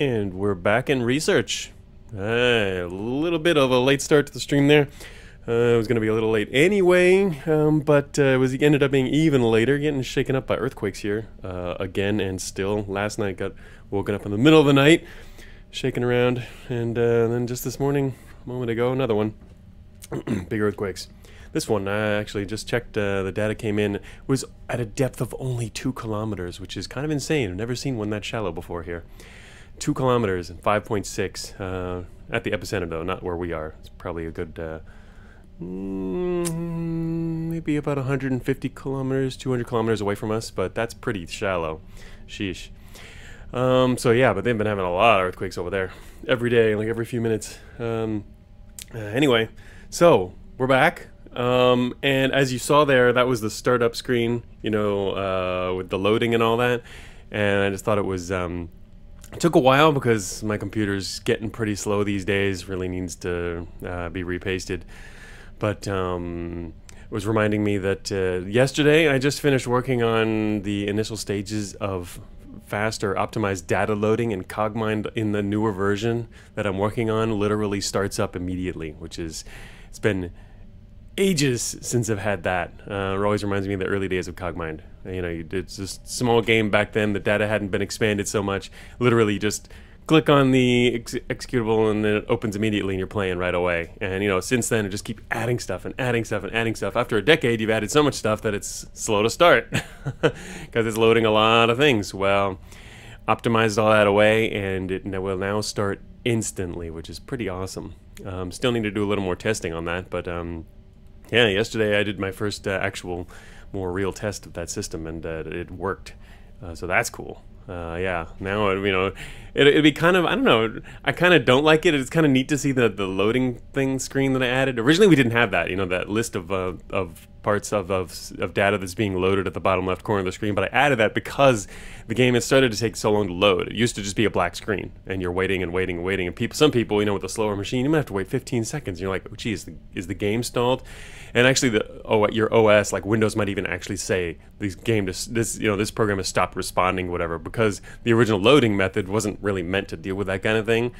And we're back in research. A little bit of a late start to the stream there. Uh, it was going to be a little late anyway, um, but uh, it was ended up being even later, getting shaken up by earthquakes here uh, again and still. Last night got woken up in the middle of the night, shaking around, and uh, then just this morning, a moment ago, another one. Big earthquakes. This one, I actually just checked. Uh, the data came in was at a depth of only two kilometers, which is kind of insane. I've never seen one that shallow before here. Two kilometers and 5.6 uh, at the epicenter, though, not where we are. It's probably a good, uh, mm, maybe about 150 kilometers, 200 kilometers away from us, but that's pretty shallow. Sheesh. Um, so yeah, but they've been having a lot of earthquakes over there every day, like every few minutes. Um, uh, anyway, so we're back. Um, and as you saw there, that was the startup screen, you know, uh, with the loading and all that. And I just thought it was, um, it took a while because my computer's getting pretty slow these days, really needs to uh, be repasted. But um, it was reminding me that uh, yesterday I just finished working on the initial stages of faster optimized data loading and Cogmind in the newer version that I'm working on literally starts up immediately, which is, it's been ages since I've had that. Uh, it always reminds me of the early days of Cogmind. You know, it's just small game back then. The data hadn't been expanded so much. Literally, just click on the ex executable and then it opens immediately and you're playing right away. And you know, since then, it just keep adding stuff and adding stuff and adding stuff. After a decade, you've added so much stuff that it's slow to start because it's loading a lot of things. Well, optimized all that away and it will now start instantly, which is pretty awesome. Um, still need to do a little more testing on that, but um, yeah, yesterday I did my first uh, actual, more real test of that system, and uh, it worked. Uh, so that's cool. Uh, yeah, now you know it, it'd be kind of I don't know. I kind of don't like it. It's kind of neat to see the the loading thing screen that I added. Originally, we didn't have that. You know, that list of uh, of parts of, of, of data that's being loaded at the bottom left corner of the screen, but I added that because the game has started to take so long to load. It used to just be a black screen, and you're waiting and waiting and waiting. And people, some people, you know, with a slower machine, you might have to wait 15 seconds. You're like, oh, geez, is the game stalled? And actually, the oh, your OS, like Windows, might even actually say this game, this, this you know, this program has stopped responding, whatever, because the original loading method wasn't really meant to deal with that kind of thing.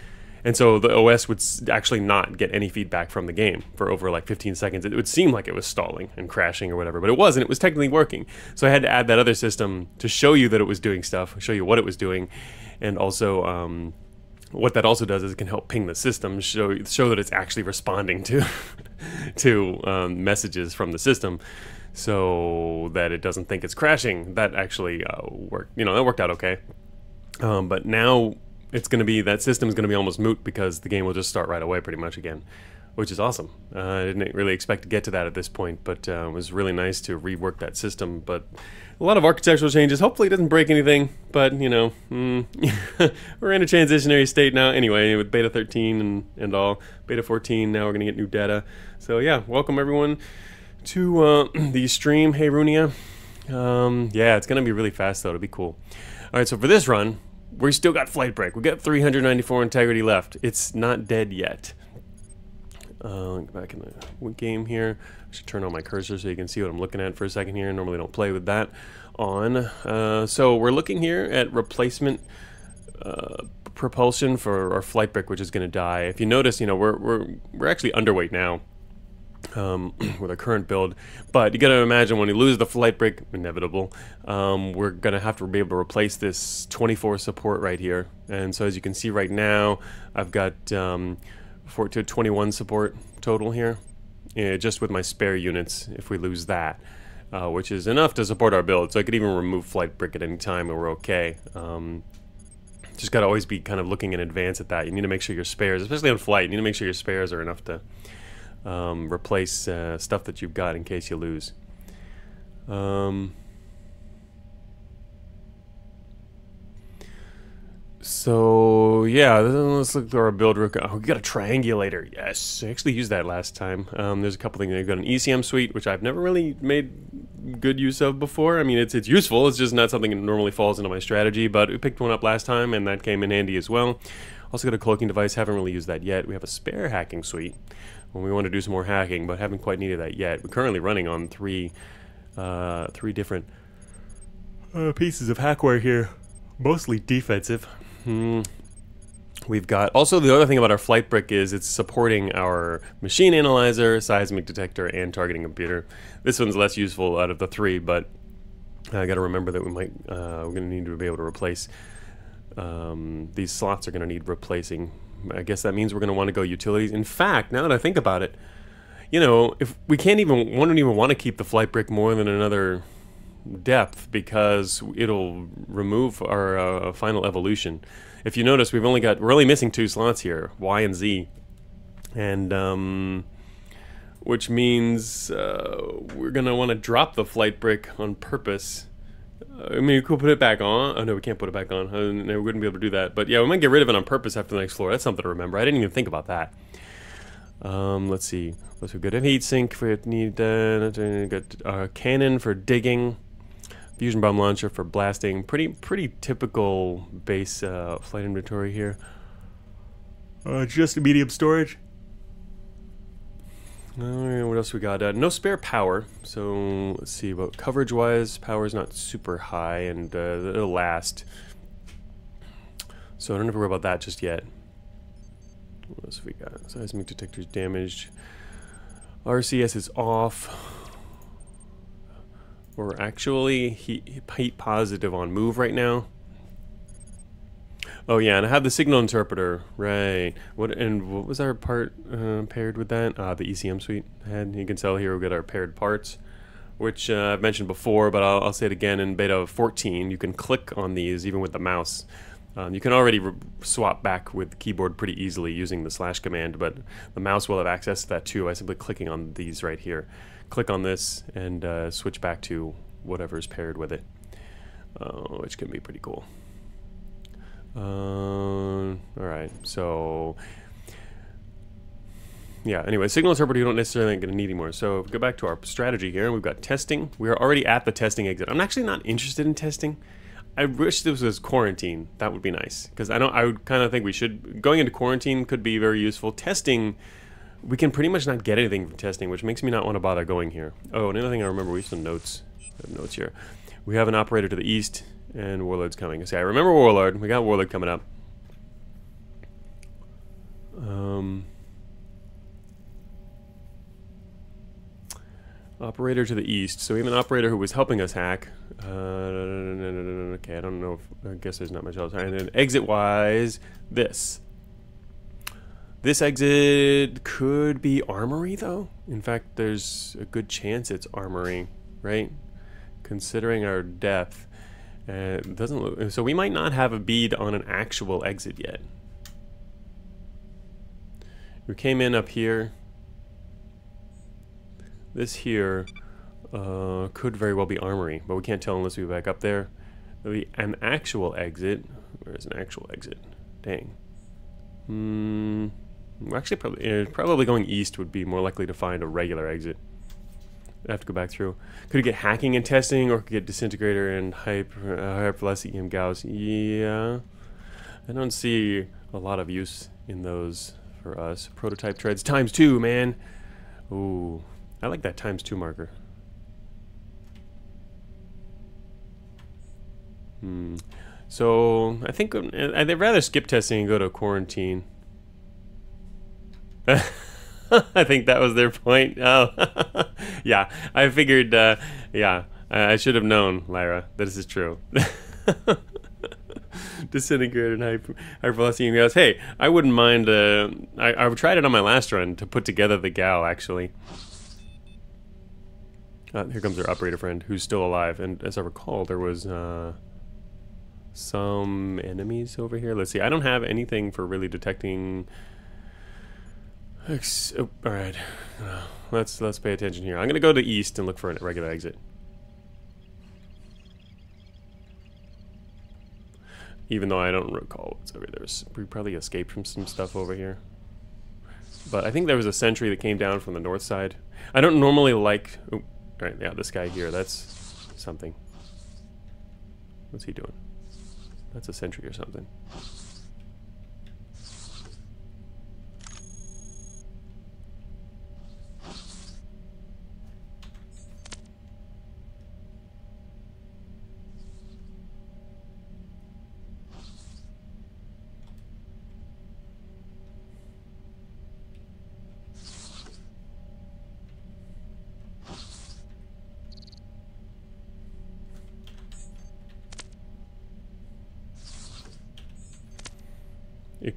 And so the OS would actually not get any feedback from the game for over like 15 seconds. It would seem like it was stalling and crashing or whatever, but it wasn't. It was technically working. So I had to add that other system to show you that it was doing stuff, show you what it was doing, and also um, what that also does is it can help ping the system, show show that it's actually responding to to um, messages from the system, so that it doesn't think it's crashing. That actually uh, worked. You know, that worked out okay. Um, but now it's going to be that system is going to be almost moot because the game will just start right away pretty much again, which is awesome. Uh, I didn't really expect to get to that at this point, but uh, it was really nice to rework that system. But a lot of architectural changes. Hopefully, it doesn't break anything. But you know, mm, we're in a transitionary state now. Anyway, with Beta 13 and and all, Beta 14. Now we're going to get new data. So yeah, welcome everyone to uh, the stream. Hey Runia. Um, yeah, it's going to be really fast though. It'll be cool. All right, so for this run, we still got flight brick. We got 394 integrity left. It's not dead yet. Uh, back in the game here. I should turn on my cursor so you can see what I'm looking at for a second here. I Normally don't play with that on. Uh, so we're looking here at replacement uh, propulsion for our flight brick, which is going to die. If you notice, you know, we're, we're, we're actually underweight now um, with our current build. But you got to imagine when you lose the flight brick, inevitable, um, we're going to have to be able to replace this 24 support right here. And so as you can see right now, I've got um, 4 to 21 support total here, yeah, just with my spare units if we lose that. Uh, which is enough to support our build. So I could even remove flight brick at any time and we're okay. Um, just got to always be kind of looking in advance at that. You need to make sure your spares, especially on flight, you need to make sure your spares are enough to um, replace uh, stuff that you've got in case you lose. Um, so yeah, let's look through our build real quick. Oh, we got a triangulator. Yes, I actually used that last time. Um, there's a couple things. I've got an ECM suite, which I've never really made good use of before. I mean, it's it's useful. It's just not something that normally falls into my strategy. But we picked one up last time, and that came in handy as well. Also got a cloaking device. Haven't really used that yet. We have a spare hacking suite when we want to do some more hacking, but haven't quite needed that yet. We're currently running on three, uh, three different uh, pieces of hackware here, mostly defensive. Hmm. We've got also the other thing about our flight brick is it's supporting our machine analyzer, seismic detector, and targeting computer. This one's less useful out of the three, but I got to remember that we might uh, we're going to need to be able to replace um, these slots are going to need replacing. I guess that means we're going to want to go utilities. In fact, now that I think about it, you know, if we can't even, don't even want to keep the flight brick more than another depth because it'll remove our uh, final evolution. If you notice, we've only got, we're only missing two slots here, Y and Z. And, um, which means uh, we're going to want to drop the flight brick on purpose. I mean, we could put it back on. Oh, no, we can't put it back on. Uh, no, we wouldn't be able to do that. But yeah, we might get rid of it on purpose after the next floor. That's something to remember. I didn't even think about that. Um, let's see. Let's go good at heat sink for need uh, uh, cannon for digging, fusion bomb launcher for blasting. Pretty pretty typical base uh, flight inventory here. Uh, just a medium storage. Uh, what else we got? Uh, no spare power. So let's see. About coverage wise, power is not super high, and uh, it'll last. So I don't have to worry about that just yet. What else we got? Seismic detectors damaged. RCS is off. We're actually heat, heat positive on move right now. Oh yeah, and I have the signal interpreter, right? What and what was our part uh, paired with that? Uh, the ECM suite And You can tell here we got our paired parts, which uh, I've mentioned before, but I'll, I'll, say it again. In beta 14, you can click on these even with the mouse. Um, you can already swap back with keyboard pretty easily using the slash command, but the mouse will have access to that too by simply clicking on these right here. Click on this and uh, switch back to whatever is paired with it, uh, which can be pretty cool. Uh, all right, so yeah, anyway, signal interpreter you don't necessarily going to need anymore. So go back to our strategy here. We've got testing. We are already at the testing exit. I'm actually not interested in testing. I wish this was quarantine. That would be nice because I don't. I would kind of think we should going into quarantine could be very useful. Testing, we can pretty much not get anything from testing, which makes me not want to bother going here. Oh, another thing I remember, we have some notes. Have notes here. We have an operator to the east, and Warlord's coming. See, I remember Warlord. We got Warlord coming up. Um. Operator to the east. So we have an operator who was helping us hack. Uh, okay, I don't know. If, I guess there's not much else. And then exit-wise, this. This exit could be armory, though. In fact, there's a good chance it's armory, right? Considering our depth. Uh, doesn't look, so we might not have a bead on an actual exit yet. We came in up here. This here uh, could very well be armory, but we can't tell unless we go back up there. Be an actual exit. Where's an actual exit? Dang. Hmm. Actually, probably, uh, probably going east would be more likely to find a regular exit. I have to go back through. Could it get hacking and testing, or could get disintegrator and hyper, uh, EM Gauss? Yeah. I don't see a lot of use in those for us. Prototype treads times two, man. Ooh, I like that times two marker. Hmm. So I think uh, I'd rather skip testing and go to quarantine. I think that was their point. Oh, yeah. I figured. Uh, yeah, I, should have known, Lyra, that this is true. Disintegrated hyper, hypervelocity goes. Hey, I wouldn't mind. Uh, I I tried it on my last run to put together the gal actually. Uh, here comes our operator friend, who's still alive. And as I recall, there was uh, some enemies over here. Let's see. I don't have anything for really detecting. Ex oh, all right, uh, let's let's pay attention here. I'm gonna go to east and look for a regular exit. Even though I don't recall what's over there. We probably escaped from some stuff over here. But I think there was a sentry that came down from the north side. I don't normally like... Oh, Alright, yeah, this guy here, that's something. What's he doing? That's a sentry or something.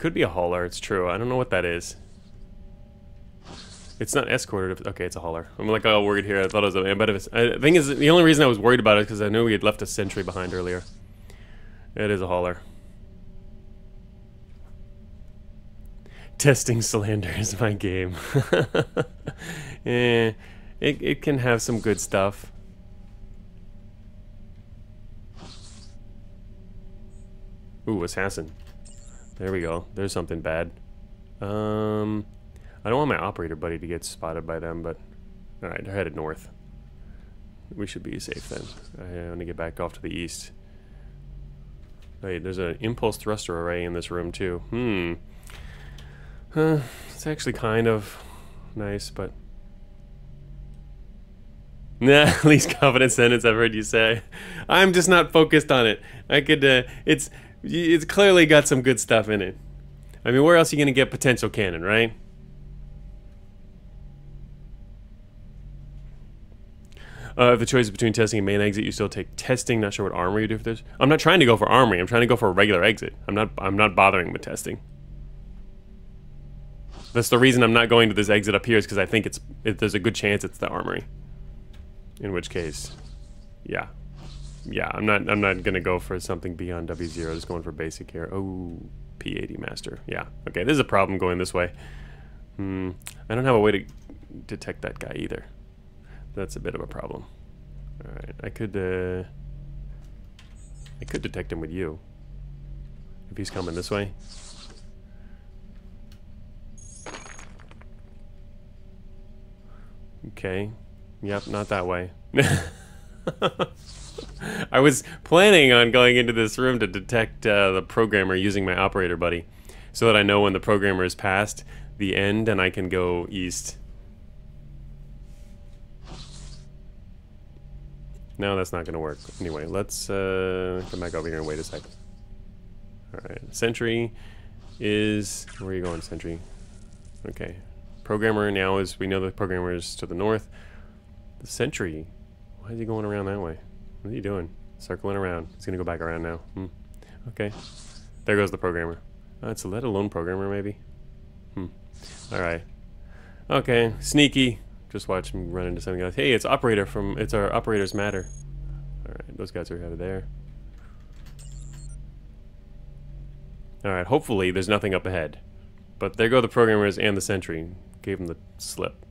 Could be a hauler, it's true. I don't know what that is. It's not escorted. Okay, it's a hauler. I'm like all worried here. I thought it was a... man, But if it's, the thing is, the only reason I was worried about it is because I knew we had left a sentry behind earlier. It is a hauler. Testing Slander is my game. eh, it, it can have some good stuff. Ooh, assassin. There we go. There's something bad. Um, I don't want my operator buddy to get spotted by them, but... Alright, they're headed north. We should be safe then. I want to get back off to the east. Wait, there's an impulse thruster array in this room too. Hmm. Uh, it's actually kind of nice, but... Nah, least confident sentence I've heard you say. I'm just not focused on it. I could, uh, it's, it's clearly got some good stuff in it. I mean, where else are you going to get potential cannon, right? Uh, if the choice is between testing and main exit, you still take testing. Not sure what armory you do for this. I'm not trying to go for armory. I'm trying to go for a regular exit. I'm not. I'm not bothering with testing. That's the reason I'm not going to this exit up here is because I think it's it, there's a good chance it's the armory. In which case, yeah, yeah, I'm not. I'm not gonna go for something beyond W0. Just going for basic here. Oh, P80 master. Yeah. Okay, this is a problem going this way. Hmm. I don't have a way to detect that guy either. That's a bit of a problem. All right, I could. Uh, I could detect him with you. If he's coming this way. Okay. Yep, not that way. I was planning on going into this room to detect uh, the programmer using my operator buddy so that I know when the programmer is past the end and I can go east. No, that's not going to work. Anyway, let's uh, come back over here and wait a sec. Alright, Sentry is... Where are you going, Sentry? Okay. Programmer now is... We know the programmer is to the north. The Sentry... Why is he going around that way? What are you doing? Circling around. He's going to go back around now. Hmm. Okay. There goes the programmer. Uh, it's a let alone programmer, maybe? Hmm. Alright. Okay. Sneaky. Just watch him run into something else. Hey, it's operator from... It's our operators matter. Alright, those guys are of there. Alright, hopefully there's nothing up ahead. But there go the programmers and the sentry. Gave them the slip.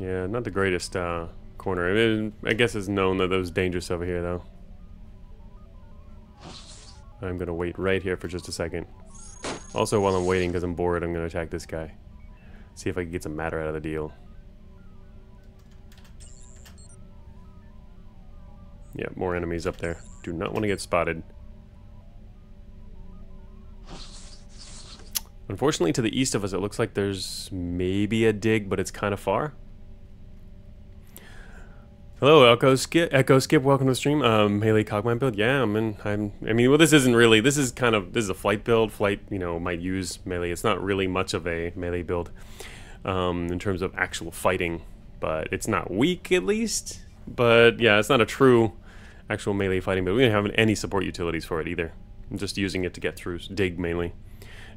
Yeah, not the greatest uh, corner. I, mean, I guess it's known that it was dangerous over here, though. I'm going to wait right here for just a second. Also, while I'm waiting, because I'm bored, I'm going to attack this guy. See if I can get some matter out of the deal. Yeah, more enemies up there. Do not want to get spotted. Unfortunately, to the east of us, it looks like there's maybe a dig, but it's kind of far. Hello, Echo Skip. Echo Skip, welcome to the stream. Um, Melee Cogmind build. Yeah, I'm in. I'm. I mean, well, this isn't really. This is kind of. This is a flight build. Flight, you know, might use melee. It's not really much of a melee build, um, in terms of actual fighting. But it's not weak, at least. But yeah, it's not a true, actual melee fighting. But we don't have any support utilities for it either. I'm just using it to get through dig mainly.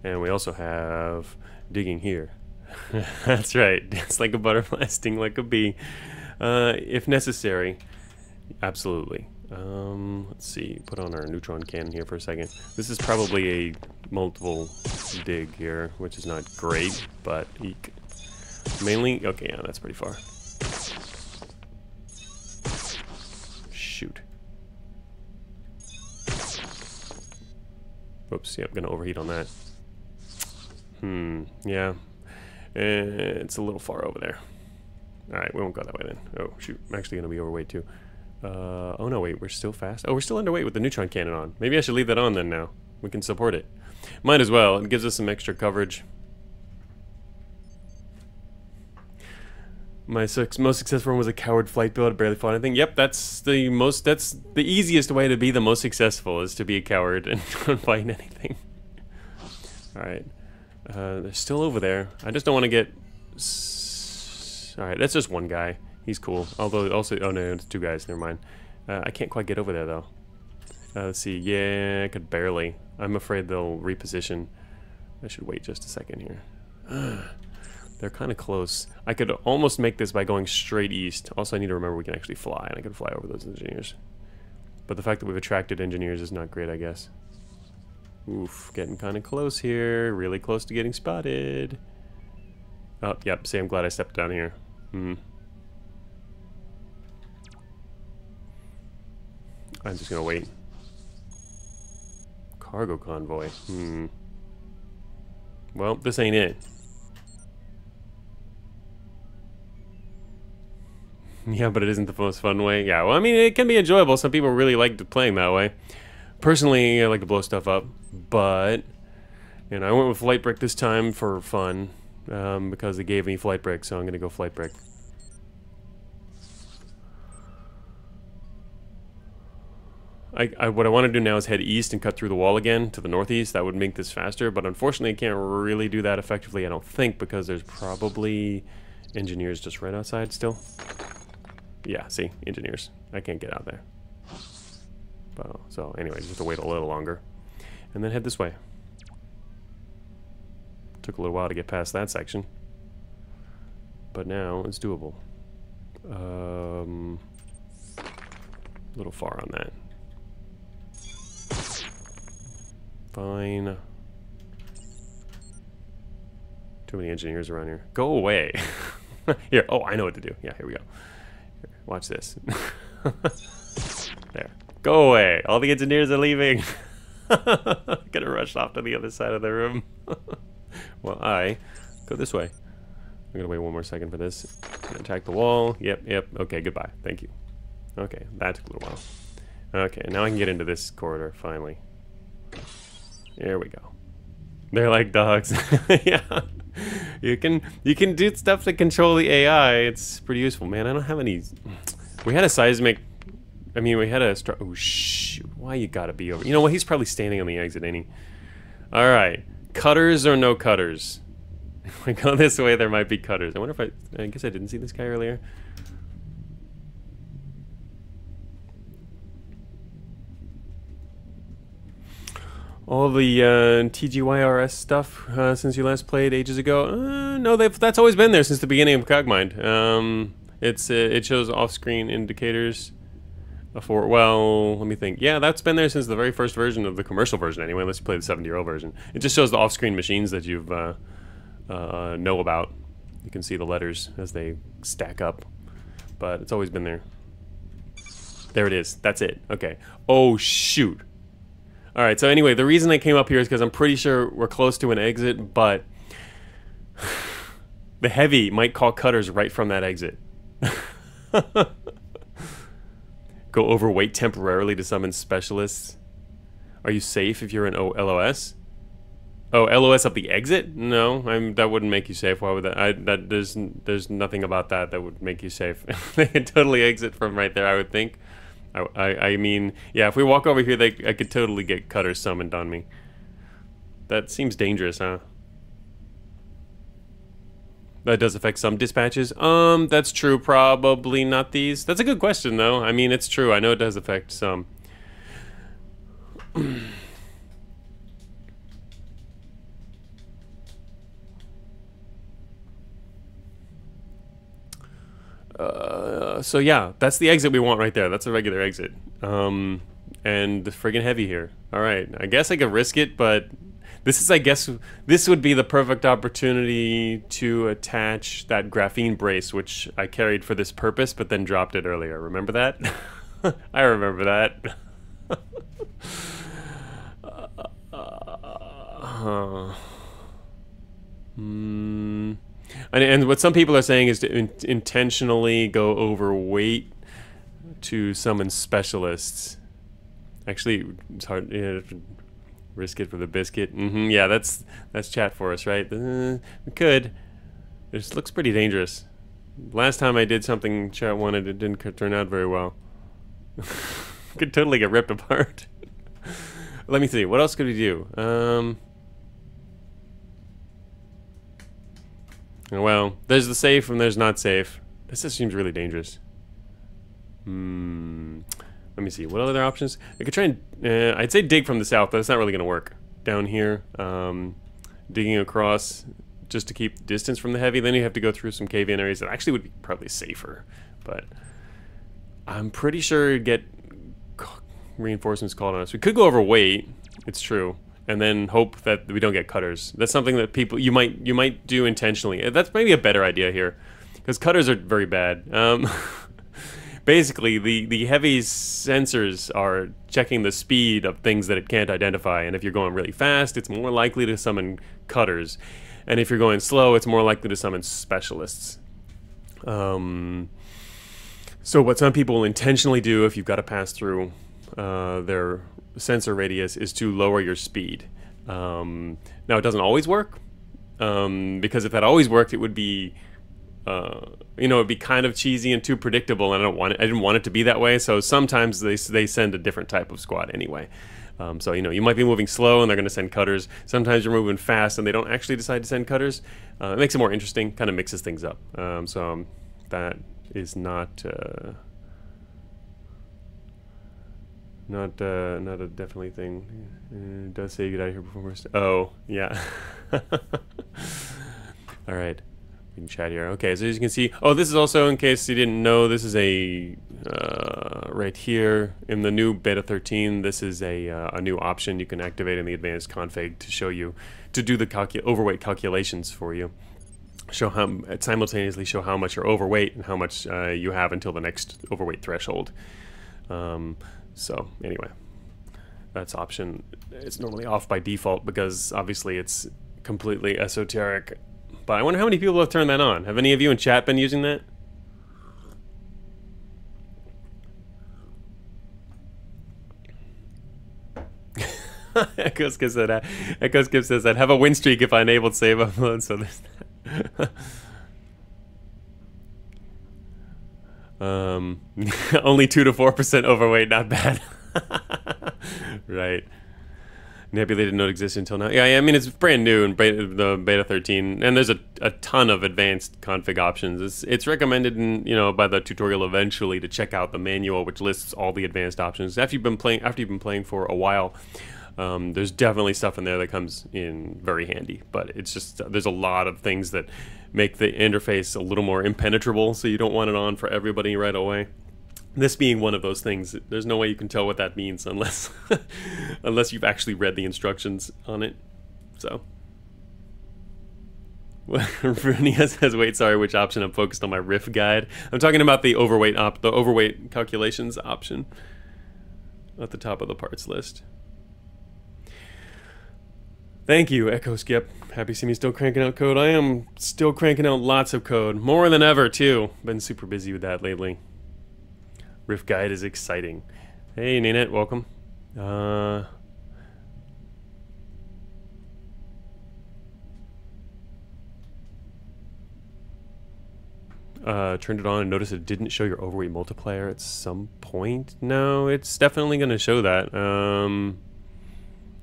And we also have digging here. That's right. It's like a butterfly, sting like a bee. Uh, if necessary, absolutely. Um, let's see, put on our neutron cannon here for a second. This is probably a multiple dig here, which is not great, but eek. Mainly, okay, yeah, that's pretty far. Shoot. Whoops, yeah, I'm gonna overheat on that. Hmm, yeah. It's a little far over there. Alright, we won't go that way then. Oh, shoot. I'm actually going to be overweight too. Uh, oh no, wait, we're still fast? Oh, we're still underweight with the neutron cannon on. Maybe I should leave that on then now. We can support it. Might as well. It gives us some extra coverage. My six, most successful one was a coward flight build. I Barely fought anything. Yep, that's the most. That's the easiest way to be the most successful is to be a coward and don't fight anything. All right, uh, they're still over there. I just don't want to get. All right, that's just one guy. He's cool. Although also, oh no, it's two guys. Never mind. Uh, I can't quite get over there though. Uh, let's see. Yeah, I could barely. I'm afraid they'll reposition. I should wait just a second here. They're kind of close. I could almost make this by going straight east. Also, I need to remember we can actually fly, and I can fly over those engineers. But the fact that we've attracted engineers is not great, I guess. Oof, getting kind of close here. Really close to getting spotted. Oh, yep, see, I'm glad I stepped down here. Hmm. I'm just gonna wait. Cargo convoy. Hmm. Well, this ain't it. Yeah, but it isn't the most fun way. Yeah, well, I mean, it can be enjoyable. Some people really like playing that way. Personally, I like to blow stuff up, but you know, I went with flight brick this time for fun um, because they gave me flight brick, so I'm gonna go flight brick. I, I, what I want to do now is head east and cut through the wall again to the northeast. That would make this faster, but unfortunately I can't really do that effectively, I don't think, because there's probably engineers just right outside still. Yeah, see, engineers. I can't get out there. so anyway, just have to wait a little longer. And then head this way. Took a little while to get past that section. But now it's doable. Um, a little far on that. Fine. Too many engineers around here. Go away. here. Oh, I know what to do. Yeah, here we go. Watch this. there. Go away. All the engineers are leaving. Gonna rush off to the other side of the room. Well, I go this way. I'm gonna wait one more second for this. Attack the wall. Yep, yep. Okay, goodbye. Thank you. Okay, that took a little while. Okay, now I can get into this corridor, finally. There we go. They're like dogs. yeah you can you can do stuff to control the AI. It's pretty useful, man. I don't have any. We had a seismic. I mean, we had a. Oh shoot! Why you gotta be over? You know what? He's probably standing on the exit, ain't he? All right, cutters or no cutters? If we go this way, there might be cutters. I wonder if I. I guess I didn't see this guy earlier. all the uh, TGYRS stuff uh, since you last played ages ago? Uh, no, that's always been there since the beginning of Cogmind. Um, it's uh, it shows off-screen indicators for well, let me think. Yeah, that's been there since the very first version of the commercial version. Anyway, let's play the 70-year-old version. It just shows the off-screen machines that you've uh, uh, know about. You can see the letters as they stack up, but it's always been there. There it is. That's it. Okay. Oh shoot. All right, so anyway, the reason I came up here is because I'm pretty sure we're close to an exit, but the heavy might call cutters right from that exit. Go overweight temporarily to summon specialists. Are you safe if you're in LOS? Oh, LOS up the exit? No, I'm, that wouldn't make you safe. Why would that? I, that there's there's nothing about that that would make you safe. they could totally exit from right there. I would think. I, I, I mean, yeah, if we walk over here, they, I could totally get cutters summoned on me. That seems dangerous, huh? That does affect some dispatches. Um, that's true. Probably not these. That's a good question, though. I mean, it's true. I know it does affect some. Uh, so yeah, that's the exit we want right there. That's a regular exit. Um, and friggin' heavy here. All right, I guess I could risk it, but this is, I guess, this would be the perfect opportunity to attach that graphene brace, which I carried for this purpose, but then dropped it earlier. Remember that? I remember that. uh, hmm. And, and what some people are saying is to in intentionally go overweight to summon specialists. Actually, it's hard. Know, risk it for the biscuit. Mm -hmm, yeah, that's that's chat for us, right? Uh, we could. This looks pretty dangerous. Last time I did something chat wanted, it didn't turn out very well. could totally get ripped apart. Let me see. What else could we do? Um, well, there's the safe and there's not safe. This just seems really dangerous. Hmm. Let me see. What other options? I could try and... Uh, I'd say dig from the south, but it's not really going to work. Down here, um, digging across just to keep distance from the heavy. Then you have to go through some cave-in areas that actually would be probably safer. But I'm pretty sure you'd get reinforcements called on us. We could go overweight. It's true. And then hope that we don't get cutters. That's something that people you might you might do intentionally. That's maybe a better idea here, because cutters are very bad. Um, basically, the the heavy sensors are checking the speed of things that it can't identify, and if you're going really fast, it's more likely to summon cutters, and if you're going slow, it's more likely to summon specialists. Um, so what some people will intentionally do if you've got to pass through uh, their sensor radius is to lower your speed. Um, now it doesn't always work um, because if that always worked, it would be uh, you know it'd be kind of cheesy and too predictable, and I don't want it. I didn't want it to be that way. So sometimes they they send a different type of squad anyway. Um, so you know you might be moving slow and they're going to send cutters. Sometimes you're moving fast and they don't actually decide to send cutters. Uh, it makes it more interesting, kind of mixes things up. Um, so um, that is not. Uh, not uh, not a definitely thing. Uh, does say get out of here before we're Oh, yeah. All right. We can chat here. Okay, so as you can see, oh, this is also, in case you didn't know, this is a, uh, right here in the new beta 13, this is a, uh, a new option you can activate in the advanced config to show you, to do the calcu overweight calculations for you. Show how, simultaneously show how much you're overweight and how much uh, you have until the next overweight threshold. Um, so anyway, that's option. It's normally off by default because obviously it's completely esoteric. But I wonder how many people have turned that on. Have any of you in chat been using that? Echo Skip said, uh, Echo Skip says that have a win streak if I enable save upload. So there's Um, only 2 to 4% overweight, not bad. right. Nebula didn't know it existed until now. Yeah, I mean, it's brand new in beta, the beta 13, and there's a, a ton of advanced config options. It's, it's recommended, in, you know, by the tutorial eventually to check out the manual, which lists all the advanced options. After you've been playing, after you've been playing for a while, um, there's definitely stuff in there that comes in very handy. But it's just there's a lot of things that make the interface a little more impenetrable, so you don't want it on for everybody right away. This being one of those things, there's no way you can tell what that means unless unless you've actually read the instructions on it. So. Renia says, "Wait, sorry, which option? I'm focused on my riff guide. I'm talking about the overweight op, the overweight calculations option at the top of the parts list." Thank you, Echo Skip. Happy to see me still cranking out code. I am still cranking out lots of code. More than ever, too. Been super busy with that lately. Riff Guide is exciting. Hey, Nanette, welcome. Uh... Uh, turned it on and noticed it didn't show your overweight multiplier at some point. No, it's definitely going to show that. Um...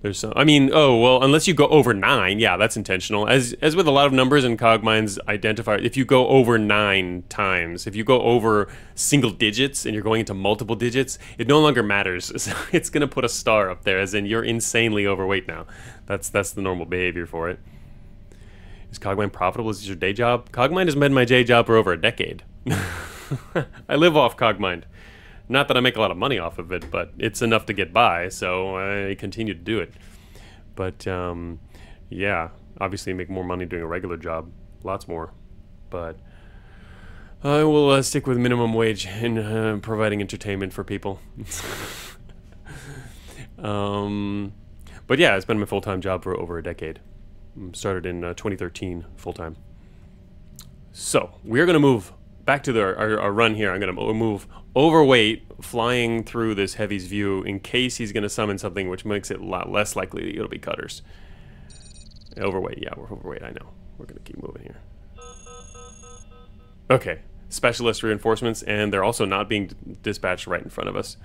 There's some, I mean, oh well, unless you go over nine, yeah, that's intentional. As as with a lot of numbers in Cogmind's identifier, if you go over nine times, if you go over single digits and you're going into multiple digits, it no longer matters. So it's gonna put a star up there, as in you're insanely overweight now. That's that's the normal behavior for it. Is Cogmind profitable? Is your day job? Cogmind has been my day job for over a decade. I live off Cogmind. Not that I make a lot of money off of it, but it's enough to get by, so I continue to do it. But um, yeah, obviously make more money doing a regular job, lots more. But I will uh, stick with minimum wage in uh, providing entertainment for people. um, but yeah, it's been my full-time job for over a decade. Mm, started in uh, 2013 full-time. So we're gonna move back to the, our, our run here. I'm going to move overweight, flying through this heavy's view in case he's going to summon something which makes it a lot less likely that it'll be cutters. Overweight, yeah, we're overweight, I know. We're going to keep moving here. Okay, specialist reinforcements, and they're also not being dispatched right in front of us.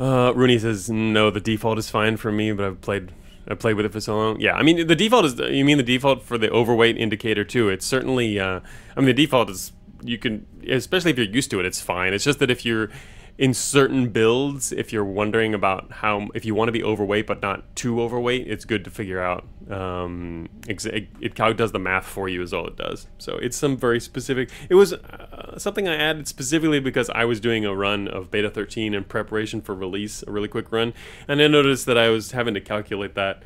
Uh, Rooney says no. The default is fine for me, but I've played I played with it for so long. Yeah, I mean the default is. You mean the default for the overweight indicator too? It's certainly. Uh, I mean the default is you can, especially if you're used to it, it's fine. It's just that if you're in certain builds, if you're wondering about how, if you want to be overweight but not too overweight, it's good to figure out. Um, it, it does the math for you, is all it does. So it's some very specific. It was uh, something I added specifically because I was doing a run of beta 13 in preparation for release, a really quick run, and I noticed that I was having to calculate that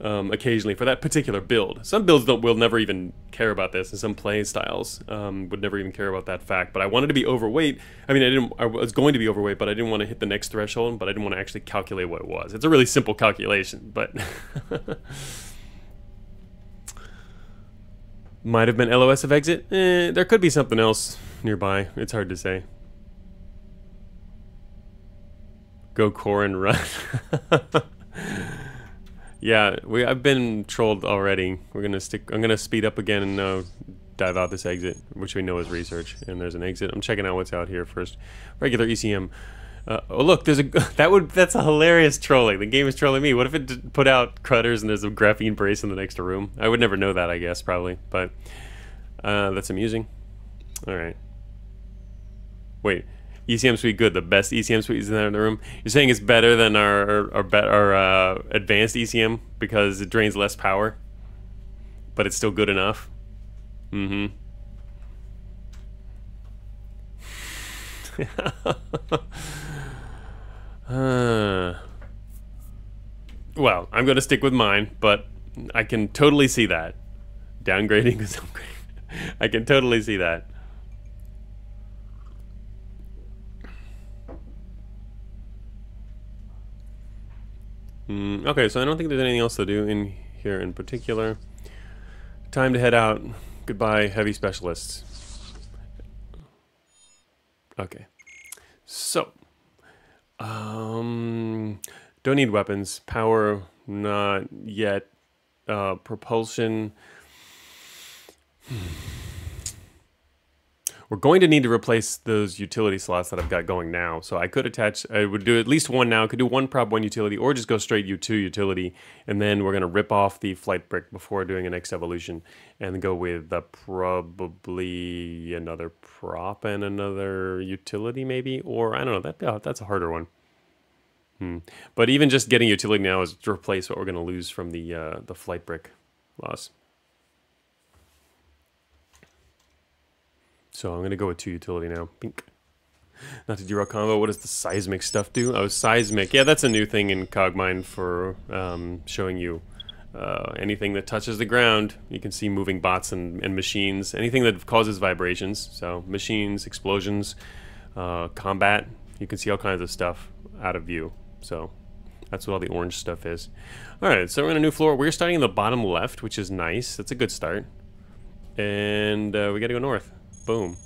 um, occasionally for that particular build. Some builds don't will never even care about this, and some play styles um, would never even care about that fact. But I wanted to be overweight. I mean, I didn't. I was going to be overweight, but I didn't want to hit the next threshold. But I didn't want to actually calculate what it was. It's a really simple calculation, but might have been LOS of exit. Eh, there could be something else nearby. It's hard to say. Go core and run. Yeah, we I've been trolled already. We're gonna stick. I'm gonna speed up again and uh, dive out this exit, which we know is research. And there's an exit. I'm checking out what's out here first. Regular ECM. Uh, oh look, there's a that would that's a hilarious trolling. The game is trolling me. What if it put out Crudders and there's a graphene brace in the next room? I would never know that, I guess, probably. But uh, that's amusing. All right. Wait, ECM suite good, the best ECM suite is in the room. You're saying it's better than our our, our, our uh, advanced ECM because it drains less power, but it's still good enough. Mm-hmm. uh, well, I'm going to stick with mine, but I can totally see that. Downgrading is upgrading. I can totally see that. Mm, okay, so I don't think there's anything else to do in here in particular. Time to head out. Goodbye, heavy specialists. Okay. So, um, don't need weapons. Power, not yet. Uh, propulsion. Hmm. We're going to need to replace those utility slots that I've got going now. So I could attach, I would do at least one now. I could do one prop, one utility, or just go straight U2 utility. And then we're going to rip off the flight brick before doing a next evolution and go with probably another prop and another utility maybe. Or I don't know, that, oh, that's a harder one. Hmm. But even just getting utility now is to replace what we're going to lose from the, uh, the flight brick loss. So I'm going to go with two utility now. Pink. Not to derail combo. What does the seismic stuff do? Oh, seismic. Yeah, that's a new thing in Cogmind for um, showing you uh, anything that touches the ground. You can see moving bots and, and machines. Anything that causes vibrations. So machines, explosions, uh, combat. You can see all kinds of stuff out of view. So that's what all the orange stuff is. All right, so we're in a new floor. We're starting in the bottom left, which is nice. That's a good start. And uh, we got to go north. Boom.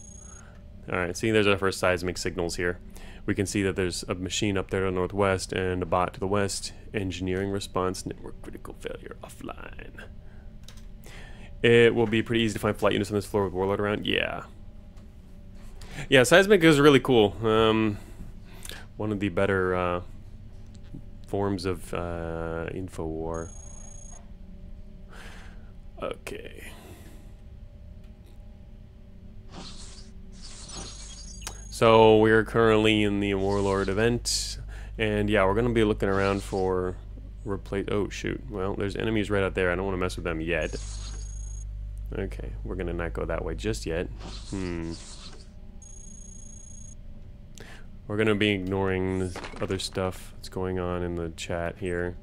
Alright, see there's our first seismic signals here. We can see that there's a machine up there to the northwest and a bot to the west. Engineering response, network critical failure, offline. It will be pretty easy to find flight units on this floor with Warlord around. Yeah. Yeah, seismic is really cool. Um, one of the better uh, forms of uh, info war. Okay. So we're currently in the Warlord event, and yeah, we're going to be looking around for replace. Oh shoot! Well, there's enemies right out there. I don't want to mess with them yet. Okay, we're gonna not go that way just yet. Hmm. We're gonna be ignoring the other stuff that's going on in the chat here.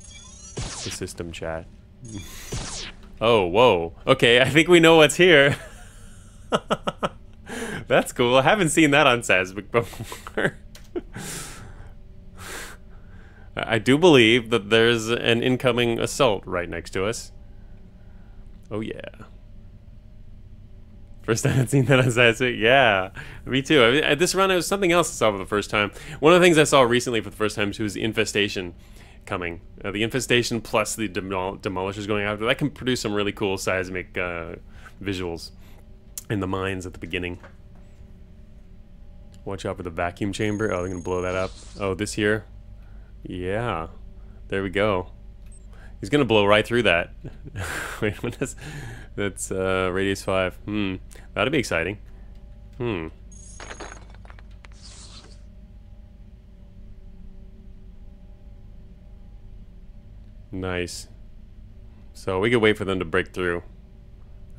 The system chat. oh, whoa. Okay, I think we know what's here. That's cool. I haven't seen that on Sazbik before. I do believe that there's an incoming assault right next to us. Oh yeah. First time I've seen that on Sazbik. Yeah, me too. I mean, this run, it was something else I saw for the first time. One of the things I saw recently for the first time was Infestation coming. Uh, the infestation plus the demol- demolishers going after that can produce some really cool seismic uh, visuals in the mines at the beginning. Watch out for the vacuum chamber. Oh, they're gonna blow that up. Oh, this here. Yeah, there we go. He's gonna blow right through that. Wait a minute. That's, uh, radius five. Hmm, That'll be exciting. Hmm. Nice. So we could wait for them to break through.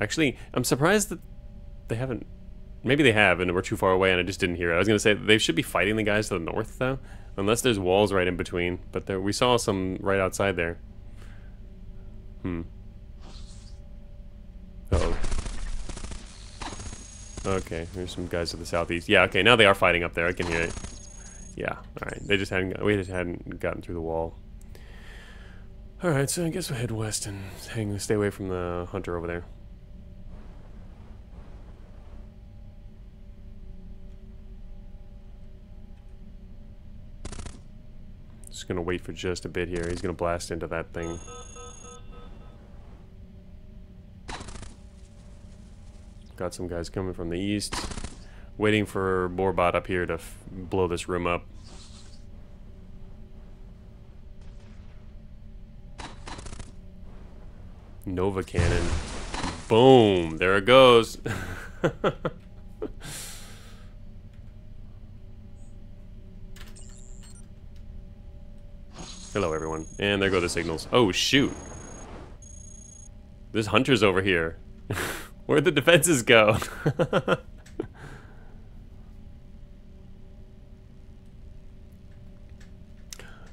Actually, I'm surprised that they haven't. Maybe they have, and we're too far away, and I just didn't hear it. I was gonna say they should be fighting the guys to the north, though, unless there's walls right in between. But there, we saw some right outside there. Hmm. Uh oh. Okay, there's some guys to the southeast. Yeah, okay, now they are fighting up there. I can hear it. Yeah, alright. They just hadn't, we just hadn't gotten through the wall. Alright, so I guess we'll head west and hang, stay away from the hunter over there. Just gonna wait for just a bit here. He's gonna blast into that thing. Got some guys coming from the east. Waiting for Borbot up here to blow this room up. Nova Cannon. Boom! There it goes. Hello, everyone. And there go the signals. Oh, shoot. There's hunters over here. Where'd the defenses go?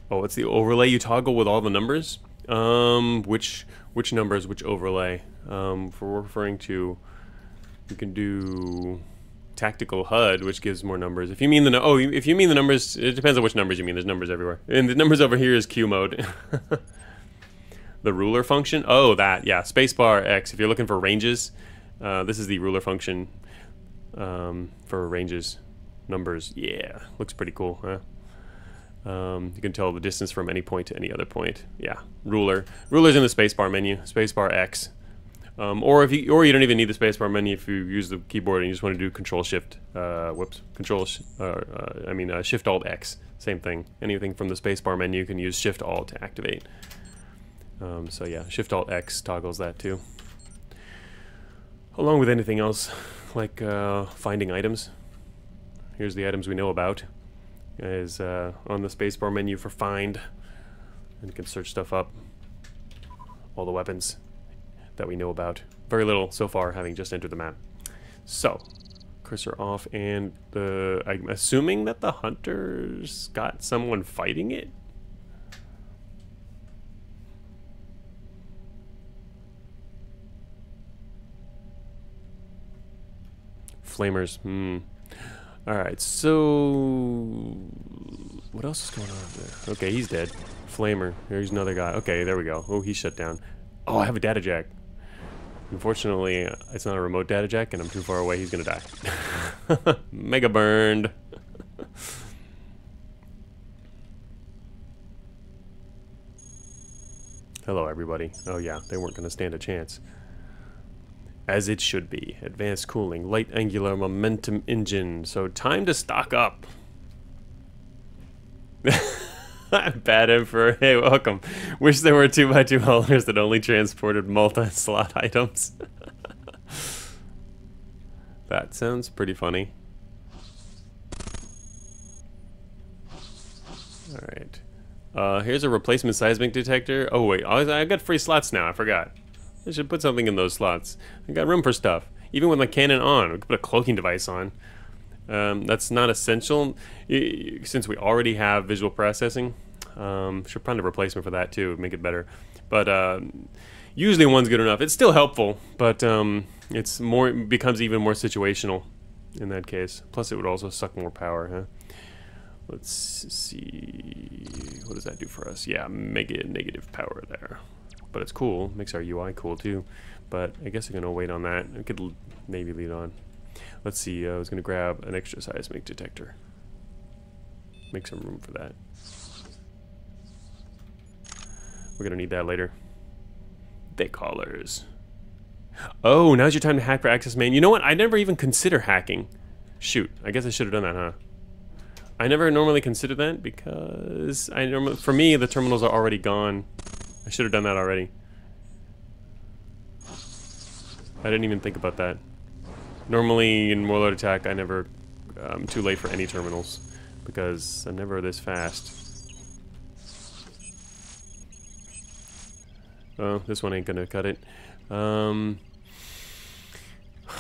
oh, it's the overlay you toggle with all the numbers? Um, which which numbers, which overlay? Um, for we're referring to, you can do tactical HUD, which gives more numbers. If you mean the oh, if you mean the numbers, it depends on which numbers you mean. There's numbers everywhere, and the numbers over here is Q mode. the ruler function. Oh, that yeah, spacebar X. If you're looking for ranges, uh, this is the ruler function um, for ranges, numbers. Yeah, looks pretty cool. Huh? Um, you can tell the distance from any point to any other point. Yeah, ruler. Ruler's in the spacebar menu, spacebar X. Um, or if you, or you don't even need the spacebar menu if you use the keyboard and you just want to do Control Shift. Uh, whoops, Control. Sh uh, uh, I mean uh, Shift Alt X. Same thing. Anything from the spacebar menu you can use Shift Alt to activate. Um, so yeah, Shift Alt X toggles that too along with anything else, like uh, finding items. Here's the items we know about. Is uh, on the spacebar menu for find, and you can search stuff up. All the weapons that we know about. Very little so far, having just entered the map. So, cursor off, and the I'm assuming that the hunters got someone fighting it. Flamers. Hmm. Alright, so... What else is going on there? Okay, he's dead. Flamer. Here's another guy. Okay, there we go. Oh, he's shut down. Oh, I have a data jack. Unfortunately, it's not a remote data jack, and I'm too far away. He's gonna die. Mega burned. Hello, everybody. Oh yeah, they weren't gonna stand a chance as it should be. Advanced cooling, light angular momentum engine. So time to stock up. Bad Emperor, hey, welcome. Wish there were 2x2 haulers that only transported multi-slot items. that sounds pretty funny. Alright. Uh, here's a replacement seismic detector. Oh wait, I got free slots now, I forgot. I should put something in those slots. I got room for stuff. Even with my cannon on, we could put a cloaking device on. Um, that's not essential since we already have visual processing. Um, should find a replacement for that too, make it better. But uh, usually one's good enough. It's still helpful, but um, it's more it becomes even more situational in that case. Plus, it would also suck more power. Huh? Let's see. What does that do for us? Yeah, mega negative power there but it's cool. Makes our UI cool too. But I guess I'm gonna wait on that. I could maybe lead on. Let's see. Uh, I was gonna grab an extra seismic detector. Make some room for that. We're gonna need that later. They callers. Oh, now's your time to hack for access main. You know what? I never even consider hacking. Shoot, I guess I should have done that, huh? I never normally consider that because I normally, for me, the terminals are already gone. I should have done that already. I didn't even think about that. Normally in Warlord Attack, I never, I'm um, too late for any terminals because I'm never this fast. Oh, this one ain't gonna cut it. Um,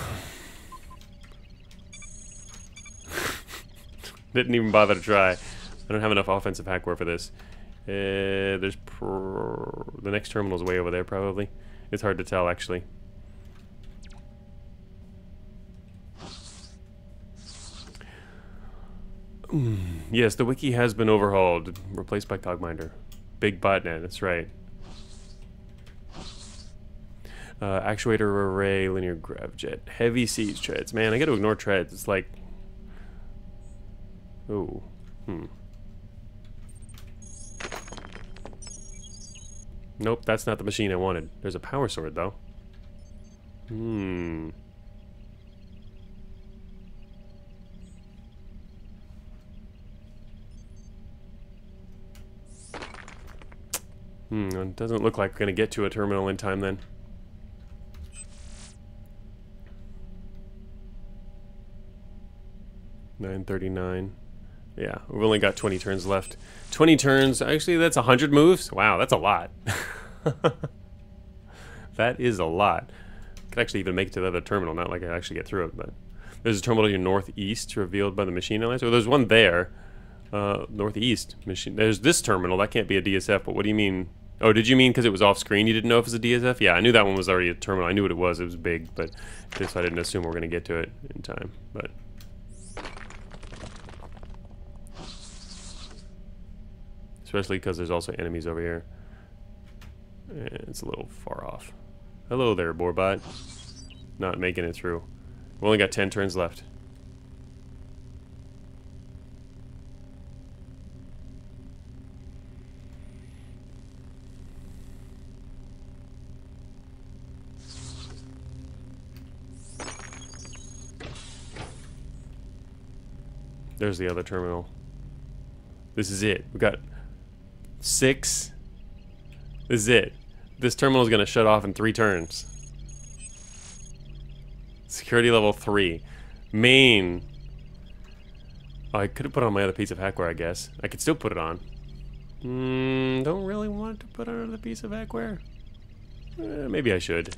Didn't even bother to try. I don't have enough offensive hackware for this. Uh, there's the next terminal's way over there, probably. It's hard to tell, actually. Yes, the wiki has been overhauled, replaced by Cogminder. Big botnet, that's right. Uh, actuator array, linear gravjet, heavy siege treads. Man, I gotta ignore treads. It's like Oh. Hmm. Nope, that's not the machine I wanted. There's a power sword, though. Hmm. Hmm, it doesn't look like we're going to get to a terminal in time then. Nine thirty-nine. Yeah, we've only got 20 turns left. 20 turns, actually that's 100 moves? Wow, that's a lot. that is a lot. Could actually even make it to the other terminal, not like I actually get through it, but... There's a terminal to your northeast revealed by the machine alliance. Well, there's one there. Uh, northeast machine. There's this terminal. That can't be a DSF, but what do you mean? Oh, did you mean because it was off screen you didn't know if it was a DSF? Yeah, I knew that one was already a terminal. I knew what it was. It was big, but just I didn't assume we are going to get to it in time. But Especially because there's also enemies over here. It's a little far off. Hello there, Borbot. Not making it through. We've only got 10 turns left. There's the other terminal. This is it. We got six. This is it. This terminal is going to shut off in three turns. Security level three. Main. Oh, I could have put on my other piece of hackware, I guess. I could still put it on. Mm, don't really want to put on another piece of hackware. Eh, maybe I should.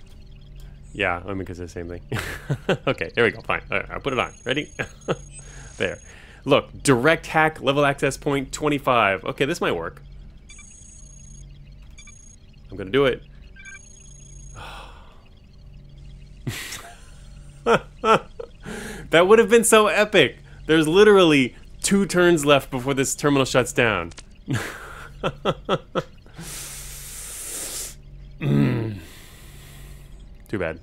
Yeah, I mean, because the same thing. okay, there we go. Fine. Right, I'll put it on. Ready? there. Look, direct hack level access point 25. Okay, this might work. I'm gonna do it. that would have been so epic. There's literally two turns left before this terminal shuts down. Hmm. Too bad.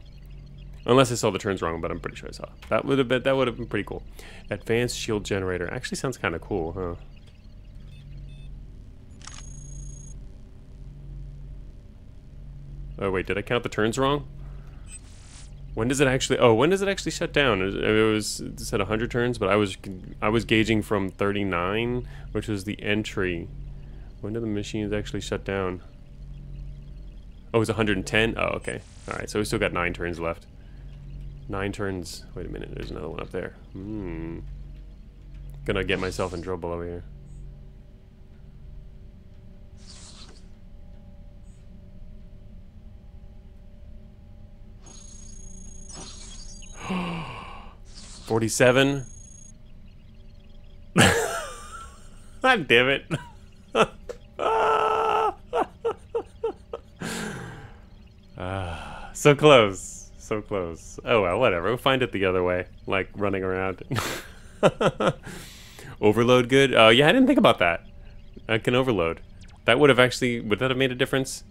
Unless I saw the turns wrong, but I'm pretty sure I saw. That would have been that would have been pretty cool. Advanced shield generator actually sounds kind of cool, huh? Oh wait, did I count the turns wrong? When does it actually? Oh, when does it actually shut down? It, was it said 100 turns, but I was I was gauging from 39, which was the entry. When do the machines actually shut down? Oh, it's 110. Oh, okay. All right, so we still got nine turns left. Nine turns. Wait a minute. There's another one up there. Hmm. Gonna get myself in trouble over here. 47. God damn it. uh, so close. So close. Oh well, whatever. We'll find it the other way. Like running around. overload good? Oh yeah, I didn't think about that. I can overload. That would have actually, would that have made a difference?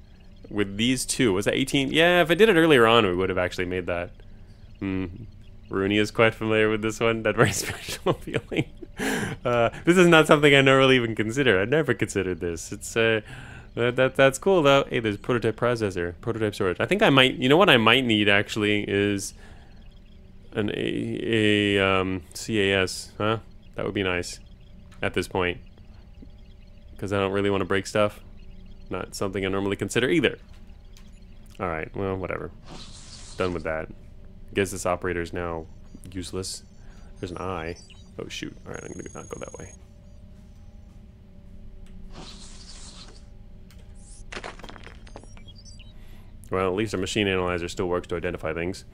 With these two, was that 18? Yeah, if I did it earlier on, we would have actually made that. Hmm. Rooney is quite familiar with this one. That very special feeling. Uh, this is not something I normally even consider. I never considered this. It's uh, That, that that's cool though. Hey, there's prototype processor, prototype storage. I think I might. You know what I might need actually is an a, a um, CAS, huh? That would be nice at this point because I don't really want to break stuff. Not something I normally consider either. All right, well, whatever. Done with that. Guess this operator is now useless. There's an eye. Oh shoot! All right, I'm gonna not go that way. Well, at least our machine analyzer still works to identify things.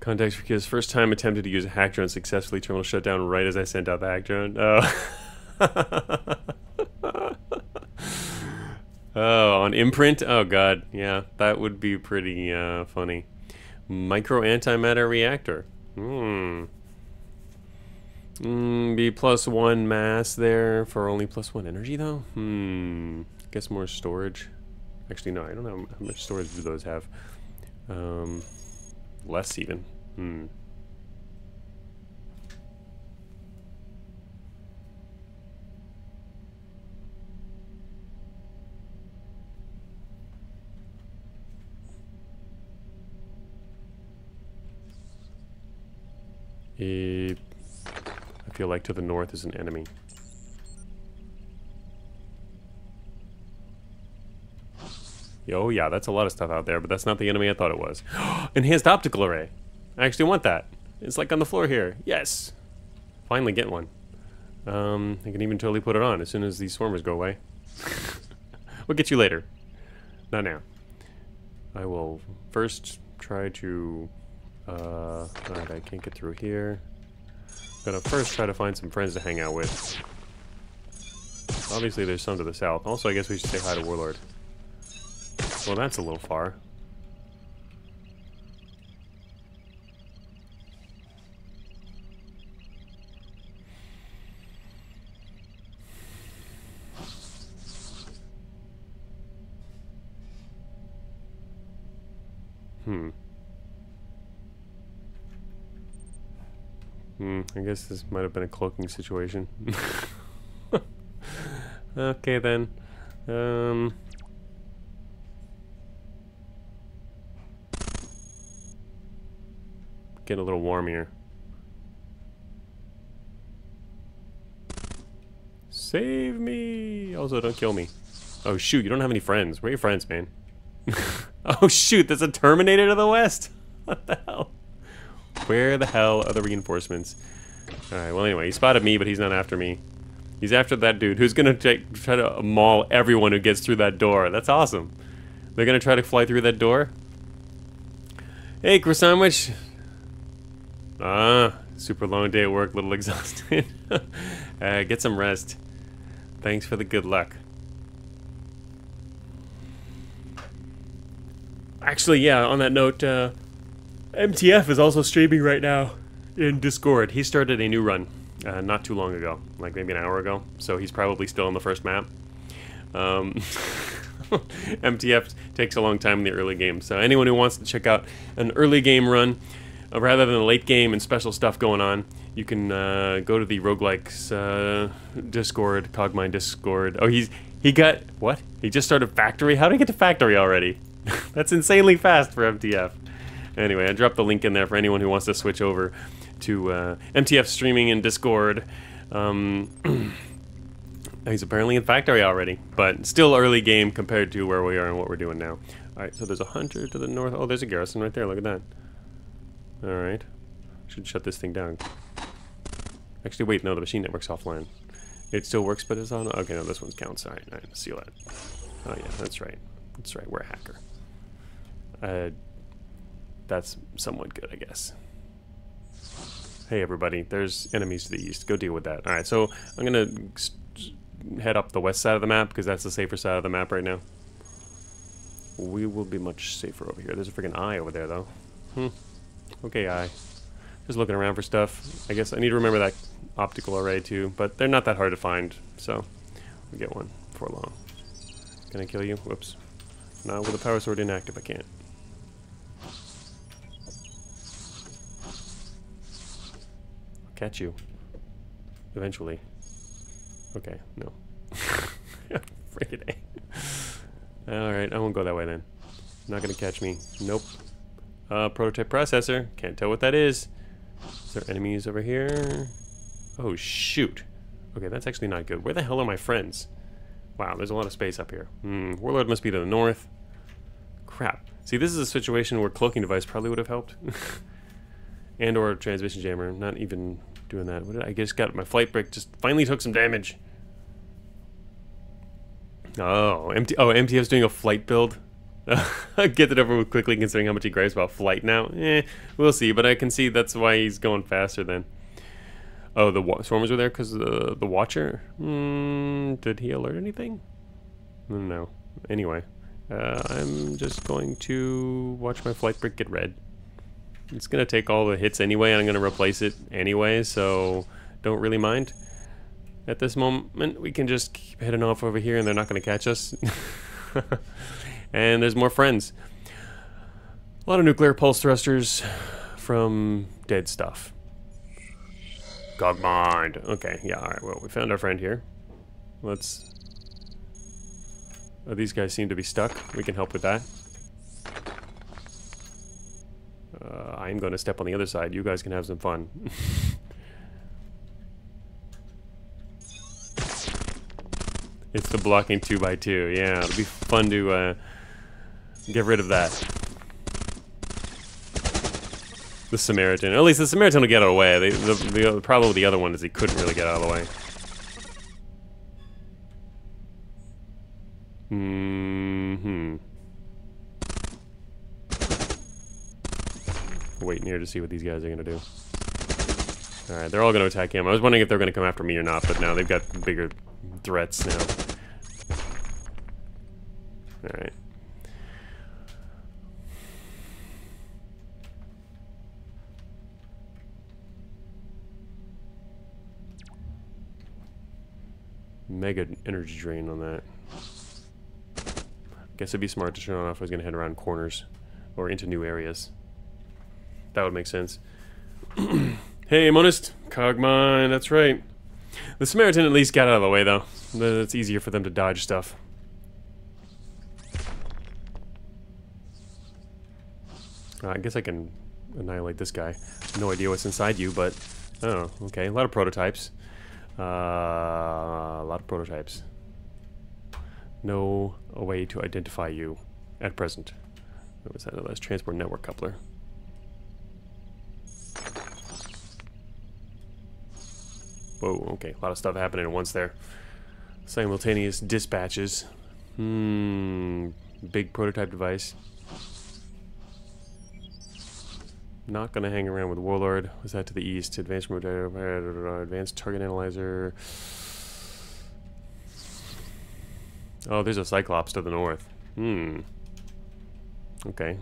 Context for kids. First time attempted to use a hack drone successfully. Terminal shut down right as I sent out the hack drone. Oh. oh, on imprint? Oh god, yeah, that would be pretty uh, funny. Micro antimatter reactor. Hmm. Mm, be plus one mass there for only plus one energy though? Hmm. Guess more storage. Actually, no, I don't know how much storage do those have. Um, less even. Hmm. Feel like to the north is an enemy. Oh yeah, that's a lot of stuff out there, but that's not the enemy I thought it was. Enhanced optical array. I actually want that. It's like on the floor here. Yes. Finally get one. Um, I can even totally put it on as soon as these swarmers go away. we'll get you later. Not now. I will first try to uh, alright, I can't get through here. Gonna first try to find some friends to hang out with. Obviously there's some to the south. Also, I guess we should say hi to Warlord. Well, that's a little far. Hmm. Hmm, I guess this might have been a cloaking situation. okay then. Um... Getting a little warm here. Save me! Also, don't kill me. Oh shoot, you don't have any friends. Where are your friends, man? oh shoot, there's a Terminator to the west! What the hell? Where the hell are the reinforcements? Alright, well anyway, he spotted me, but he's not after me. He's after that dude who's gonna try to maul everyone who gets through that door. That's awesome. They're gonna try to fly through that door? Hey, croissant sandwich. Ah, super long day at work, little exhausted. uh, get some rest. Thanks for the good luck. Actually, yeah, on that note, uh, MTF is also streaming right now in Discord. He started a new run uh, not too long ago, like maybe an hour ago. So he's probably still on the first map. Um, MTF takes a long time in the early game. So anyone who wants to check out an early game run, uh, rather than a late game and special stuff going on, you can uh, go to the roguelikes uh, Discord, Cogmind Discord. Oh, he's he got what? He just started factory. How did he get to factory already? That's insanely fast for MTF. Anyway, I dropped the link in there for anyone who wants to switch over to uh, MTF streaming in Discord. Um, he's apparently in factory already, but still early game compared to where we are and what we're doing now. Alright, so there's a hunter to the north. Oh, there's a garrison right there. Look at that. Alright. Should shut this thing down. Actually, wait, no, the machine network's offline. It still works, but it's on. Okay, no, this one's counts. Alright, alright, seal that. Oh, yeah, that's right. That's right, we're a hacker. Uh, that's somewhat good, I guess. Hey, everybody, there's enemies to the east. Go deal with that. Alright, so I'm gonna head up the west side of the map, because that's the safer side of the map right now. We will be much safer over here. There's a freaking eye over there, though. Hmm. Okay, eye. Just looking around for stuff. I guess I need to remember that optical array, too, but they're not that hard to find, so we'll get one before long. Can I kill you? Whoops. Not with a power sword inactive, I can't. Catch you. Eventually. Okay, no. Freaking A. Alright, I won't go that way then. Not gonna catch me. Nope. Uh, prototype processor. Can't tell what that is. Is there enemies over here? Oh, shoot. Okay, that's actually not good. Where the hell are my friends? Wow, there's a lot of space up here. Hmm, Warlord must be to the north. Crap. See, this is a situation where cloaking device probably would have helped. and or transmission jammer. Not even doing that. What did I, just got my flight brick just finally took some damage. Oh, MT oh, MTF's doing a flight build. Get it over with quickly considering how much he gripes about flight now. Eh, we'll see, but I can see that's why he's going faster then. Oh, the swarmers were there because the the Watcher? Mm, did he alert anything? No. Anyway, uh, I'm just going to watch my flight brick get red. It's going to take all the hits anyway, and I'm going to replace it anyway, so don't really mind. At this moment, we can just keep heading off over here, and they're not going to catch us. and there's more friends. A lot of nuclear pulse thrusters from dead stuff. Cogmind. Okay, yeah, alright, well, we found our friend here. Let's... Oh, these guys seem to be stuck. We can help with that. Uh, I'm going to step on the other side. You guys can have some fun. it's the blocking 2x2. Yeah, it'll be fun to uh, get rid of that the Samaritan. At least the Samaritan will get out of the way. The, the, the problem with the other one is he couldn't really get out of the way. Mm-hmm. Waiting here to see what these guys are going to do. Alright, they're all going to attack him. I was wondering if they're going to come after me or not, but now they've got bigger threats now. Alright. mega energy drain on that. Guess it'd be smart to turn on off I was going to head around corners or into new areas. That would make sense. hey, Monist. Cogmind, that's right. The Samaritan at least got out of the way, though. It's easier for them to dodge stuff. Uh, I guess I can annihilate this guy. No idea what's inside you, but... Oh, okay. A lot of prototypes. Uh, a lot of prototypes. No way to identify you at present. What was that? Oh, that's transport network coupler. Whoa, okay. A lot of stuff happening at once there. Simultaneous dispatches. Hmm. Big prototype device. Not gonna hang around with Warlord. Was that to the east? Advanced advanced target analyzer. Oh, there's a Cyclops to the north. Hmm. Okay.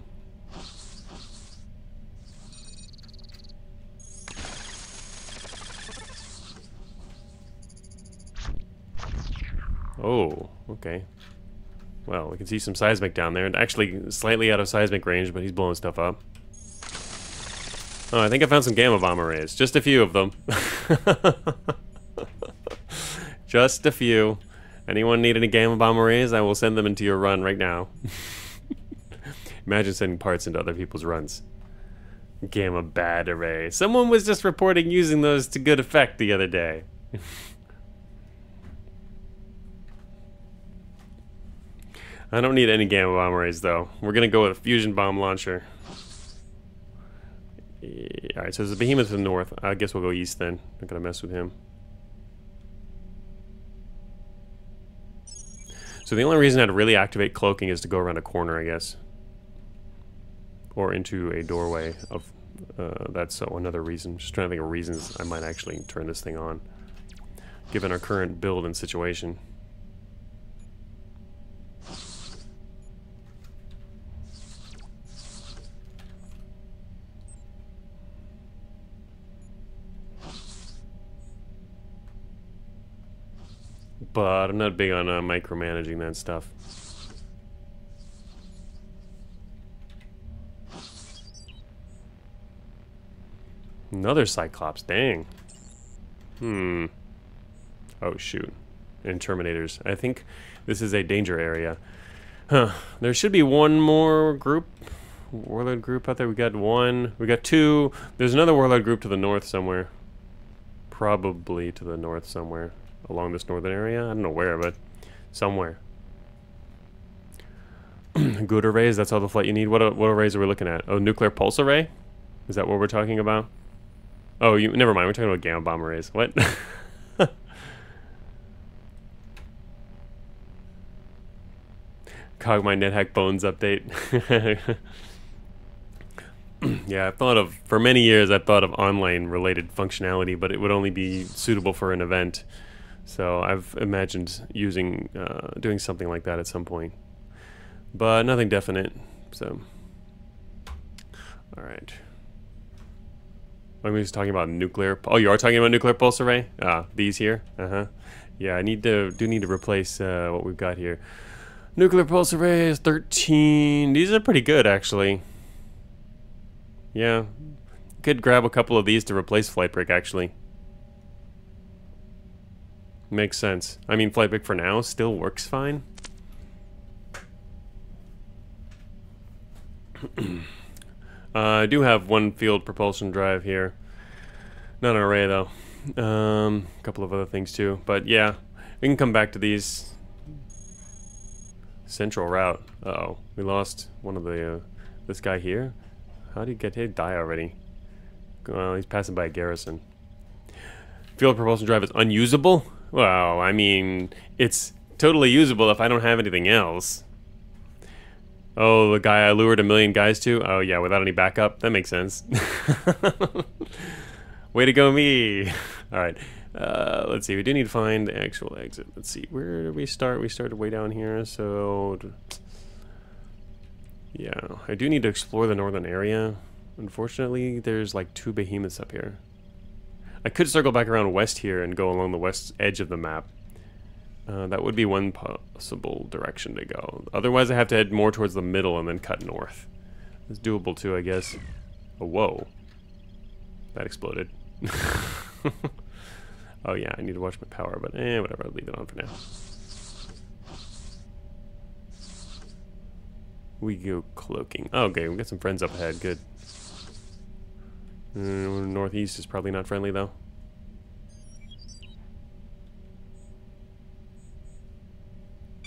Oh, okay. Well, we can see some seismic down there. and Actually, slightly out of seismic range, but he's blowing stuff up. Oh, I think I found some gamma bomb arrays. Just a few of them. Just a few. Anyone need any gamma bomb arrays? I will send them into your run right now. Imagine sending parts into other people's runs. Gamma bomb array. Someone was just reporting using those to good effect the other day. I don't need any gamma bomb arrays though. We're gonna go with a fusion bomb launcher. Alright, so there's a behemoth to the north. I guess we'll go east then. Not gonna mess with him. So the only reason I'd really activate cloaking is to go around a corner, I guess. Or into a doorway of... Uh, that's another reason. Just trying to think of reasons I might actually turn this thing on. Given our current build and situation. But I'm not big on uh, micromanaging that stuff. Another Cyclops, dang. Hmm. Oh, shoot. And Terminators. I think this is a danger area. Huh. There should be one more group. Warlord group out there. We got one. We got two. There's another Warlord group to the north somewhere. Probably to the north somewhere. Along this northern area. I don't know where, but somewhere. Good arrays, that's all the flight you need. What, uh, what arrays are we looking at? Oh, nuclear pulse array? Is that what we're talking about? Oh, you never mind. We're talking about gamma bomb arrays. What? Cogmind NetHack Bones update. yeah, I've thought of, for many years, I've thought of online related functionality, but it would only be suitable for an event. So I've imagined using, uh, doing something like that at some point. But nothing definite, so. Alright. I'm just talking about nuclear. Oh, you are talking about nuclear pulse array? Ah, these here. Uh huh. Yeah, I need to do need to replace uh, what we've got here. Nuclear pulse array is 13. These are pretty good, actually. Yeah, could grab a couple of these to replace flight brick, actually. Makes sense. I mean, flight brick for now still works fine. uh, I do have one field propulsion drive here. Not an array, though. Um, a couple of other things, too. But, yeah, we can come back to these. Central route. Uh oh we lost one of the, uh, this guy here. How did he get, he die already? Well, he's passing by a garrison. Field propulsion drive is unusable? Well, I mean, it's totally usable if I don't have anything else. Oh, the guy I lured a million guys to? Oh, yeah, without any backup? That makes sense. Way to go, me! Alright, uh, let's see. We do need to find the actual exit. Let's see. Where did we start? We started way down here, so... Yeah, I do need to explore the northern area. Unfortunately, there's like two behemoths up here. I could circle back around west here and go along the west edge of the map. Uh, that would be one possible direction to go. Otherwise, I have to head more towards the middle and then cut north. It's doable too, I guess. Oh, whoa. That exploded. oh yeah, I need to watch my power, but eh, whatever, I'll leave it on for now. We go cloaking. Okay, we got some friends up ahead, good. Uh, northeast is probably not friendly, though.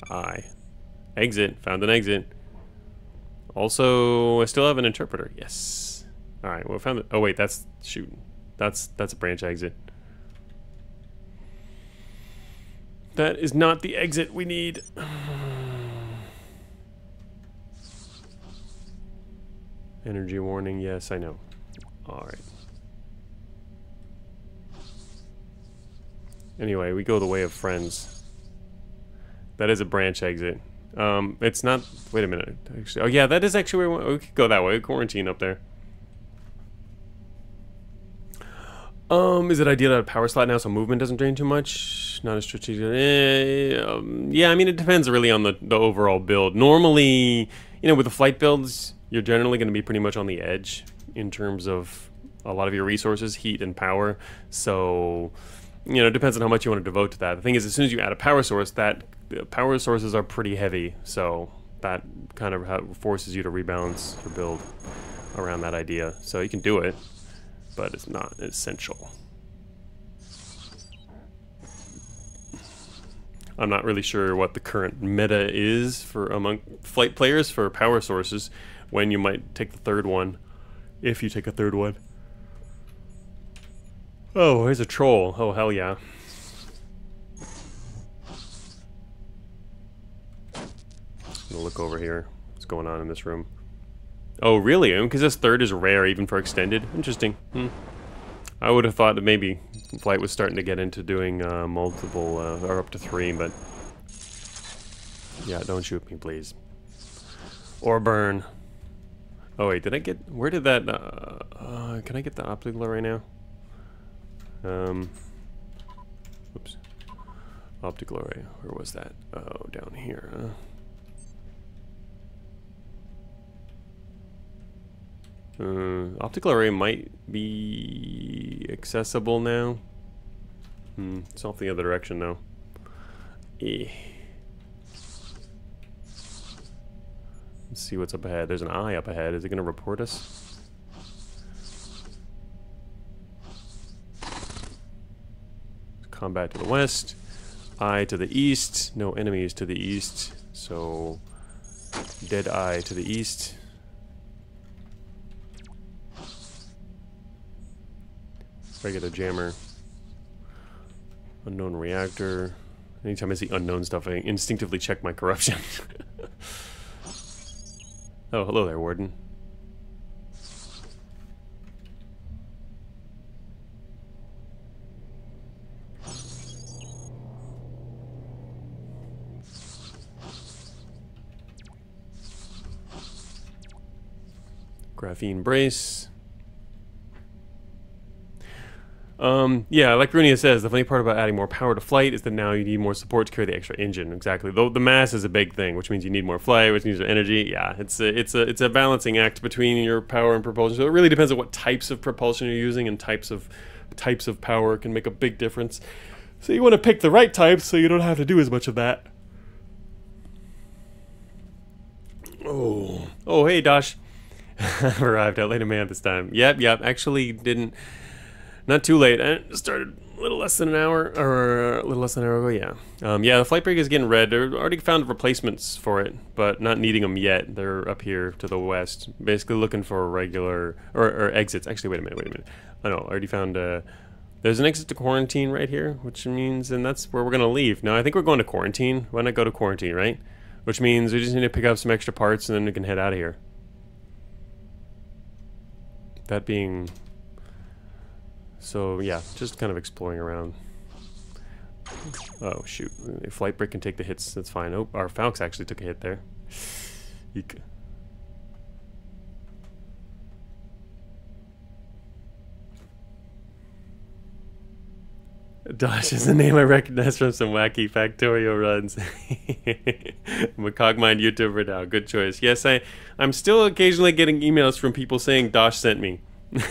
I. Exit. Found an exit. Also, I still have an interpreter. Yes. Alright, well, found it. Oh, wait, that's... Shoot. That's, that's a branch exit. That is not the exit we need. Energy warning. Yes, I know. Alright. Anyway, we go the way of friends. That is a branch exit. Um, it's not... Wait a minute. Actually, oh, yeah, that is actually where we, we could go that way. Quarantine up there. Um, is it ideal to have a power slot now so movement doesn't drain too much? Not as strategic. Eh, um, yeah, I mean, it depends really on the, the overall build. Normally, you know, with the flight builds, you're generally going to be pretty much on the edge in terms of a lot of your resources, heat and power. So, you know, it depends on how much you want to devote to that. The thing is, as soon as you add a power source, that power sources are pretty heavy, so that kind of forces you to rebalance your build around that idea. So you can do it, but it's not essential. I'm not really sure what the current meta is for among flight players for power sources when you might take the third one, if you take a third one. Oh, here's a troll. Oh, hell yeah. gonna look over here. What's going on in this room? Oh, really? Because this third is rare, even for extended. Interesting. Hmm. I would have thought that maybe Flight was starting to get into doing uh, multiple, uh, or up to three, but... Yeah, don't shoot me, please. Or burn. Oh, wait, did I get... Where did that... Uh, uh can I get the optical right now? Um... Oops. Optical array. Where was that? Oh, down here. Huh? Uh, optical array might be accessible now. Hmm, it's off the other direction now. Eh. Let's see what's up ahead. There's an eye up ahead. Is it going to report us? Combat to the west. Eye to the east. No enemies to the east. So, dead eye to the east. Regular jammer. Unknown reactor. Anytime I see unknown stuff, I instinctively check my corruption. oh, hello there, Warden. Graphene brace. Um, yeah, like Runia says, the funny part about adding more power to flight is that now you need more support to carry the extra engine. Exactly. Though the mass is a big thing, which means you need more flight, which means more energy. Yeah, it's a, it's a it's a balancing act between your power and propulsion. So it really depends on what types of propulsion you're using and types of types of power can make a big difference. So you want to pick the right type so you don't have to do as much of that. Oh, oh, hey, Dosh. I've arrived at late man this time. Yep, yep. Actually, didn't not too late. I started a little less than an hour, or a little less than an hour ago, yeah. Um, yeah, the flight brick is getting red. They're already found replacements for it, but not needing them yet. They're up here to the west, basically looking for regular, or, or exits. Actually, wait a minute, wait a minute. I know, I already found, uh, there's an exit to quarantine right here, which means, and that's where we're going to leave. No, I think we're going to quarantine. Why not go to quarantine, right? Which means we just need to pick up some extra parts and then we can head out of here. That being so yeah, just kind of exploring around. Oh shoot, if flight brick can take the hits, that's fine. Oh, our Falx actually took a hit there. Eek. Dosh is a name I recognize from some wacky Factorio runs. I'm a Cogmind YouTuber now. Good choice. Yes, I, I'm still occasionally getting emails from people saying Dosh sent me.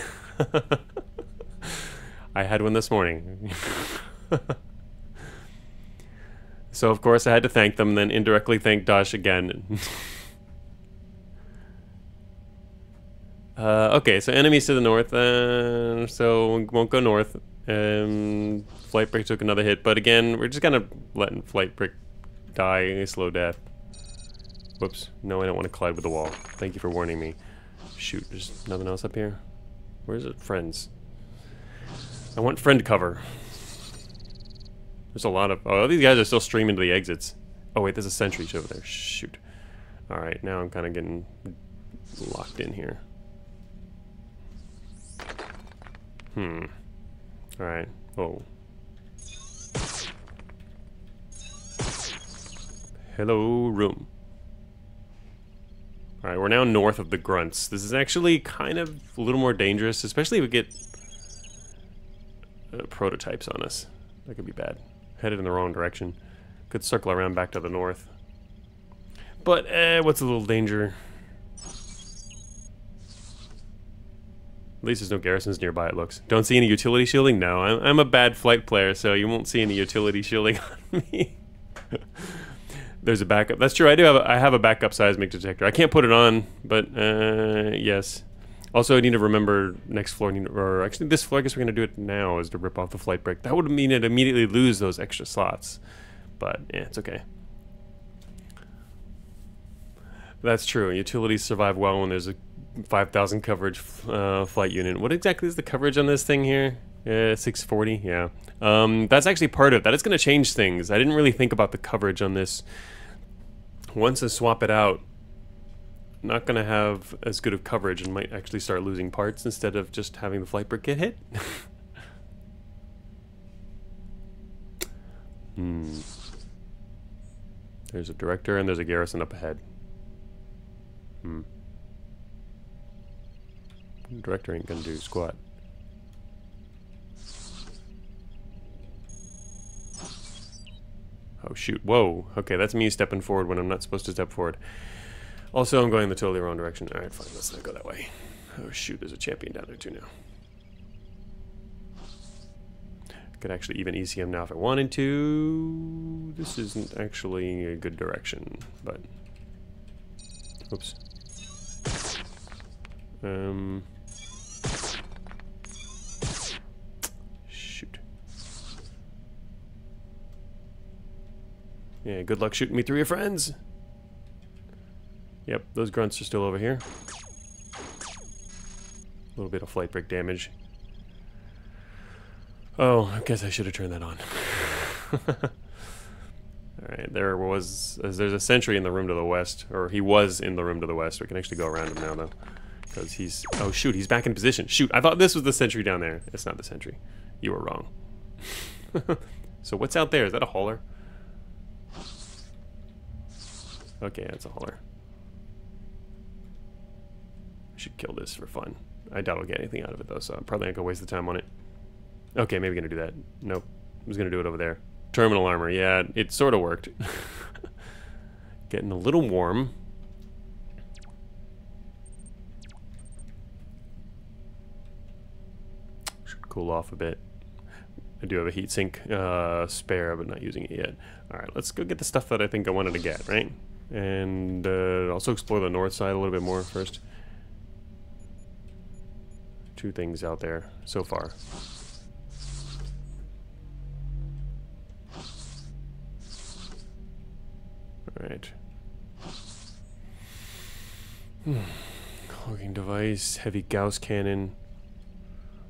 I had one this morning. so of course I had to thank them, then indirectly thank Dosh again. uh, okay, so enemies to the north, uh, so we won't go north. Um, Flight Brick took another hit, but again, we're just kind of letting Flight Brick die a slow death. Whoops, no I don't want to collide with the wall. Thank you for warning me. Shoot, there's nothing else up here? Where is it? Friends. I want friend cover. There's a lot of... Oh, these guys are still streaming to the exits. Oh, wait, there's a sentry over there. Shoot. Alright, now I'm kind of getting locked in here. Hmm. Alright. Oh. Hello, room. Alright, we're now north of the grunts. This is actually kind of a little more dangerous, especially if we get uh, prototypes on us. That could be bad. Headed in the wrong direction. Could circle around back to the north. But, eh, what's a little danger? At least there's no garrisons nearby, it looks. Don't see any utility shielding? No, I'm, I'm a bad flight player, so you won't see any utility shielding on me. there's a backup. That's true, I do have a, I have a backup seismic detector. I can't put it on, but, uh, yes. Also, I need to remember next floor, or actually this floor, I guess we're going to do it now, is to rip off the flight brick. That would mean it immediately lose those extra slots. But, yeah, it's okay. That's true. Utilities survive well when there's a 5,000 coverage uh, flight unit. What exactly is the coverage on this thing here? Uh, 640, yeah. Um, that's actually part of. That is going to change things. I didn't really think about the coverage on this. Once I swap it out, not going to have as good of coverage and might actually start losing parts instead of just having the flight brick get hit. hmm. There's a director and there's a garrison up ahead. Hmm. Director ain't gonna do squat. Oh shoot, whoa. Okay, that's me stepping forward when I'm not supposed to step forward. Also, I'm going the totally wrong direction. Alright, fine, let's not go that way. Oh shoot, there's a champion down there too now. Could actually even ECM now if I wanted to. This isn't actually a good direction, but... Oops. Um... Shoot. Yeah, good luck shooting me through your friends. Yep, those grunts are still over here. A little bit of flight brick damage. Oh, I guess I should have turned that on. Alright, there was... There's a sentry in the room to the west. Or he was in the room to the west. We can actually go around him now, though. Because he's... Oh, shoot, he's back in position. Shoot, I thought this was the sentry down there. It's not the sentry. You were wrong. so what's out there? Is that a hauler? Okay, that's a hauler. Should kill this for fun. I doubt I'll get anything out of it, though, so I'm probably not to waste the time on it. Okay, maybe gonna do that. Nope. I was gonna do it over there. Terminal armor, yeah, it sort of worked. Getting a little warm. Should cool off a bit. I do have a heatsink uh, spare, but not using it yet. Alright, let's go get the stuff that I think I wanted to get, right? And uh, also explore the north side a little bit more first. Two things out there so far. Right. Hmm. Cloaking device, heavy Gauss cannon,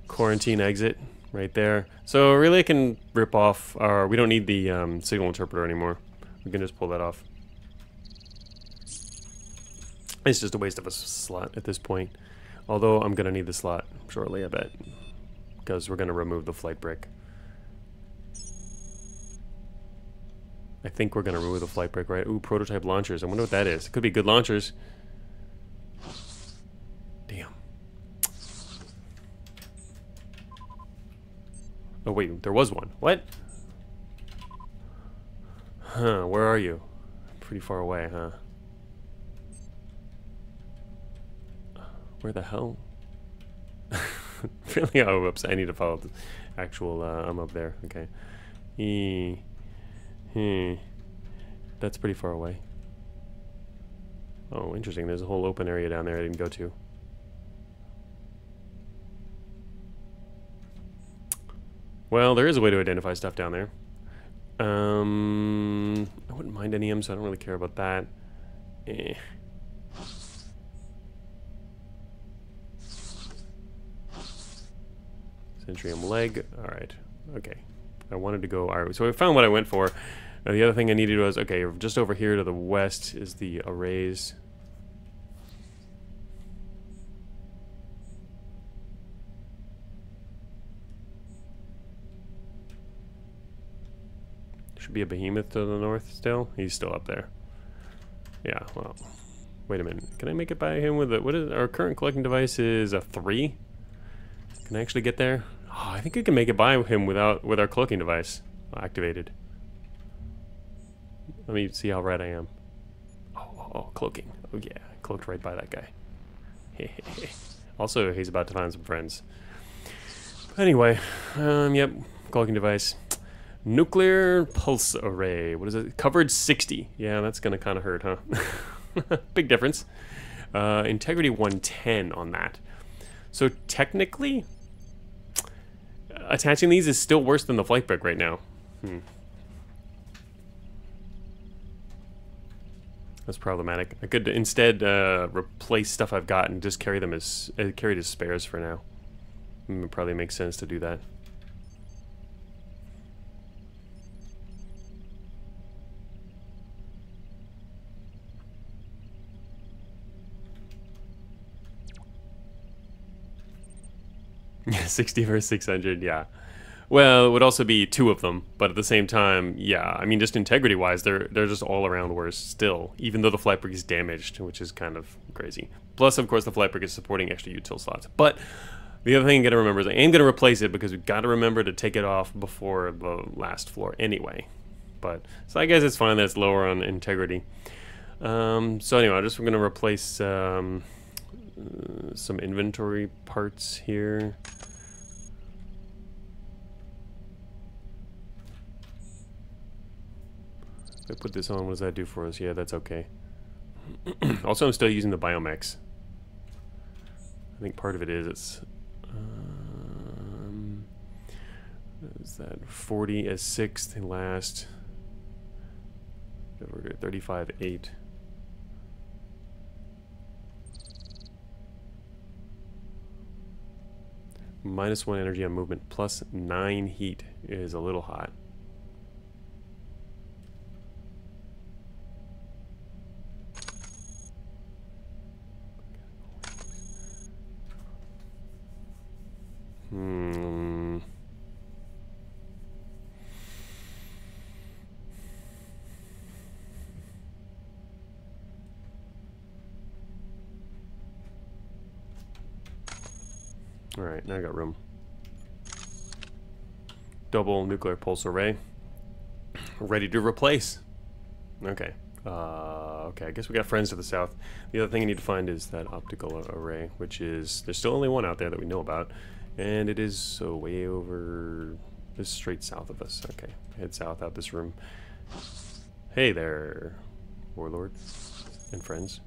quarantine exit, right there. So really I can rip off our, we don't need the um, signal interpreter anymore. We can just pull that off. It's just a waste of a slot at this point. Although I'm going to need the slot shortly, I bet. Because we're going to remove the flight brick. I think we're going to remove the flight brick, right? Ooh, prototype launchers. I wonder what that is. It could be good launchers. Damn. Oh, wait, there was one. What? Huh, where are you? Pretty far away, huh? Where the hell? really? Oh, whoops. I need to follow the actual, uh, I'm up there. Okay. E Hmm. That's pretty far away. Oh, interesting. There's a whole open area down there I didn't go to. Well, there is a way to identify stuff down there. Um, I wouldn't mind any of them, so I don't really care about that. Eh. Centrium leg. Alright. Okay. I wanted to go... Alright, so I found what I went for. Now the other thing I needed was, okay, just over here to the west is the arrays. Should be a behemoth to the north still. He's still up there. Yeah, well, wait a minute. Can I make it by him with a, what is, our current cloaking device is a three? Can I actually get there? Oh, I think we can make it by him without, with our cloaking device activated. Let me see how red I am. Oh, oh, oh cloaking. Oh yeah, cloaked right by that guy. also, he's about to find some friends. Anyway, um, yep, cloaking device. Nuclear pulse array. What is it? Covered 60. Yeah, that's gonna kind of hurt, huh? Big difference. Uh, integrity 110 on that. So technically, attaching these is still worse than the flight brick right now. Hmm. That's problematic. I could instead uh, replace stuff I've got and just carry them as uh, carry as spares for now. Mm, it probably makes sense to do that. 60 versus 600, yeah. Well, it would also be two of them, but at the same time, yeah. I mean, just integrity-wise, they're they're just all around worse still. Even though the flight brick is damaged, which is kind of crazy. Plus, of course, the flight brick is supporting extra util slots. But the other thing you got to remember is I am going to replace it because we've got to remember to take it off before the last floor anyway. But so I guess it's fine that it's lower on integrity. Um, so anyway, I'm just going to replace um, uh, some inventory parts here. If I put this on, what does that do for us? Yeah, that's okay. also, I'm still using the Biomax. I think part of it is it's... Um, is that 40 as 6th and last? 35, 8. Minus 1 energy on movement, plus 9 heat is a little hot. Hmm. Alright, now I got room. Double nuclear pulse array. Ready to replace. Okay. Uh, okay, I guess we got friends to the south. The other thing I need to find is that optical array, which is... There's still only one out there that we know about. And it is so way over... Just straight south of us. Okay, head south out this room. Hey there, Warlord and friends.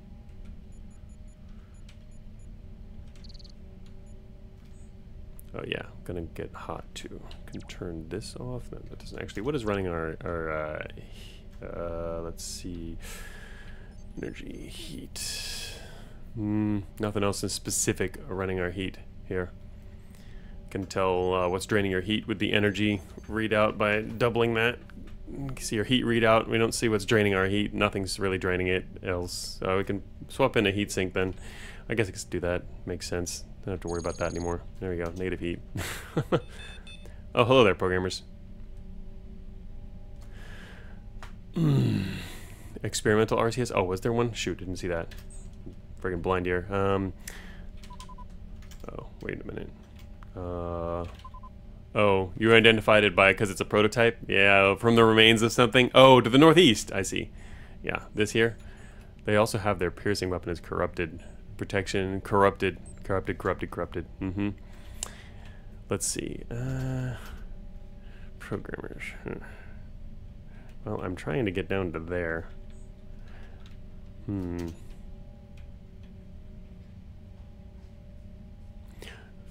Oh yeah, gonna get hot too. Can turn this off. No, that doesn't actually. What is running our our? Uh, uh, let's see. Energy, heat. Mm, nothing else in specific running our heat here. Can tell uh, what's draining your heat with the energy readout by doubling that. See your heat readout. We don't see what's draining our heat. Nothing's really draining it else. We can swap in a heat sink then. I guess I could do that. Makes sense. Don't have to worry about that anymore. There we go, native heat. oh, hello there, programmers. Experimental RCS. Oh, was there one? Shoot, didn't see that. Friggin' blind ear. Um. Oh, wait a minute. Uh. Oh, you identified it by because it's a prototype? Yeah, from the remains of something. Oh, to the northeast. I see. Yeah, this here. They also have their piercing weapon as corrupted. Protection, corrupted. Corrupted, corrupted, corrupted. Mm-hmm. Let's see. Uh, programmers. Well, I'm trying to get down to there. Hmm.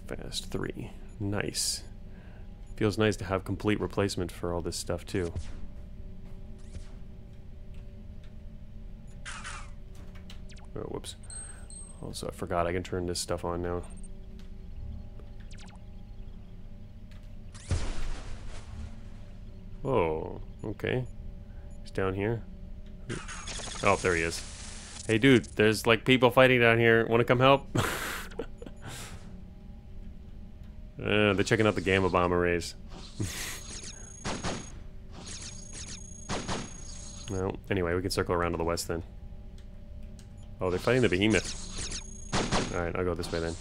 Fast 3. Nice. Feels nice to have complete replacement for all this stuff, too. Oh, whoops. Also, I forgot I can turn this stuff on now. Oh, okay. He's down here. Oh, there he is. Hey, dude, there's like people fighting down here. Want to come help? uh, they're checking out the gamma bomb arrays. well, anyway, we can circle around to the west then. Oh, they're fighting the behemoth. Alright, I'll go this way then.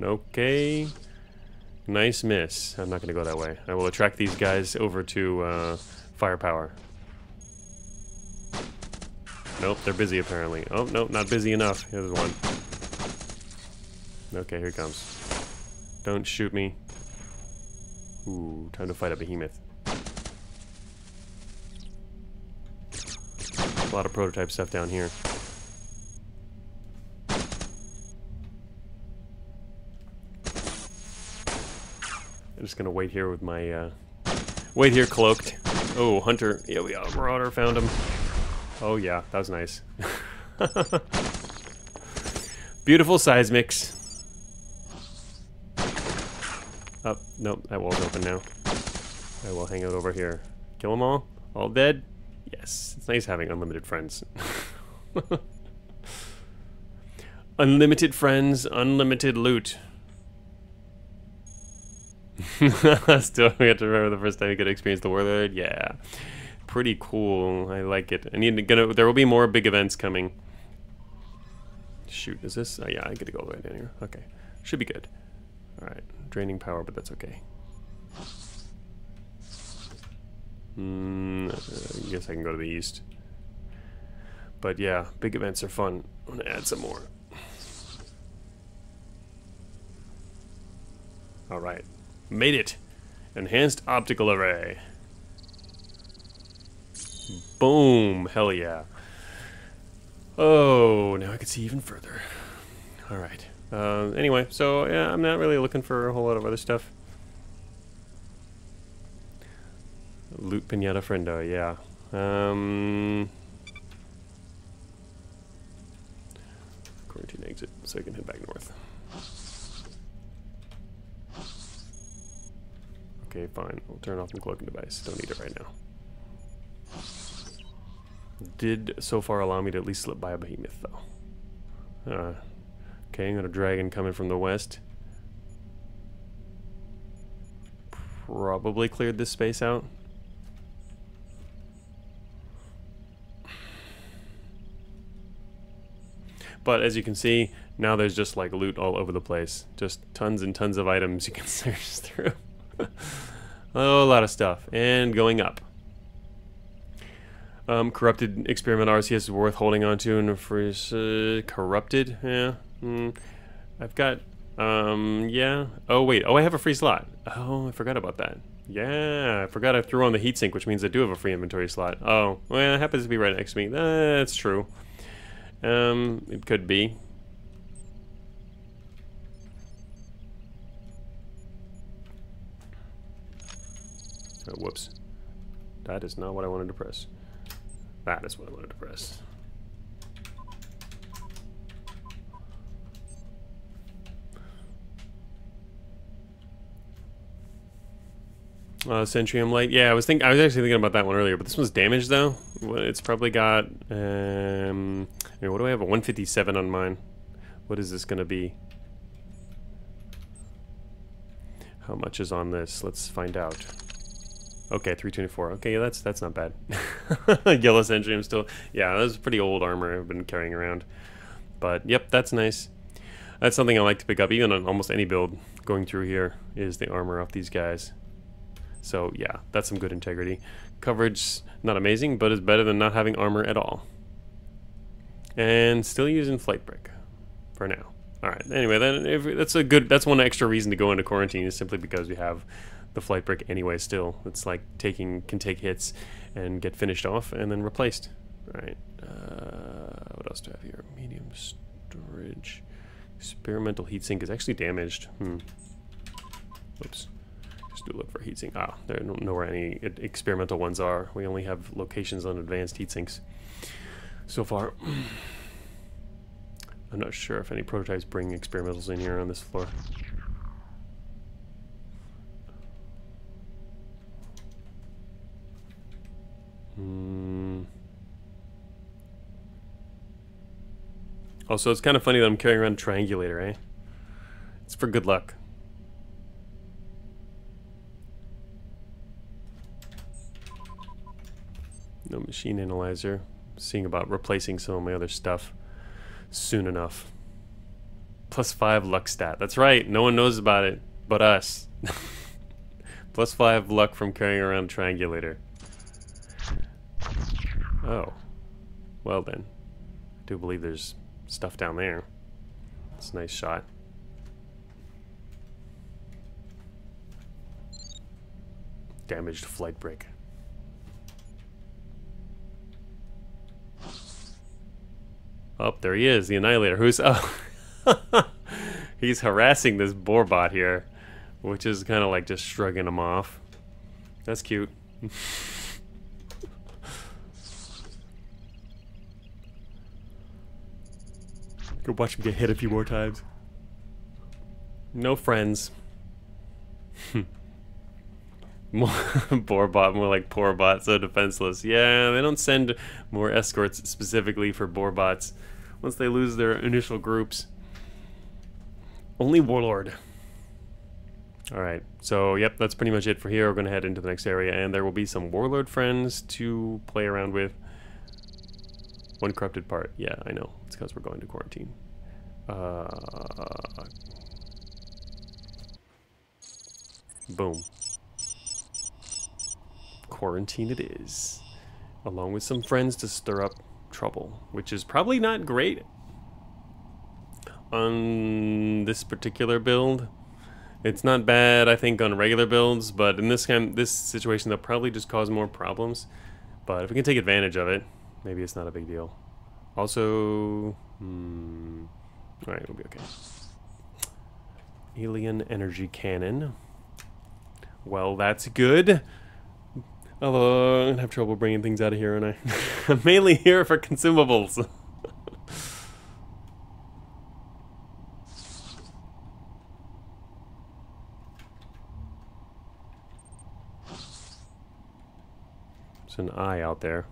Okay. Nice miss. I'm not going to go that way. I will attract these guys over to uh, firepower. Nope, they're busy apparently. Oh, nope, not busy enough. Here's one. Okay, here comes. Don't shoot me. Ooh, time to fight a behemoth. A lot of prototype stuff down here. I'm just gonna wait here with my, uh, wait here cloaked. Oh, Hunter. Yeah, we got a Marauder, found him. Oh yeah, that was nice. Beautiful seismics. Oh, nope, that wall's open now. I will hang out over here. Kill them all? All dead? Yes, it's nice having unlimited friends. unlimited friends, unlimited loot. Still, we have to remember the first time you could experience the Warlord. Yeah, pretty cool. I like it. I need gonna. There will be more big events coming. Shoot, is this? Oh yeah, I get to go all the way down here. Okay, should be good. All right, draining power, but that's okay. Hmm. I guess I can go to the east. But yeah, big events are fun. I'm gonna add some more. All right. Made it. Enhanced optical array. Boom! Hell yeah. Oh, now I can see even further. Alright. Uh, anyway, so yeah, I'm not really looking for a whole lot of other stuff. Loot Pinata Friendo, yeah. Um, quarantine exit, so I can head back north. Okay, fine. I'll turn off the cloaking device. Don't need it right now. Did so far allow me to at least slip by a behemoth, though. Uh, okay, got a dragon coming from the west. Probably cleared this space out. But as you can see, now there's just like loot all over the place. Just tons and tons of items you can search through. a lot of stuff. And going up. Um, corrupted experiment RCS is worth holding on to and for uh, corrupted, yeah. Mm. I've got, um, yeah. Oh wait, oh I have a free slot. Oh, I forgot about that. Yeah, I forgot I threw on the heatsink, which means I do have a free inventory slot. Oh, well, it happens to be right next to me. That's true. Um, it could be. Oh, whoops. That is not what I wanted to press. That is what I wanted to press. Uh, Centrium Light. Yeah, I was think I was actually thinking about that one earlier, but this one's damaged though. It's probably got. Um, I mean, what do I have? A 157 on mine. What is this gonna be? How much is on this? Let's find out. Okay, 324. Okay, yeah, that's that's not bad. Yellow Centrium still. Yeah, that's pretty old armor I've been carrying around. But yep, that's nice. That's something I like to pick up, even on almost any build going through here, is the armor off these guys. So yeah, that's some good integrity. Coverage, not amazing, but is better than not having armor at all. And still using flight brick for now. All right. Anyway, then if, that's a good. That's one extra reason to go into quarantine is simply because we have the flight brick anyway. Still, it's like taking can take hits and get finished off and then replaced. All right. Uh, what else do I have here? Medium storage. Experimental heatsink is actually damaged. Hmm. Oops. Just do a look for heatsink. Ah, there don't know where any experimental ones are. We only have locations on advanced heatsinks so far. I'm not sure if any prototypes bring experimentals in here on this floor. Hmm. Also, it's kind of funny that I'm carrying around a triangulator, eh? It's for good luck. No machine analyzer. Seeing about replacing some of my other stuff soon enough. Plus five luck stat. That's right. No one knows about it but us. Plus five luck from carrying around a triangulator. Oh. Well then. I do believe there's stuff down there. It's a nice shot. Damaged flight brick. Oh, there he is, the Annihilator. Who's oh, he's harassing this Borbot here, which is kind of like just shrugging him off. That's cute. Go watch him get hit a few more times. No friends. More Borbot, more like Poorbot, so defenseless. Yeah, they don't send more escorts specifically for Borbots once they lose their initial groups. Only Warlord. Alright, so yep, that's pretty much it for here. We're going to head into the next area, and there will be some Warlord friends to play around with. One corrupted part. Yeah, I know. Because we're going to quarantine. Uh, boom. Quarantine it is. Along with some friends to stir up trouble, which is probably not great on this particular build. It's not bad, I think, on regular builds, but in this kind, this situation, they'll probably just cause more problems But if we can take advantage of it, maybe it's not a big deal. Also, hmm, all right, we'll be okay. Alien energy cannon. Well, that's good. Although I'm gonna have trouble bringing things out of here, and I, I'm mainly here for consumables. There's an eye out there.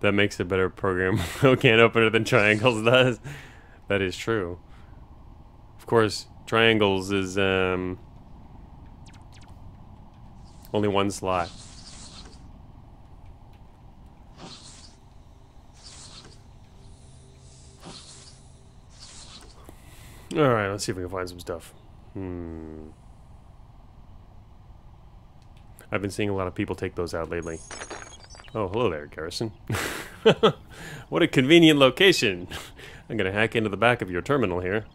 That makes a better program can opener than triangles does. That is true. Of course, triangles is um, only one slot. Alright, let's see if we can find some stuff. Hmm. I've been seeing a lot of people take those out lately. Oh, hello there, Garrison. what a convenient location. I'm gonna hack into the back of your terminal here.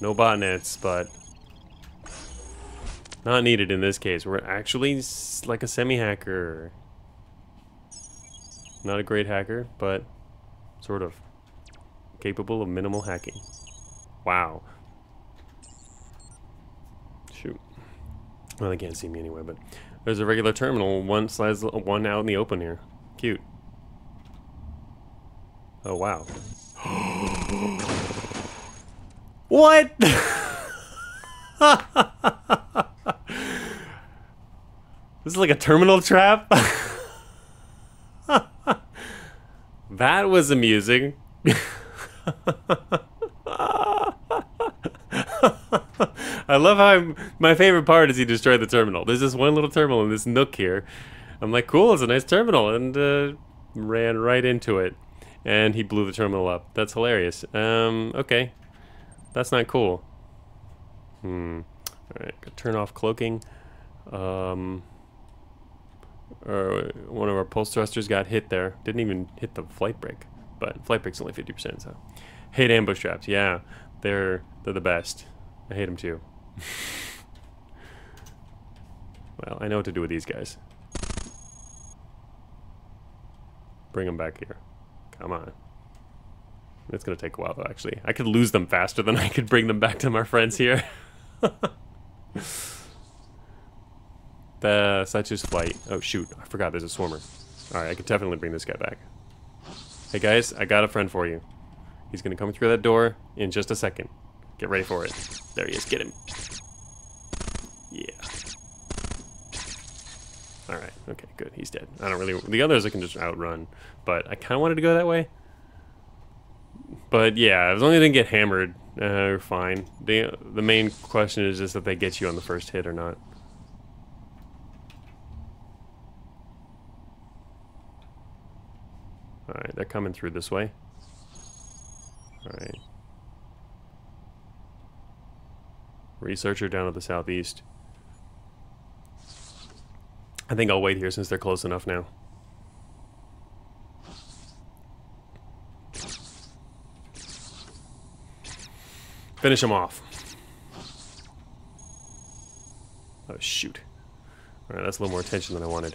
No botnets, but not needed in this case. We're actually like a semi-hacker. Not a great hacker, but sort of capable of minimal hacking. Wow. Shoot. Well, they can't see me anyway, but there's a regular terminal. One slides one out in the open here. Cute. Oh, wow. what? this is like a terminal trap? that was amusing. I love how I'm, my favorite part is he destroyed the terminal. There's this one little terminal in this nook here. I'm like, cool, it's a nice terminal, and uh, ran right into it. And he blew the terminal up. That's hilarious. Um, okay. That's not cool. Hmm. Alright, turn off cloaking. Um, or one of our pulse thrusters got hit there. Didn't even hit the flight brick. But flight brick's only 50%, so. Hate ambush traps, yeah. They're, they're the best. I hate them too. Well, I know what to do with these guys. Bring them back here. Come on. It's gonna take a while though, actually. I could lose them faster than I could bring them back to my friends here. the such is flight. Oh shoot, I forgot there's a swarmer. Alright, I can definitely bring this guy back. Hey guys, I got a friend for you. He's gonna come through that door in just a second. Get ready for it. There he is. Get him. Yeah. Alright. Okay, good. He's dead. I don't really... The others I can just outrun. But I kind of wanted to go that way. But yeah, as long as they didn't get hammered, uh, fine. The, the main question is just that they get you on the first hit or not. Alright, they're coming through this way. Alright. Researcher down to the southeast. I think I'll wait here since they're close enough now. Finish him off. Oh, shoot. Alright, that's a little more attention than I wanted.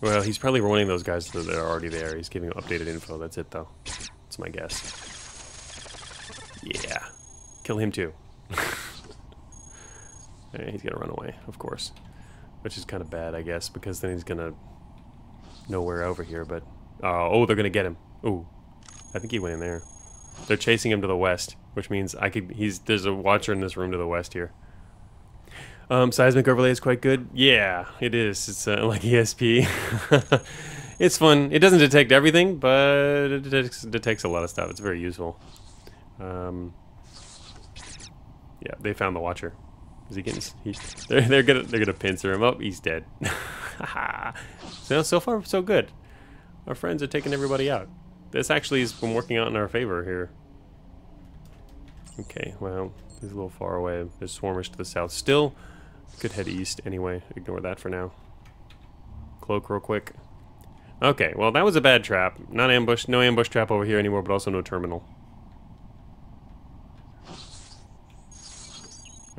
Well, he's probably warning those guys that are already there. He's giving updated info. That's it, though. That's my guess. Yeah. Kill him too. he's gonna run away, of course. Which is kind of bad, I guess, because then he's gonna nowhere over here, but... Uh, oh, they're gonna get him. Ooh. I think he went in there. They're chasing him to the west, which means I could... He's There's a watcher in this room to the west here. Um, seismic overlay is quite good. Yeah, it is. It's uh, like ESP. it's fun. It doesn't detect everything, but it detects, detects a lot of stuff. It's very useful. Um, yeah, they found the Watcher. Is he getting? He, they're they're gonna they're gonna pincer him. up. Oh, he's dead. so so far so good. Our friends are taking everybody out. This actually has been working out in our favor here. Okay, well, he's a little far away. There's swarmers to the south still. Could head east anyway. Ignore that for now. Cloak real quick. Okay, well that was a bad trap. Not ambush, no ambush trap over here anymore, but also no terminal.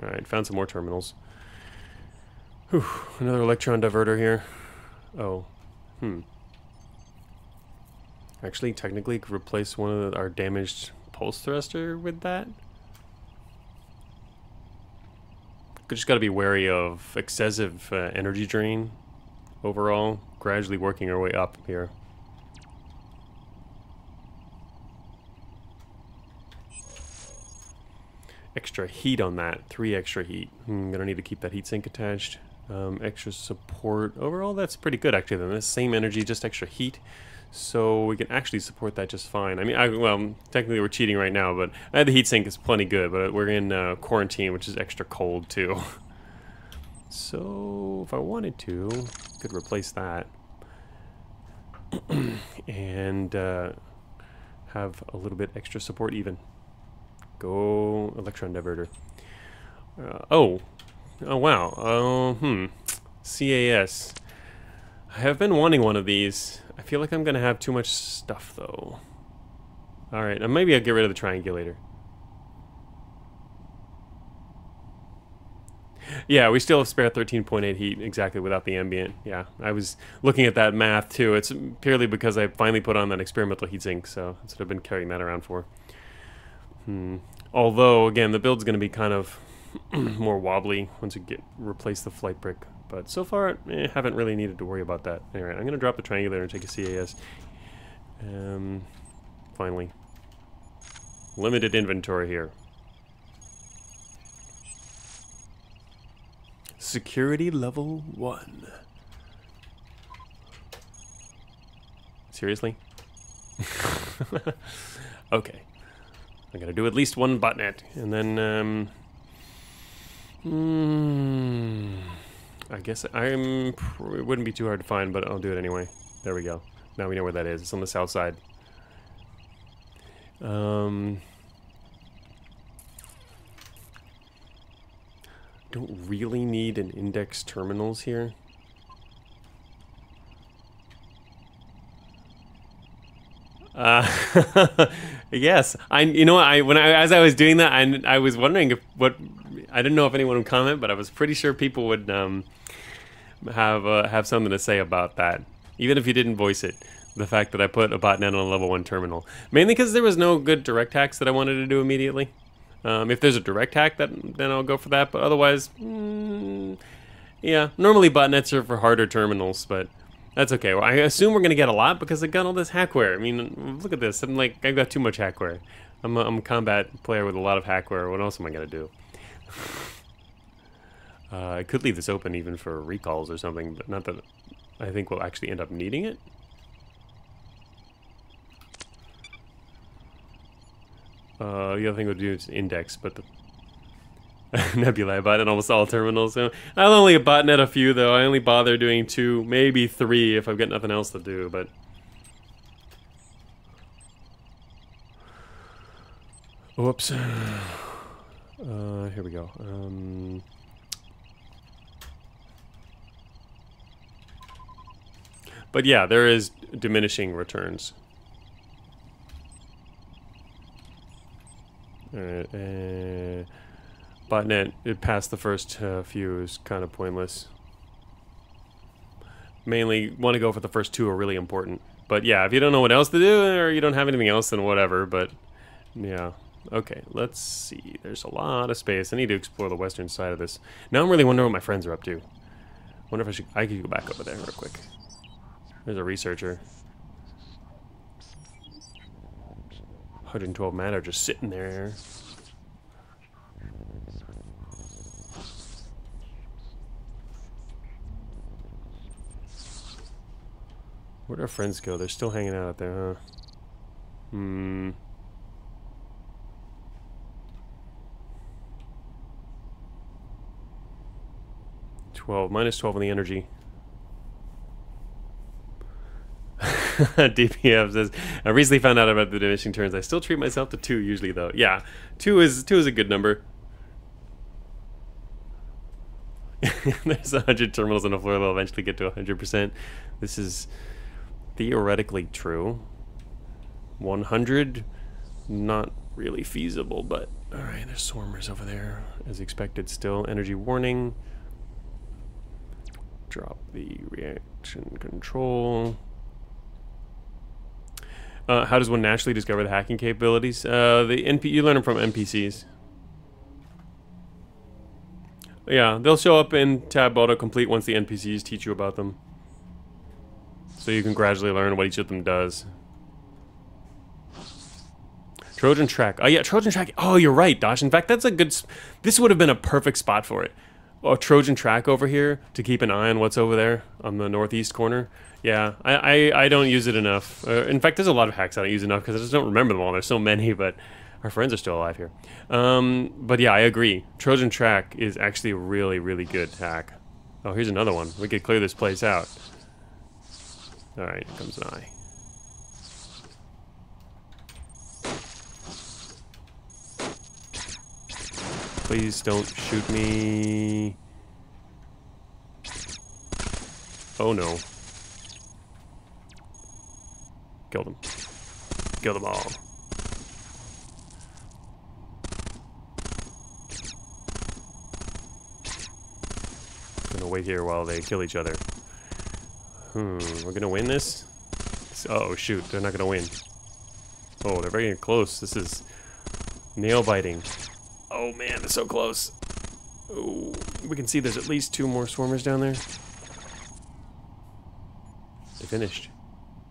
Alright, found some more terminals. Whew, another electron diverter here. Oh. Hmm. Actually, technically, could replace one of the, our damaged pulse thruster with that. Just got to be wary of excessive uh, energy drain overall, gradually working our way up here. Extra heat on that, three extra heat. I'm gonna need to keep that heatsink attached. Um, extra support. Overall, that's pretty good actually. Then the same energy, just extra heat. So we can actually support that just fine. I mean, I, well, technically we're cheating right now, but uh, the heatsink is plenty good. But we're in uh, quarantine, which is extra cold too. so if I wanted to, I could replace that and uh, have a little bit extra support even. Go electron diverter. Uh, oh, Oh, wow. Oh, hmm. CAS. I have been wanting one of these. I feel like I'm going to have too much stuff, though. Alright, and maybe I'll get rid of the triangulator. Yeah, we still have spare 13.8 heat exactly without the ambient. Yeah, I was looking at that math too. It's purely because I finally put on that experimental heatsink, so that's what I've been carrying that around for. Hmm. Although, again, the build's going to be kind of more wobbly once you get replace the flight brick. But so far, eh, haven't really needed to worry about that. Anyway, I'm going to drop the triangular and take a CAS. Um, finally. Limited inventory here. Security level 1. Seriously? okay. I'm going to do at least one botnet, and then... Um, Hmm. I guess I'm. It wouldn't be too hard to find, but I'll do it anyway. There we go. Now we know where that is. It's on the south side. Um. Don't really need an index terminals here. Uh, yes, I. You know, I when I as I was doing that, I I was wondering if what I didn't know if anyone would comment, but I was pretty sure people would um, have uh, have something to say about that, even if you didn't voice it. The fact that I put a botnet on a level one terminal, mainly because there was no good direct hacks that I wanted to do immediately. Um, if there's a direct hack, that then I'll go for that. But otherwise, mm, yeah, normally botnets are for harder terminals, but that's okay. Well, I assume we're gonna get a lot because I got all this hackware. I mean, look at this. I'm like, I've got too much hackware. I'm a, I'm a combat player with a lot of hackware. What else am I gonna do? uh, I could leave this open even for recalls or something, but not that I think we'll actually end up needing it. Uh, the other thing we'll do is index, but the Nebula, botnet almost all terminals. I'll only botnet a few though. I only bother doing two, maybe three if I've got nothing else to do, but Whoops. Uh, here we go. Um, but yeah, there is diminishing returns. Alright, uh, botnet, it passed the first uh, few is kind of pointless. Mainly, want to go for the first two are really important. But yeah, if you don't know what else to do, or you don't have anything else, then whatever, but yeah. Okay, let's see. There's a lot of space. I need to explore the western side of this. Now I'm really wondering what my friends are up to. wonder if I should... I could go back over there real quick. There's a researcher. 112 men are just sitting there. Where'd our friends go? They're still hanging out out there, huh? Hmm... 12. Minus 12 on the energy. DPF says, I recently found out about the diminishing turns. I still treat myself to two usually though. Yeah, two is two is a good number. There's 100 terminals on the floor. They'll eventually get to 100%. This is theoretically true. 100, not really feasible, but all right. There's swarmers over there, as expected. Still energy warning. drop the reaction control. Uh, how does one naturally discover the hacking capabilities? Uh, the NP you learn them from NPCs. Yeah, they'll show up in tab autocomplete once the NPCs teach you about them. So you can gradually learn what each of them does. Trojan track. Oh yeah, Trojan track. Oh, you're right, Dosh. In fact, that's a good. This would have been a perfect spot for it. A Trojan track over here to keep an eye on what's over there on the northeast corner. Yeah, I I, I don't use it enough. Uh, in fact, there's a lot of hacks I don't use enough because I just don't remember them all. There's so many, but our friends are still alive here. Um, but yeah, I agree. Trojan track is actually a really really good hack. Oh, here's another one. We could clear this place out. All right, here comes an eye. Please don't shoot me. Oh no. Kill them. Kill them all. I'm gonna wait here while they kill each other. Hmm, we're gonna win this? Oh shoot, they're not gonna win. Oh, they're very close. This is nail biting. Oh man, they're so close. Oh, we can see there's at least two more swarmers down there. They finished.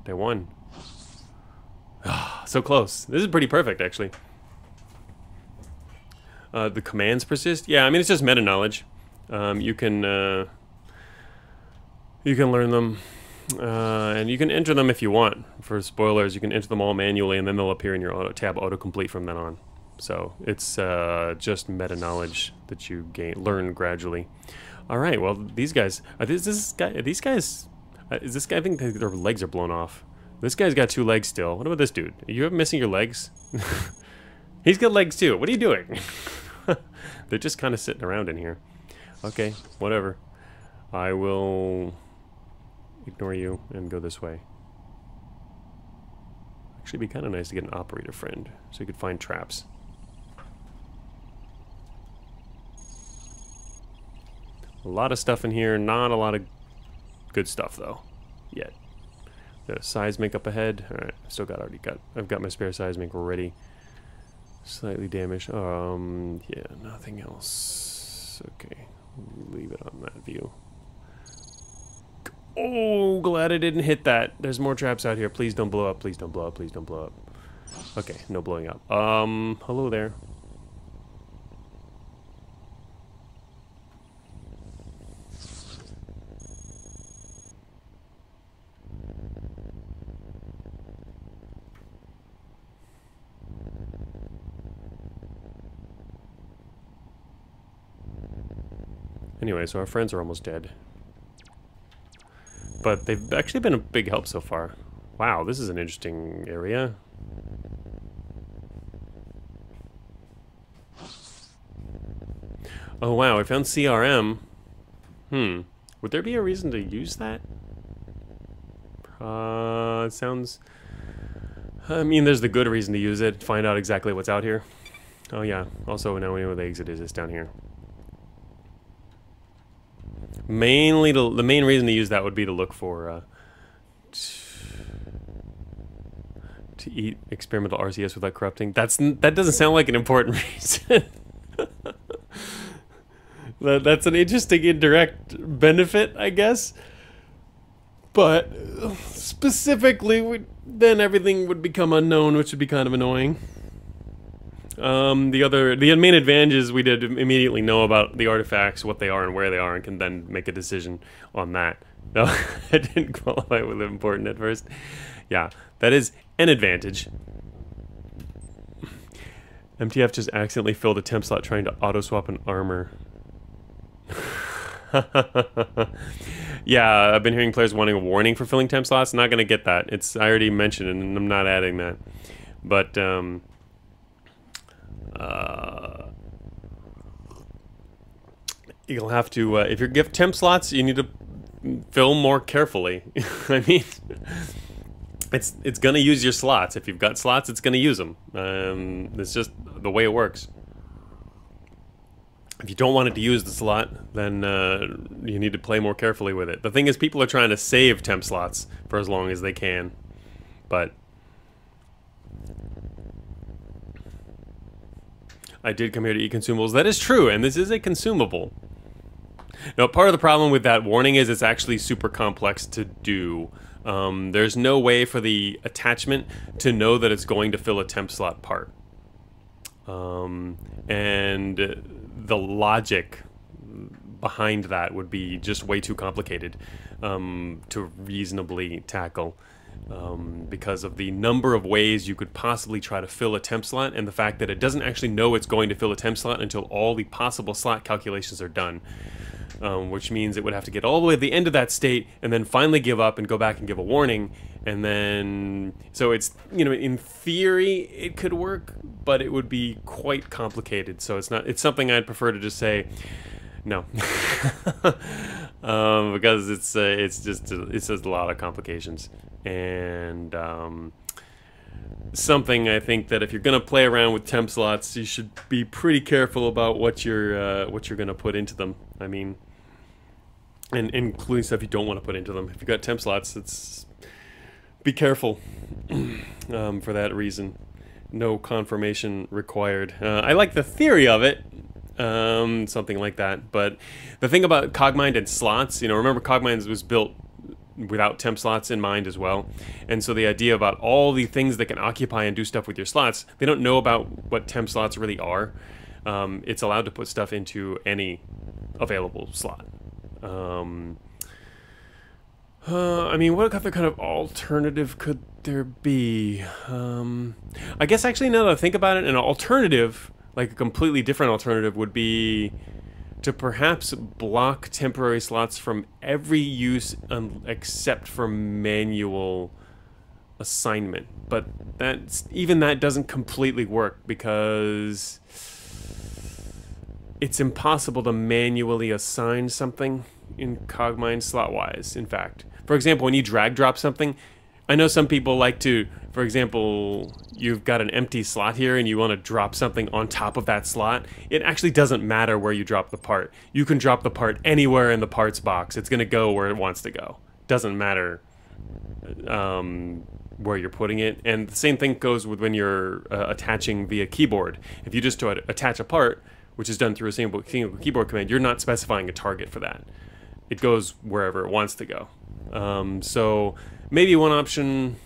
They won. Ah, so close. This is pretty perfect, actually. Uh, the commands persist. Yeah, I mean it's just meta knowledge. Um, you can uh, you can learn them, uh, and you can enter them if you want. For spoilers, you can enter them all manually, and then they'll appear in your auto tab autocomplete from then on. So it's uh, just meta knowledge that you gain learn gradually. All right. Well, these guys are this, this guy. Are these guys. Uh, is this guy? I think their legs are blown off. This guy's got two legs still. What about this dude? Are you missing your legs? He's got legs too. What are you doing? They're just kind of sitting around in here. Okay, whatever. I will ignore you and go this way. Actually, be kind of nice to get an operator friend so you could find traps. A lot of stuff in here, not a lot of good stuff though, yet. Got a seismic up ahead. Alright, still got already got I've got my spare seismic ready. Slightly damaged. Um yeah, nothing else. Okay. Leave it on that view. Oh, glad I didn't hit that. There's more traps out here. Please don't blow up. Please don't blow up. Please don't blow up. Okay, no blowing up. Um, hello there. Anyway, so our friends are almost dead. But they've actually been a big help so far. Wow, this is an interesting area. Oh wow, I found CRM. Hmm. Would there be a reason to use that? Uh, it sounds... I mean, there's the good reason to use it. Find out exactly what's out here. Oh yeah, also now we know where the exit is. It's down here. Mainly, to, the main reason to use that would be to look for, uh, to eat experimental RCS without corrupting. That's that doesn't sound like an important reason. that, that's an interesting indirect benefit, I guess. But specifically, we, then everything would become unknown, which would be kind of annoying. Um, the other, the main advantage is we did immediately know about the artifacts, what they are and where they are, and can then make a decision on that. No, I didn't qualify with important at first. Yeah, that is an advantage. MTF just accidentally filled a temp slot trying to auto swap an armor. yeah, I've been hearing players wanting a warning for filling temp slots. Not gonna get that. It's I already mentioned and I'm not adding that. But um, uh, you'll have to uh, if you give temp slots, you need to fill more carefully. I mean, it's it's gonna use your slots. If you've got slots, it's gonna use them. Um, it's just the way it works. if you don't want it to use the slot, then uh, you need to play more carefully with it. The thing is, people are trying to save temp slots for as long as they can, but I did come here to eat consumables. That is true, and this is a consumable. Now, part of the problem with that warning is it's actually super complex to do. Um, there's no way for the attachment to know that it's going to fill a temp slot part. Um, and the logic behind that would be just way too complicated um, to reasonably tackle um, because of the number of ways you could possibly try to fill a temp slot and the fact that it doesn't actually know it's going to fill a temp slot until all the possible slot calculations are done. Um, which means it would have to get all the way to the end of that state and then finally give up and go back and give a warning. And then, so it's, you know, in theory it could work, but it would be quite complicated. So it's not, it's something I'd prefer to just say, no. um, because it's, uh, it's just, it's just a lot of complications and um, something I think that if you're going to play around with temp slots, you should be pretty careful about what you're uh, what you're going to put into them. I mean, and including stuff you don't want to put into them. If you've got temp slots, it's be careful um, for that reason. No confirmation required. Uh, I like the theory of it, um, something like that. But the thing about Cogmind and slots, you know, remember Cogmind was built without temp slots in mind as well. And so the idea about all the things that can occupy and do stuff with your slots, they don't know about what temp slots really are. Um, it's allowed to put stuff into any available slot. Um, uh, I mean, what other kind of alternative could there be? Um, I guess actually, now that I think about it, an alternative, like a completely different alternative, would be to perhaps block temporary slots from every use except for manual assignment. But that's even that doesn't completely work because it's impossible to manually assign something in Cogmind slot-wise, in fact. For example, when you drag drop something, I know some people like to, for example, you've got an empty slot here and you want to drop something on top of that slot. It actually doesn't matter where you drop the part. You can drop the part anywhere in the parts box. It's going to go where it wants to go. Doesn't matter um, where you're putting it. And the same thing goes with when you're uh, attaching via keyboard. If you just attach a part, which is done through a single, keyboard command, you're not specifying a target for that. It goes wherever it wants to go. Um, so maybe one option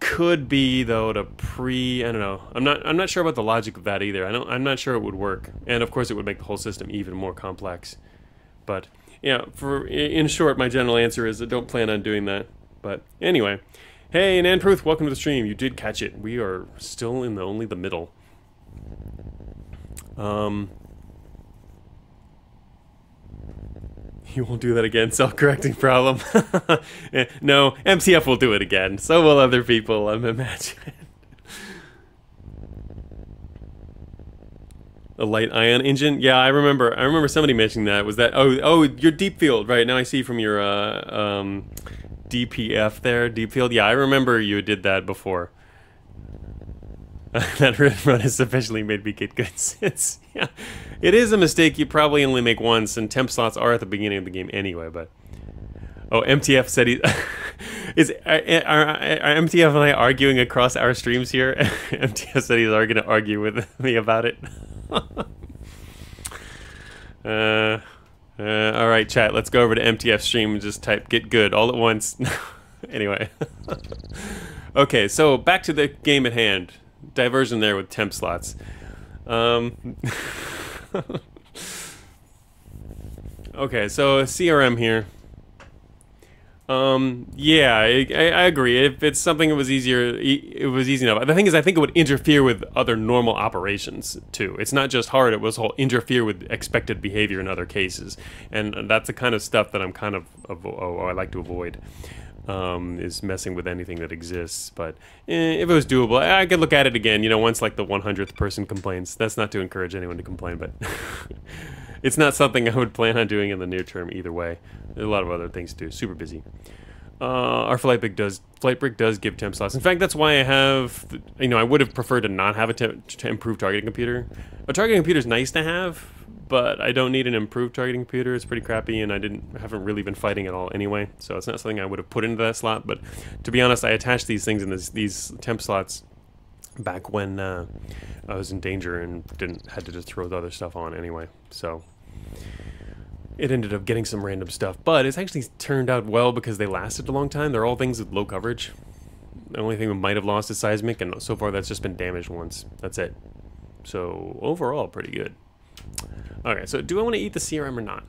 could be though to pre I don't know. I'm not I'm not sure about the logic of that either. I don't I'm not sure it would work. And of course it would make the whole system even more complex. But yeah, for in short my general answer is I don't plan on doing that. But anyway, hey Nan Pruth, welcome to the stream. You did catch it. We are still in the only the middle. Um You won't do that again, self-correcting problem. no, MCF will do it again. So will other people, I'm imagining. A light ion engine? Yeah, I remember. I remember somebody mentioning that. Was that? Oh, oh, your deep field, right? Now I see from your uh, um, DPF there, deep field. Yeah, I remember you did that before. that run has sufficiently made me get good sense. yeah, it is a mistake you probably only make once, and temp slots are at the beginning of the game anyway. But oh, MTF said he is are, are, are, MTF and I arguing across our streams here. MTF said he's going to argue with me about it. uh, uh, all right, chat. Let's go over to MTF stream and just type "get good" all at once. anyway. okay, so back to the game at hand diversion there with temp slots. Um, okay, so CRM here. Um, yeah, I, I, agree. If it's something that was easier, it was easy enough. The thing is, I think it would interfere with other normal operations too. It's not just hard; it was whole interfere with expected behavior in other cases, and that's the kind of stuff that I'm kind of, oh, I like to avoid um, is messing with anything that exists. But eh, if it was doable, I could look at it again. You know, once like the 100th person complains. That's not to encourage anyone to complain, but it's not something I would plan on doing in the near term either way. There's a lot of other things to do. Super busy. uh, our flight brick does flight brick does give temp slots. In fact, that's why I have you know I would have preferred to not have a temp, to improve targeting computer. A targeting computer is nice to have, but I don't need an improved targeting computer. It's pretty crappy, and I didn't haven't really been fighting at all anyway. So it's not something I would have put into that slot. But to be honest, I attached these things in this, these temp slots back when uh, I was in danger and didn't had to just throw the other stuff on anyway. So it ended up getting some random stuff, but it's actually turned out well because they lasted a long time. They're all things with low coverage. The only thing we might have lost is seismic, and so far that's just been damaged once. That's it. So overall, pretty good. Okay, so do I want to eat the CRM or not?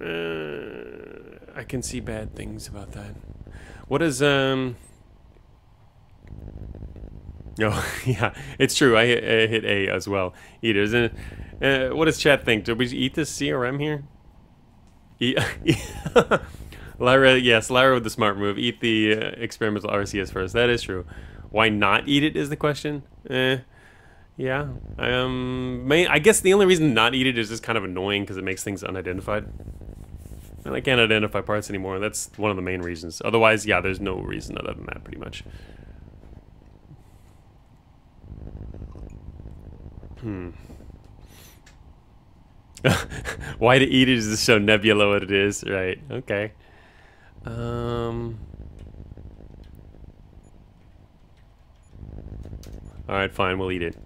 Uh, I can see bad things about that. What is um? No, oh, yeah, it's true. I hit, I hit A as well. Eat it. Uh, what does chat think? Did we eat this CRM here? Lyra, yes, Lyra with the smart move. Eat the uh, experimental RCS first. That is true. Why not eat it is the question. Eh, yeah. Um, may, I guess the only reason not eat it is just kind of annoying because it makes things unidentified. And I can't identify parts anymore. That's one of the main reasons. Otherwise, yeah, there's no reason other than that, pretty much. Hmm. Why to eat it is to show Nebula what it is, right? Okay. Um. All right, fine. We'll eat it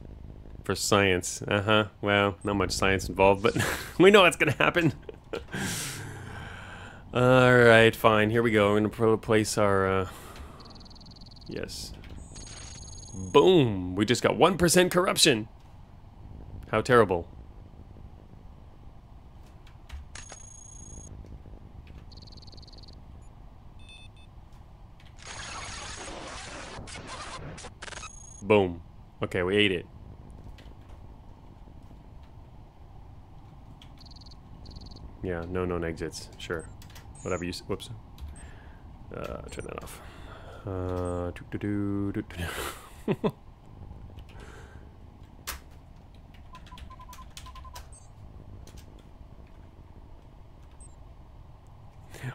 for science. Uh huh. Well, not much science involved, but we know what's gonna happen. All right, fine. Here we go. We're gonna replace our. Uh... Yes. Boom! We just got one percent corruption. How terrible. Boom. Okay, we ate it. Yeah, no known exits. Sure. Whatever you... Whoops. Uh, turn that off. Uh,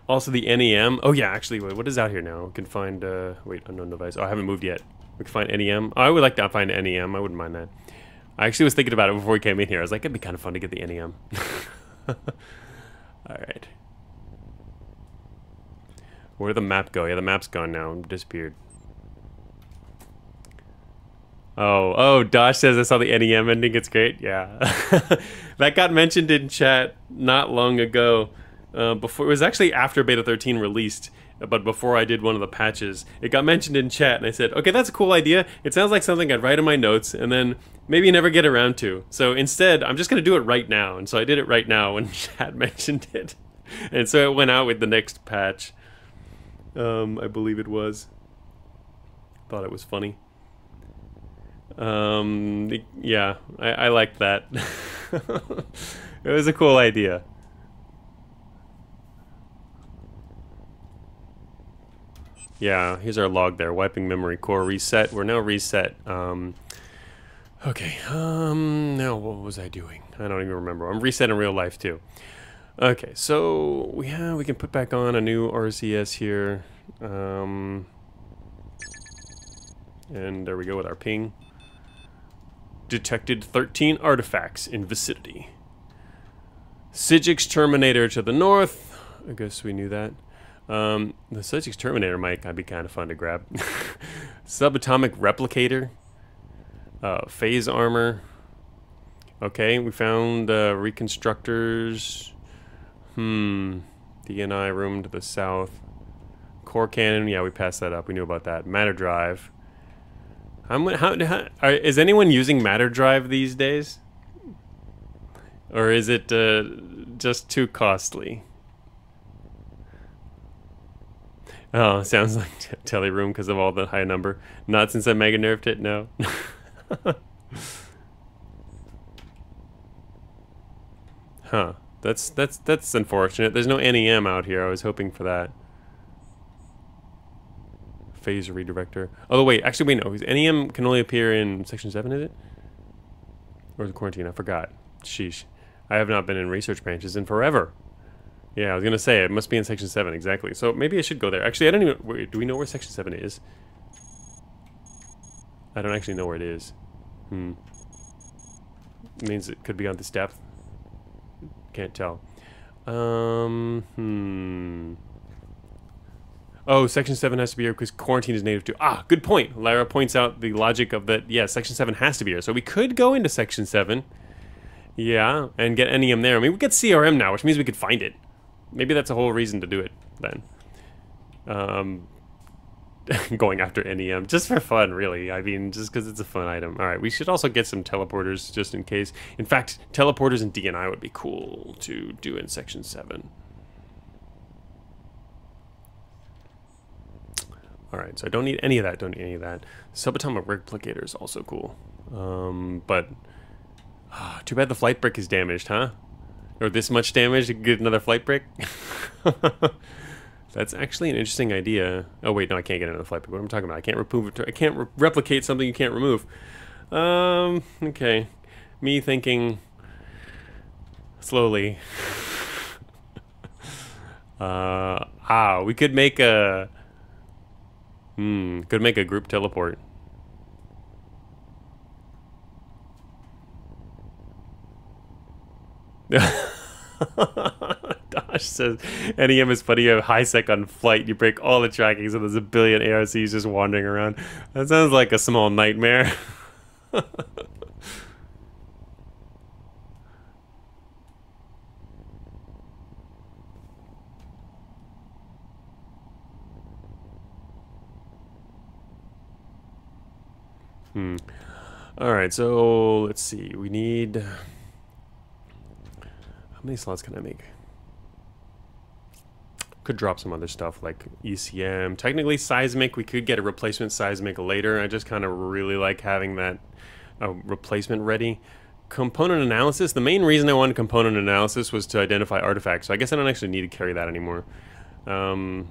also the NEM. Oh yeah, actually, wait, what is out here now? We can find, uh, wait, unknown device. Oh, I haven't moved yet. We can find NEM. Oh, I would like to find NEM. I wouldn't mind that. I actually was thinking about it before we came in here. I was like, it'd be kind of fun to get the NEM. Alright. Where'd the map go? Yeah, the map's gone now. Disappeared. Oh, oh, Dosh says I saw the NEM ending. It's great. Yeah. that got mentioned in chat not long ago. Uh, before It was actually after Beta 13 released but before I did one of the patches, it got mentioned in chat, and I said, okay, that's a cool idea. It sounds like something I'd write in my notes, and then maybe never get around to. So instead, I'm just going to do it right now. And so I did it right now when chat mentioned it. And so it went out with the next patch. Um, I believe it was. Thought it was funny. Um, yeah, I, I liked that. it was a cool idea. Yeah, here's our log there. Wiping memory core reset. We're now reset. Um, okay, um, now what was I doing? I don't even remember. I'm resetting in real life too. Okay, so we have, we can put back on a new RCS here. Um, and there we go with our ping. Detected 13 artifacts in vicinity. Sigix Terminator to the north. I guess we knew that. Um, the Sigix Terminator might be kind of fun to grab. Subatomic Replicator. Uh, phase Armor. Okay, we found uh, Reconstructors. Hmm. DNI room to the south. Core Cannon. Yeah, we passed that up. We knew about that. Matter Drive. How, how, how are, is anyone using Matter Drive these days? Or is it uh, just too costly? Oh, sounds like Telly Room because of all the high number. Not since I mega nerfed it, no. huh. That's that's that's unfortunate. There's no NEM out here. I was hoping for that. Phase redirector. Oh wait, actually wait no. NEM can only appear in section seven, is it? Or the quarantine? I forgot. Sheesh. I have not been in research branches in forever. Yeah, I was gonna say it must be in section seven exactly. So maybe I should go there. Actually, I don't even. Wait, do we know where section seven is? I don't actually know where it is. Hmm. It means it could be on this depth. Can't tell. Um. Hmm. Oh, Section 7 has to be here because quarantine is native to... Ah, good point. Lyra points out the logic of that. Yeah, Section 7 has to be here. So we could go into Section 7. Yeah, and get NEM there. I mean, we get CRM now, which means we could find it. Maybe that's a whole reason to do it, then. Um, going after NEM, just for fun, really. I mean, just because it's a fun item. All right, we should also get some teleporters, just in case. In fact, teleporters and DNI would be cool to do in Section 7. Alright, so I don't need any of that, don't need any of that. Subatomic replicator is also cool. Um, but, ah, too bad the flight brick is damaged, huh? Or this much damage to get another flight brick? That's actually an interesting idea. Oh wait, no, I can't get another flight brick. What am I talking about? I can't remove I can't re replicate something you can't remove. Um, okay. Me thinking slowly. uh, ah, we could make a Hmm, could make a group teleport. Dosh says NEM is funny. You have high sec on flight. You break all the tracking, so there's a billion ARCs just wandering around. That sounds like a small nightmare. Hmm. All right, so let's see. We need... How many slots can I make? Could drop some other stuff like ECM. Technically seismic, we could get a replacement seismic later. I just kind of really like having that uh, replacement ready. Component analysis, the main reason I wanted component analysis was to identify artifacts, so I guess I don't actually need to carry that anymore. Um,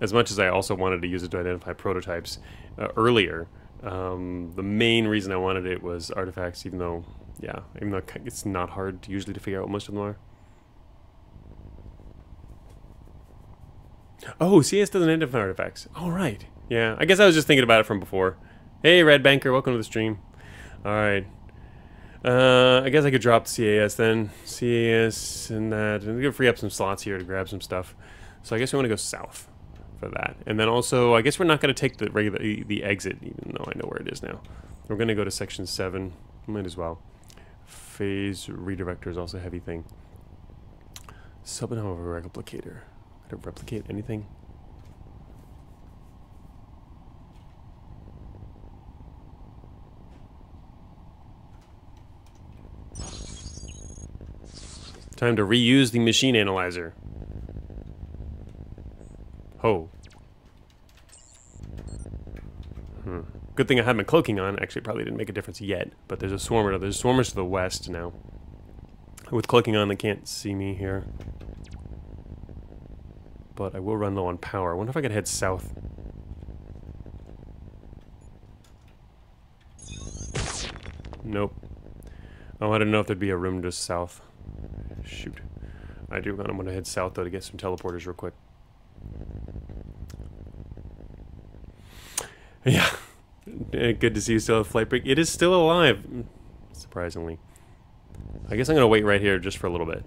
as much as I also wanted to use it to identify prototypes uh, earlier. Um, the main reason I wanted it was artifacts, even though, yeah, even though it's not hard usually to figure out what most of them are. Oh, CS doesn't identify artifacts. All right. Yeah, I guess I was just thinking about it from before. Hey, Red Banker, welcome to the stream. All right. Uh, I guess I could drop CAS then. CAS and that. We could free up some slots here to grab some stuff. So I guess we want to go south for that. And then also, I guess we're not going to take the regular the exit, even though I know where it is now. We're going to go to section 7. Might as well. Phase redirector is also a heavy thing. Subatomic replicator. It replicate anything? Time to reuse the machine analyzer. Ho. Hmm. Good thing I had my cloaking on. Actually, probably didn't make a difference yet. But there's a swarmer. There's swarmers to the west now. With cloaking on, they can't see me here. But I will run low on power. I wonder if I could head south. Nope. Oh, I don't know if there'd be a room just south. Shoot. I do. I'm gonna head south though to get some teleporters real quick. Yeah. Eh, good to see you still have flight brick. It is still alive, hmm. surprisingly. I guess I'm going to wait right here just for a little bit.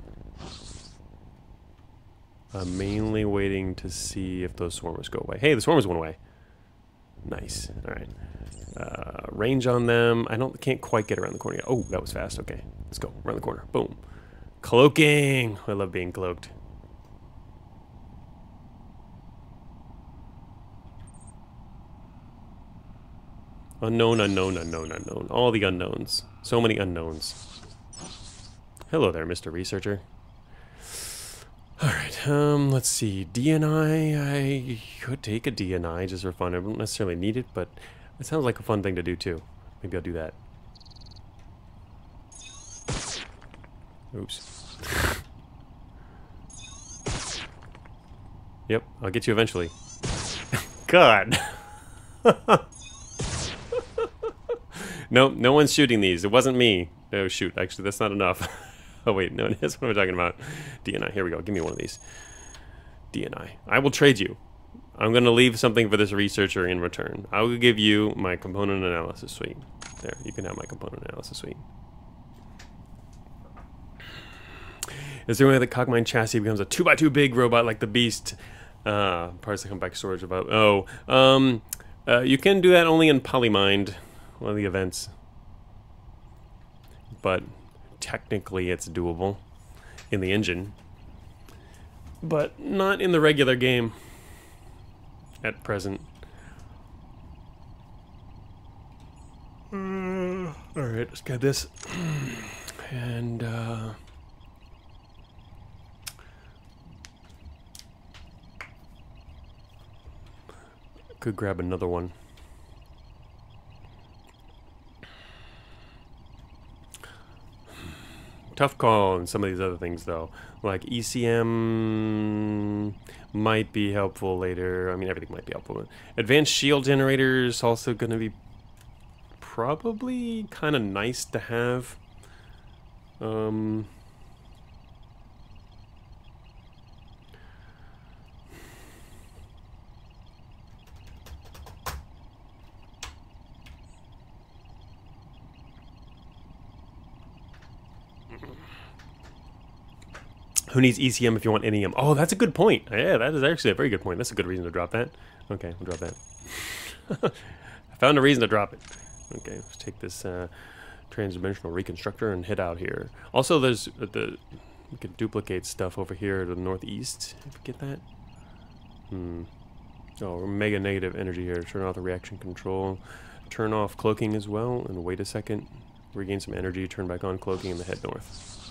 I'm mainly waiting to see if those swarmers go away. Hey, the swarmers went away. Nice. All right. Uh, range on them. I don't can't quite get around the corner yet. Oh, that was fast. Okay, let's go around the corner. Boom. Cloaking. I love being cloaked. Unknown, unknown, unknown, unknown. All the unknowns. So many unknowns. Hello there, Mr. Researcher. Alright, um, let's see. DNI, I could take a DNI just for fun. I don't necessarily need it, but it sounds like a fun thing to do too. Maybe I'll do that. Oops. yep, I'll get you eventually. God. No, no one's shooting these. It wasn't me. Oh, shoot. Actually, that's not enough. oh wait, no, that's what am I talking about? DNI. Here we go. Give me one of these. DNI. I will trade you. I'm going to leave something for this researcher in return. I will give you my component analysis suite. There, you can have my component analysis suite. Is there a way that Cogmind chassis becomes a 2x2 big robot like the Beast? Uh, parts that come back storage about. Oh, um, uh, you can do that only in Polymind, one of the events. But technically it's doable in the engine. But not in the regular game at present. Uh, Alright, let's get this. and, uh... Could grab another one. Tough call on some of these other things, though. Like ECM might be helpful later. I mean, everything might be helpful. Advanced shield generators also going to be probably kind of nice to have. Um, Who needs ECM if you want NEM? Oh, that's a good point. Yeah, that is actually a very good point. That's a good reason to drop that. Okay, we'll drop that. I found a reason to drop it. Okay, let's take this uh, transdimensional reconstructor and head out here. Also, there's uh, the we can duplicate stuff over here to the northeast. If you get that. Hmm. Oh, mega negative energy here. Turn off the reaction control. Turn off cloaking as well. And wait a second. Regain some energy. Turn back on cloaking and head north.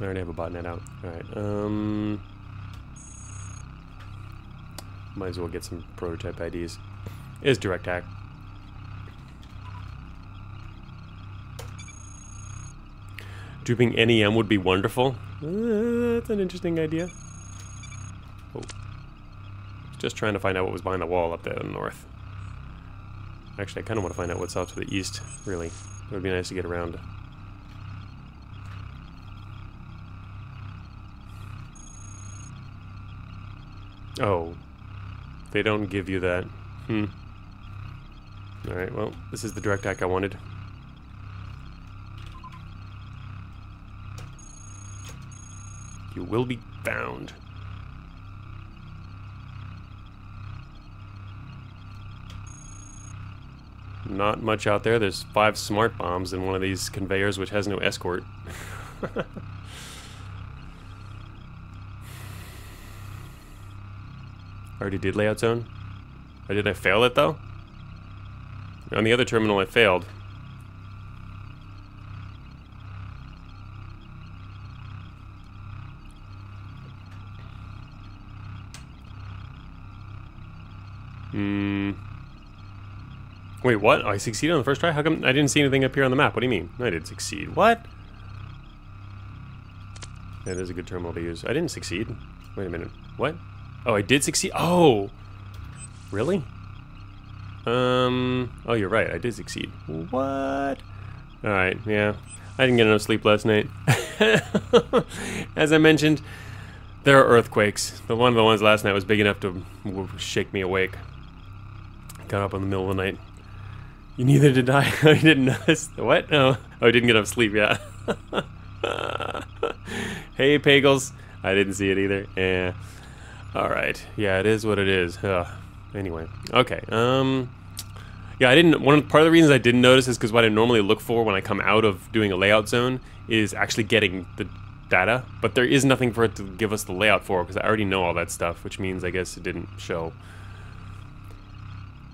I already have a botnet out. Alright, um... Might as well get some prototype IDs. Is direct hack. Duping NEM would be wonderful. Uh, that's an interesting idea. Oh. Just trying to find out what was behind the wall up there in the north. Actually, I kind of want to find out what's out to the east, really. It would be nice to get around. Oh. They don't give you that. Hmm. Alright, well, this is the direct hack I wanted. You will be found. Not much out there. There's five smart bombs in one of these conveyors which has no escort. I already did layout zone? Or did I fail it though? On the other terminal I failed. Hmm. Wait, what? Oh, I succeeded on the first try? How come I didn't see anything up here on the map? What do you mean? I did succeed. What? That is a good terminal to use. I didn't succeed. Wait a minute. What? Oh, I did succeed? Oh! Really? Um, oh, you're right. I did succeed. What? Alright, yeah. I didn't get enough sleep last night. As I mentioned, there are earthquakes. The one of the ones last night was big enough to shake me awake. Got up in the middle of the night. You neither did I. I didn't notice. What? Oh, oh I didn't get enough sleep, yeah. hey, Pagels. I didn't see it either. Yeah. Alright. Yeah, it is what it is. Ugh. Anyway. Okay. Um... Yeah, I didn't... One part of the reasons I didn't notice is because what I normally look for when I come out of doing a layout zone is actually getting the data, but there is nothing for it to give us the layout for because I already know all that stuff, which means I guess it didn't show.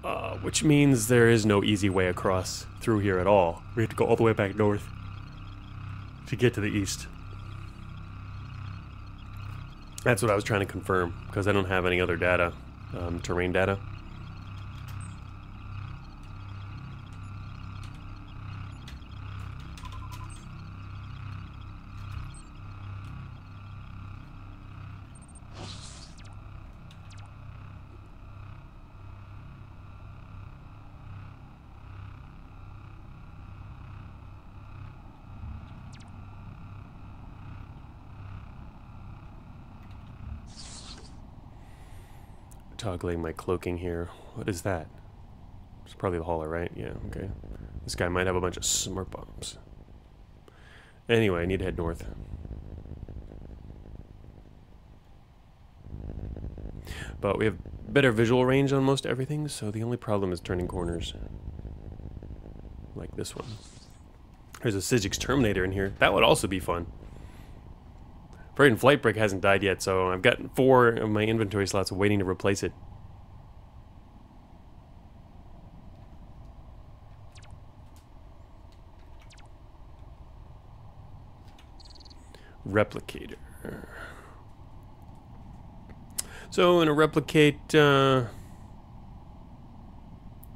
Uh, which means there is no easy way across through here at all. We have to go all the way back north to get to the east. That's what I was trying to confirm, because I don't have any other data, um, terrain data. Toggling my cloaking here. What is that? It's probably the hauler, right? Yeah, okay. This guy might have a bunch of smart bombs. Anyway, I need to head north. But we have better visual range on most everything, so the only problem is turning corners. Like this one. There's a Sigix Terminator in here. That would also be fun. Braden Flight Brick hasn't died yet, so I've got four of my inventory slots waiting to replace it. Replicator. So in a replicate, uh,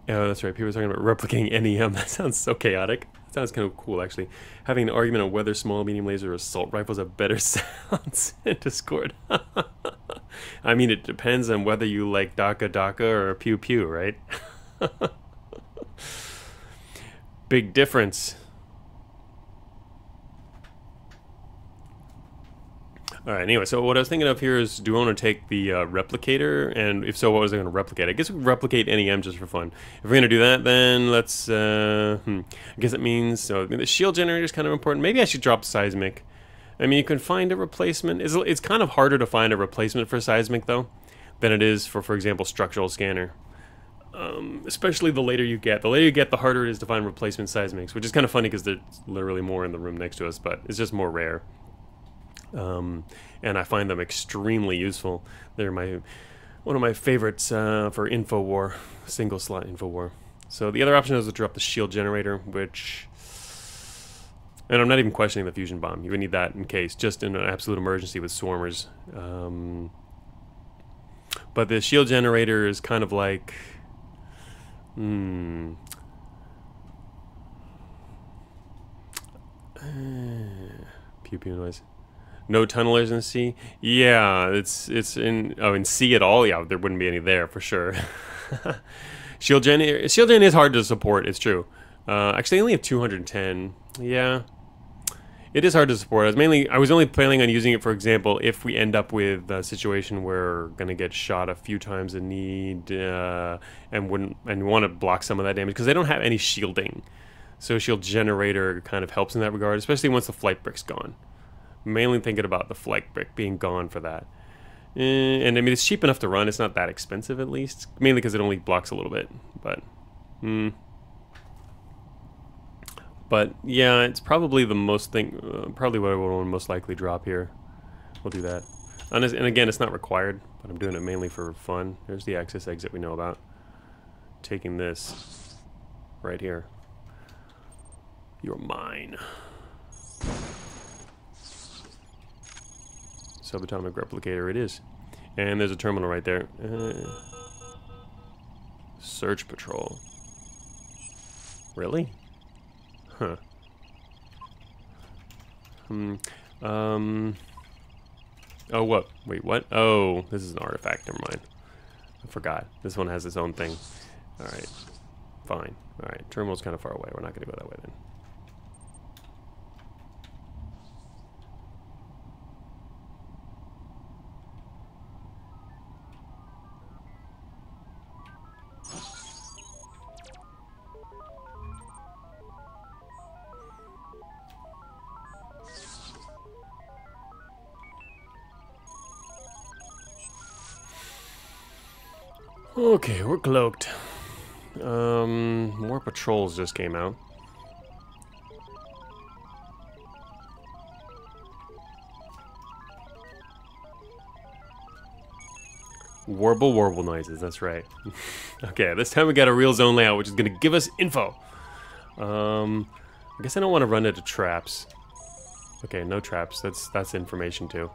oh, that's right. People are talking about replicating NEM. That sounds so chaotic. Sounds kind of cool, actually. Having an argument on whether small, medium laser, assault rifles have better sounds in Discord. I mean, it depends on whether you like Daka Daka or Pew Pew, right? Big difference. All right. Anyway, so what I was thinking of here is, do I want to take the uh, replicator, and if so, what was I going to replicate? I guess we replicate NEM just for fun. If we're going to do that, then let's. Uh, hmm, I guess it means so. The shield generator is kind of important. Maybe I should drop seismic. I mean, you can find a replacement. It's, it's kind of harder to find a replacement for seismic though, than it is for, for example, structural scanner. Um, especially the later you get. The later you get, the harder it is to find replacement seismics, which is kind of funny because there's literally more in the room next to us, but it's just more rare. Um, and I find them extremely useful. They're my one of my favorites uh, for Infowar, single slot Infowar. So the other option is to drop the shield generator, which, and I'm not even questioning the fusion bomb. You would need that in case, just in an absolute emergency with swarmers. Um, but the shield generator is kind of like, hmm. pew pew noise. No tunnelers in C. Yeah, it's it's in oh in C at all. Yeah, there wouldn't be any there for sure. Shield gen Shield gen is hard to support. It's true. Uh, actually, I only have 210. Yeah, it is hard to support. I was mainly I was only planning on using it, for example, if we end up with a situation where we're gonna get shot a few times and need uh, and wouldn't and want to block some of that damage because they don't have any shielding. So shield generator kind of helps in that regard, especially once the flight brick's gone mainly thinking about the flight brick being gone for that. Eh, and I mean, it's cheap enough to run. It's not that expensive, at least. Mainly because it only blocks a little bit. But, hmm. But yeah, it's probably the most thing. Uh, probably what I would most likely drop here. We'll do that. And, and again, it's not required, but I'm doing it mainly for fun. There's the access exit we know about. Taking this right here. You're mine. Subatomic replicator it is. And there's a terminal right there. Uh, search patrol. Really? Huh. Hmm. Um. Oh, what? Wait, what? Oh, this is an artifact. Never mind. I forgot. This one has its own thing. Alright. Fine. Alright. Terminal's kind of far away. We're not going to go that way then. Okay, we're cloaked. Um, more patrols just came out. Warble warble noises, that's right. okay, this time we got a real zone layout, which is to give us info. Um, I guess I don't want to run into traps. Okay, no traps. That's that's information too.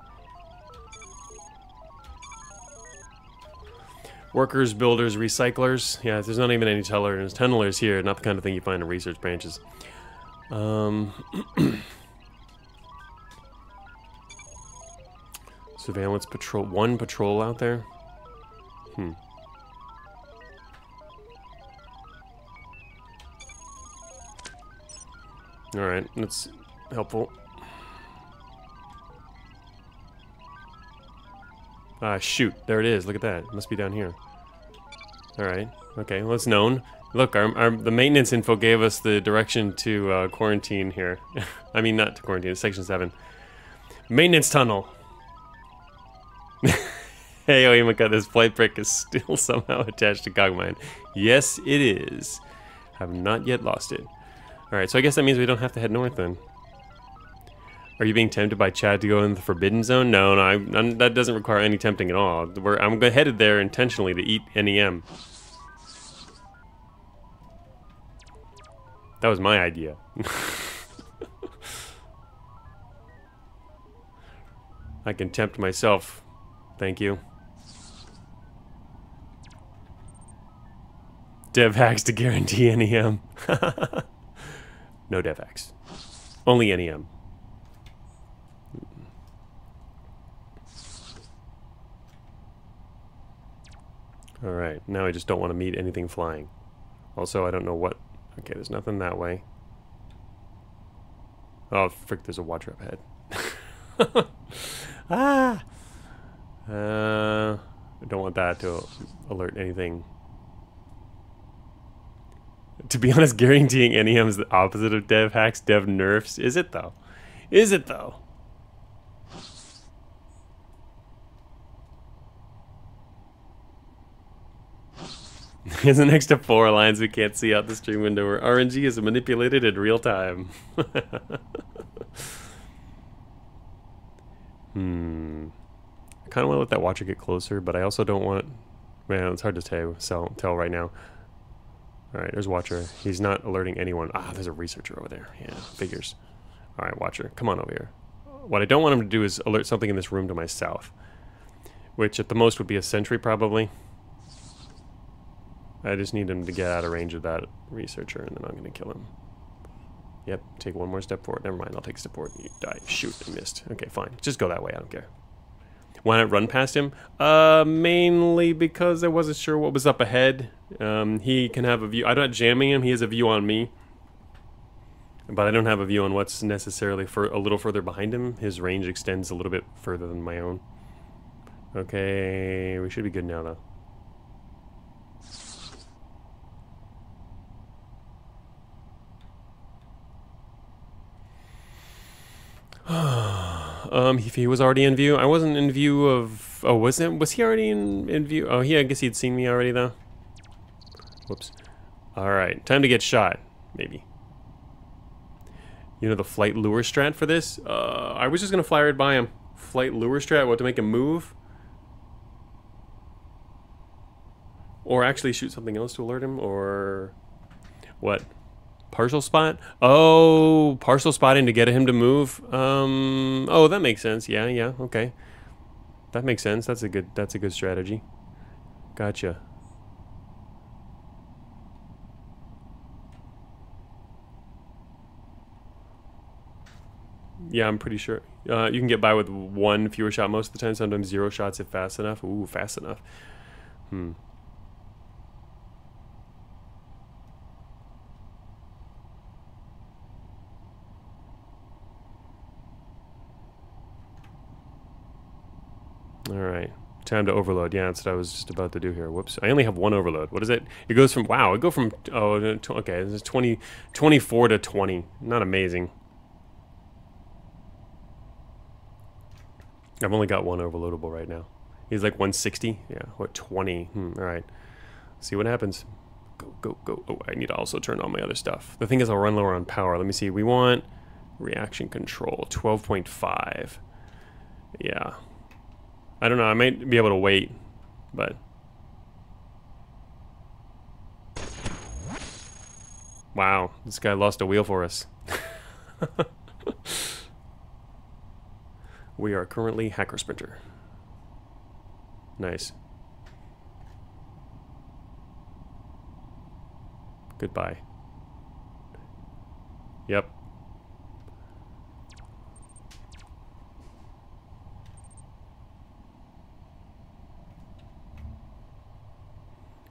Workers, builders, recyclers. Yeah, there's not even any tellers. Tunnelers here, not the kind of thing you find in research branches. Um, surveillance patrol. One patrol out there? Hmm. Alright, that's helpful. Ah, shoot. There it is. Look at that. It must be down here. Alright. Okay, well, it's known. Look, our, our, the maintenance info gave us the direction to uh, quarantine here. I mean, not to quarantine, section 7. Maintenance tunnel. hey, Oimaka, this flight brick is still somehow attached to Cogmind. Yes, it is. I have not yet lost it. Alright, so I guess that means we don't have to head north then. Are you being tempted by Chad to go in the Forbidden Zone? No, no, I, I'm, that doesn't require any tempting at all. We're, I'm headed there intentionally to eat NEM. That was my idea. I can tempt myself. Thank you. Dev hacks to guarantee NEM. no dev hacks. Only NEM. Alright, now I just don't want to meet anything flying. Also, I don't know what... Okay, there's nothing that way. Oh, frick, there's a watcher up ahead. ah! Uh, I don't want that to alert anything. To be honest, guaranteeing NEM is the opposite of dev hacks, dev nerfs. Is it, though? Is it, though? Here's the next to four lines we can't see out the stream window where RNG is manipulated in real time. hmm. I kind of want to let that watcher get closer, but I also don't want... Man, it's hard to tell, so, tell right now. Alright, there's Watcher. He's not alerting anyone. Ah, there's a researcher over there. Yeah, figures. Alright, Watcher, come on over here. What I don't want him to do is alert something in this room to my south. Which at the most would be a sentry, probably. I just need him to get out of range of that researcher, and then I'm going to kill him. Yep, take one more step forward. Never mind, I'll take a step forward. You die. Shoot, I missed. Okay, fine. Just go that way, I don't care. Why not run past him? Uh, mainly because I wasn't sure what was up ahead. Um, he can have a view. I'm not jamming him, he has a view on me. But I don't have a view on what's necessarily for a little further behind him. His range extends a little bit further than my own. Okay, we should be good now, though. um, if he was already in view, I wasn't in view of. Oh, was it? Was he already in in view? Oh, yeah. I guess he'd seen me already though. Whoops. All right, time to get shot. Maybe. You know the flight lure strat for this? Uh, I was just gonna fly right by him. Flight lure strat. What to make him move? Or actually shoot something else to alert him, or what? Partial spot? Oh, partial spotting to get him to move. Um, oh, that makes sense. Yeah, yeah, okay. That makes sense. That's a good that's a good strategy. Gotcha. Yeah, I'm pretty sure. Uh, you can get by with one fewer shot most of the time. Sometimes zero shots if fast enough. Ooh, fast enough. Hmm. Alright. Time to overload. Yeah, that's what I was just about to do here. Whoops. I only have one overload. What is it? It goes from, wow, it go from, oh, okay, it's 20, 24 to 20. Not amazing. I've only got one overloadable right now. He's like 160. Yeah, what, 20? Hmm, alright. See what happens. Go, go, go. Oh, I need to also turn on my other stuff. The thing is, I'll run lower on power. Let me see. We want reaction control, 12.5. Yeah, I don't know. I might be able to wait, but... Wow, this guy lost a wheel for us. we are currently Hacker Sprinter. Nice. Goodbye. Yep,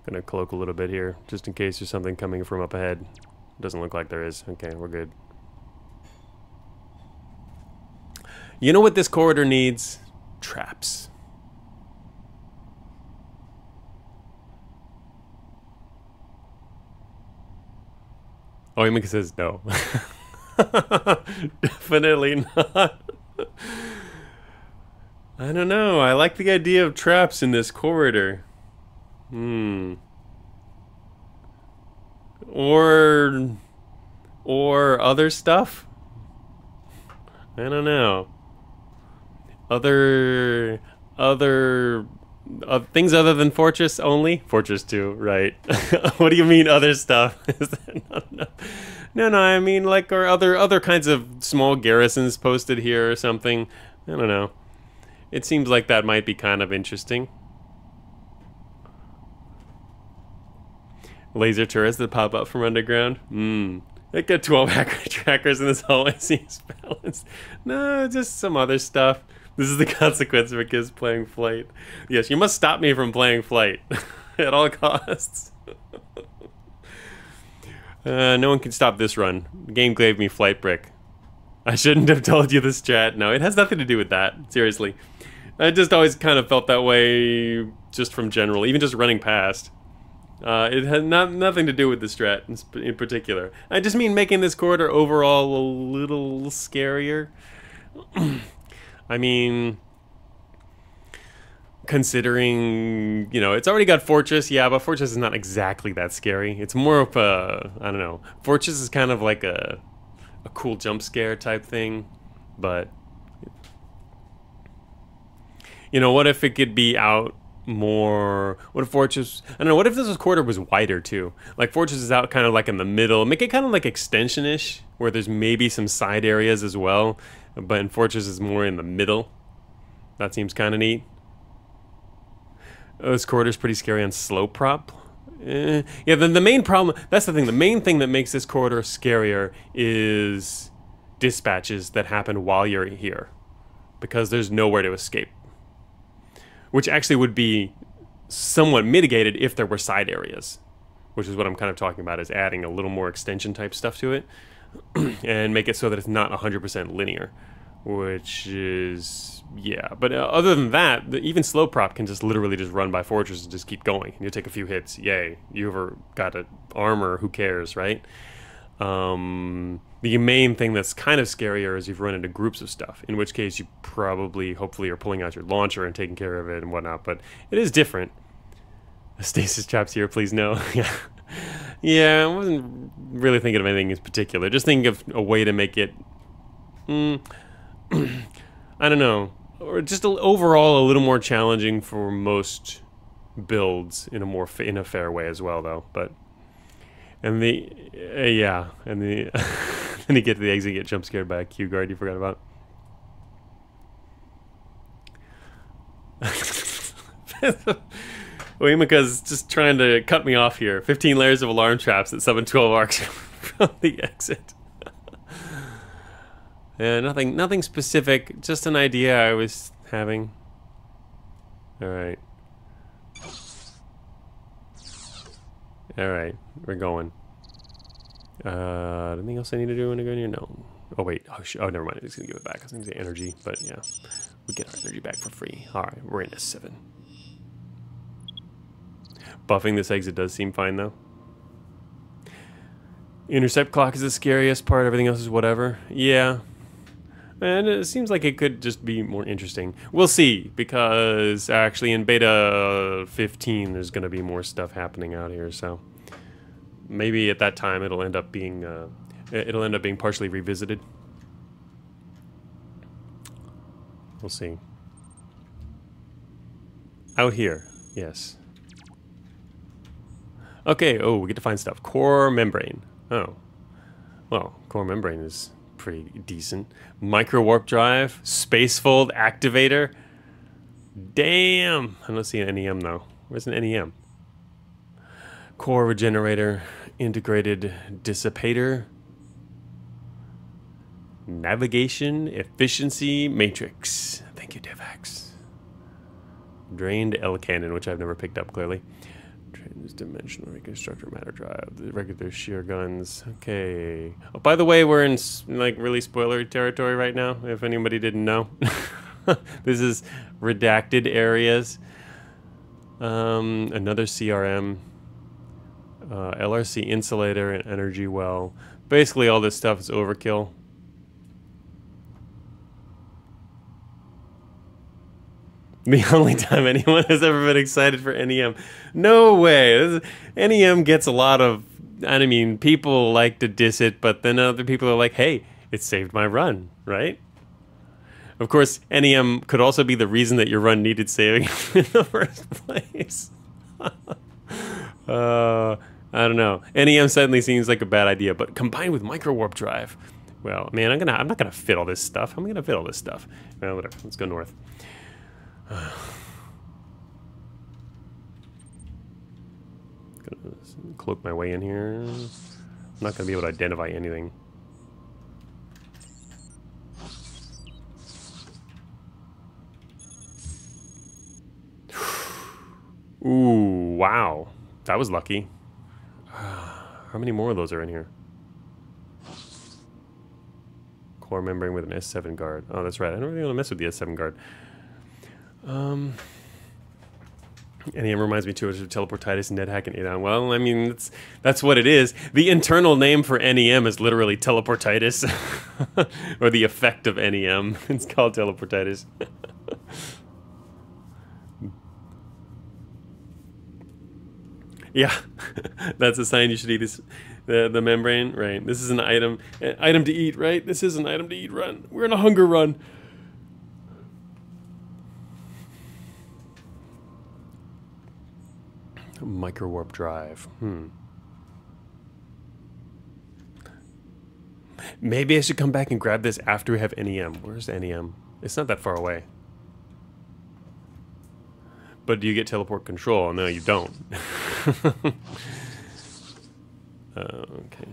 Gonna cloak a little bit here, just in case there's something coming from up ahead. Doesn't look like there is. Okay, we're good. You know what this corridor needs? Traps. Oh, Oimika says no. Definitely not. I don't know. I like the idea of traps in this corridor. Hmm. Or or other stuff? I don't know. Other other uh, things other than Fortress only? Fortress 2, right. what do you mean other stuff? no, no, no, I mean like or other other kinds of small garrisons posted here or something. I don't know. It seems like that might be kind of interesting. Laser turrets that pop up from underground. Hmm. I got 12 hacker trackers in this hallway seems balanced. No, just some other stuff. This is the consequence of a kid's playing Flight. Yes, you must stop me from playing Flight at all costs. uh, no one can stop this run. The game gave me Flight Brick. I shouldn't have told you this, chat. No, it has nothing to do with that. Seriously. I just always kind of felt that way just from general, even just running past. Uh, it had not nothing to do with the strat in, in particular. I just mean making this corridor overall a little scarier. I mean, considering you know it's already got fortress yeah but fortress is not exactly that scary it's more of a i don't know fortress is kind of like a a cool jump scare type thing but you know what if it could be out more what if fortress i don't know what if this quarter was wider too like fortress is out kind of like in the middle make it kind of like extension-ish where there's maybe some side areas as well but in Fortress is more in the middle. That seems kind of neat. Oh, this corridor's pretty scary on slow prop. Eh. Yeah, then the main problem, that's the thing, the main thing that makes this corridor scarier is dispatches that happen while you're here. Because there's nowhere to escape. Which actually would be somewhat mitigated if there were side areas. Which is what I'm kind of talking about, is adding a little more extension type stuff to it. and make it so that it's not 100% linear, which is yeah. But uh, other than that, the, even slow prop can just literally just run by fortress and just keep going. You take a few hits, yay! You ever got a armor? Who cares, right? Um, the main thing that's kind of scarier is you've run into groups of stuff, in which case you probably, hopefully, are pulling out your launcher and taking care of it and whatnot. But it is different. Stasis traps here, please no. yeah. Yeah, I wasn't really thinking of anything in particular. Just thinking of a way to make it. Mm, I don't know, or just a, overall a little more challenging for most builds in a more in a fair way as well, though. But and the uh, yeah, and the then you get to the exit, get jump scared by a Q guard you forgot about. Uemika's just trying to cut me off here. 15 layers of alarm traps at 712 arcs from the exit. yeah, nothing, nothing specific. Just an idea I was having. All right. All right, we're going. Uh, anything else I need to do when I go in here? No. Oh wait. Oh, oh never mind. i It's gonna give it back. I was gonna say energy, but yeah, we get our energy back for free. All right, we're in a seven. Buffing this exit does seem fine, though. Intercept clock is the scariest part. Everything else is whatever. Yeah. And it seems like it could just be more interesting. We'll see, because actually in beta 15 there's going to be more stuff happening out here, so... Maybe at that time it'll end up being... Uh, it'll end up being partially revisited. We'll see. Out here, yes. Okay, oh, we get to find stuff. Core membrane. Oh. Well, core membrane is pretty decent. Micro warp drive. Space fold activator. Damn! I don't see an NEM though. Where's an NEM? Core regenerator. Integrated dissipator. Navigation efficiency matrix. Thank you, DevX. Drained L cannon, which I've never picked up clearly. Transdimensional reconstructor matter drive. The regular shear guns. Okay. Oh, by the way, we're in like really spoilery territory right now. If anybody didn't know, this is redacted areas. Um, another CRM. Uh, LRC insulator and energy well. Basically, all this stuff is overkill. The only time anyone has ever been excited for NEM. No way. This is- NEM gets a lot of. I mean, people like to diss it, but then other people are like, hey, it saved my run, right? Of course, NEM could also be the reason that your run needed saving in the first place. uh, I don't know. NEM suddenly seems like a bad idea, but combined with micro warp drive, well, man, I'm gonna I'm not gonna fit all this stuff. I'm gonna fit all this stuff. Well, whatever. Let's go north. Gonna cloak my way in here. I'm not gonna be able to identify anything. Ooh, wow. That was lucky. How many more of those are in here? Core membrane with an S7 guard. Oh, that's right. I don't really want to mess with the S7 guard. Um, NEM reminds me too of teleportitis, NetHack, and ADOM. Well, I mean, that's, that's what it is. The internal name for NEM is literally teleportitis, or the effect of NEM. It's called teleportitis. Yeah, that's a sign you should eat this. The, the membrane, right? This is an item, an item to eat, right? This is an item to eat run. We're in a hunger run. Micro warp drive. Hmm. Maybe I should come back and grab this after we have NEM. Where's NEM? It's not that far away. But do you get teleport control? No, you don't. uh, okay.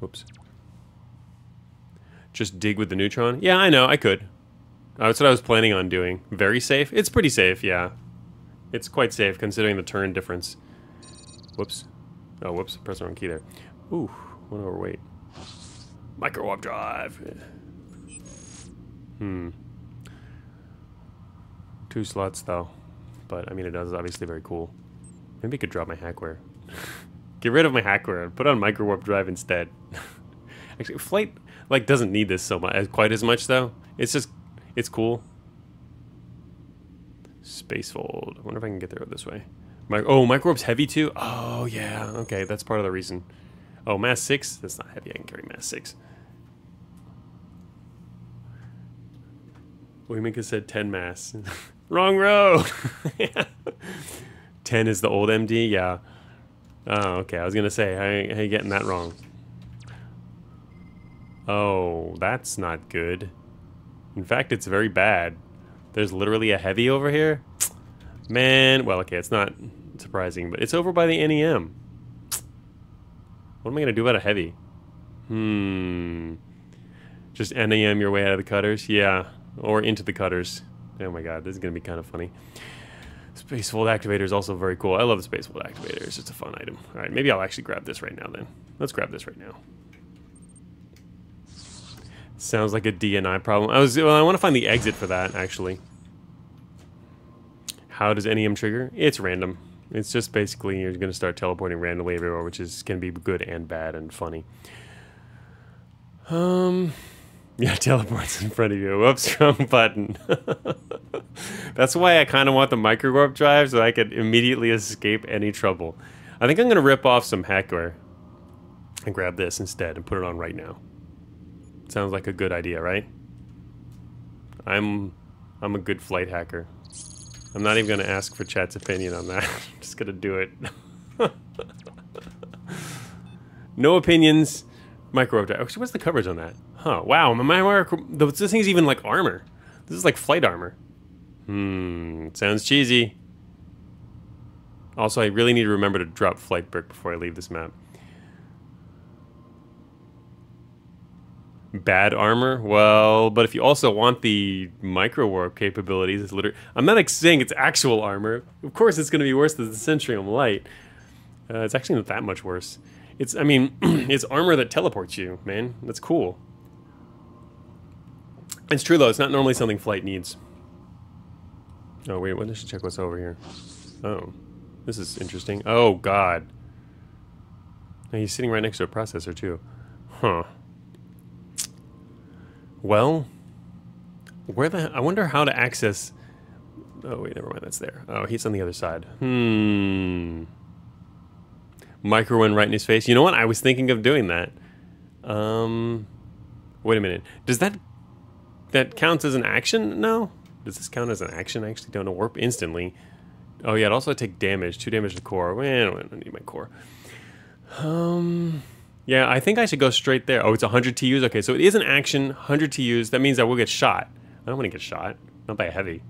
Whoops. Just dig with the neutron? Yeah, I know, I could. That's what I was planning on doing. Very safe? It's pretty safe, yeah. It's quite safe considering the turn difference. Whoops. Oh, whoops. Press the wrong key there. Ooh, went overweight. Micro warp drive. Hmm. Two slots though. But I mean, it does. obviously very cool. Maybe I could drop my hackware. Get rid of my hackware and put on micro warp drive instead. Actually, flight like doesn't need this so much, quite as much though. It's just, it's cool. Spacefold. I wonder if I can get there this way. My, oh, micro warp's heavy too. Oh yeah, okay, that's part of the reason. Oh, mass six. That's not heavy. I can carry mass six. Waymaker said 10 mass. Wrong row! 10 is the old MD? Yeah. Oh, okay. I was going to say, how, how you getting that wrong? Oh, that's not good. In fact, it's very bad. There's literally a heavy over here? Man, well, okay, it's not surprising, but it's over by the NEM. What am I going to do about a heavy? Hmm. Just NEM your way out of the cutters? Yeah. Or into the cutters. Oh my god, this is going to be kind of funny. Spacefold activator is also very cool. I love the Spacefold activator. It's just a fun item. All right, maybe I'll actually grab this right now then. Let's grab this right now. Sounds like a DNI problem. I was well, I want to find the exit for that actually. How does NEM trigger? It's random. It's just basically you're going to start teleporting randomly everywhere, which is can be good and bad and funny. Um, yeah, teleports in front of you. Whoops, wrong button. That's why I kind of want the micro warp drive so I could immediately escape any trouble. I think I'm going to rip off some hackware and grab this instead and put it on right now. Sounds like a good idea, right? I'm I'm a good flight hacker. I'm not even going to ask for chat's opinion on that. I'm just going to do it. no opinions. Micro warp drive. Actually, oh, what's the coverage on that? Huh. Wow. My micro. This thing's even like armor. This is like flight armor. Hmm. Sounds cheesy. Also, I really need to remember to drop flight brick before I leave this map. Bad armor? Well, but if you also want the micro warp capabilities, it's literally. I'm not saying it's actual armor. Of course, it's going to be worse than the Centrium Light. Uh, it's actually not that much worse. It's, I mean, it's armor that teleports you, man. That's cool. It's true, though. It's not normally something flight needs. Oh, wait. What? I should check what's over here. Oh. This is interesting. Oh, God. Now he's sitting right next to a processor, too. Huh. Well, where the... I wonder how to access... Oh, wait, never mind, that's there. Oh, he's on the other side. Hmm... Micro one right in his face. You know what? I was thinking of doing that. Um... Wait a minute. Does that... That counts as an action? No. Does this count as an action? I actually don't know. Warp instantly. Oh, yeah, it also take damage. Two damage to core. I don't need my core. Um... Yeah, I think I should go straight there. Oh, it's 100 TUs? Okay, so it is an action, 100 TUs. That means I will get shot. I don't want to get shot. Not by a heavy.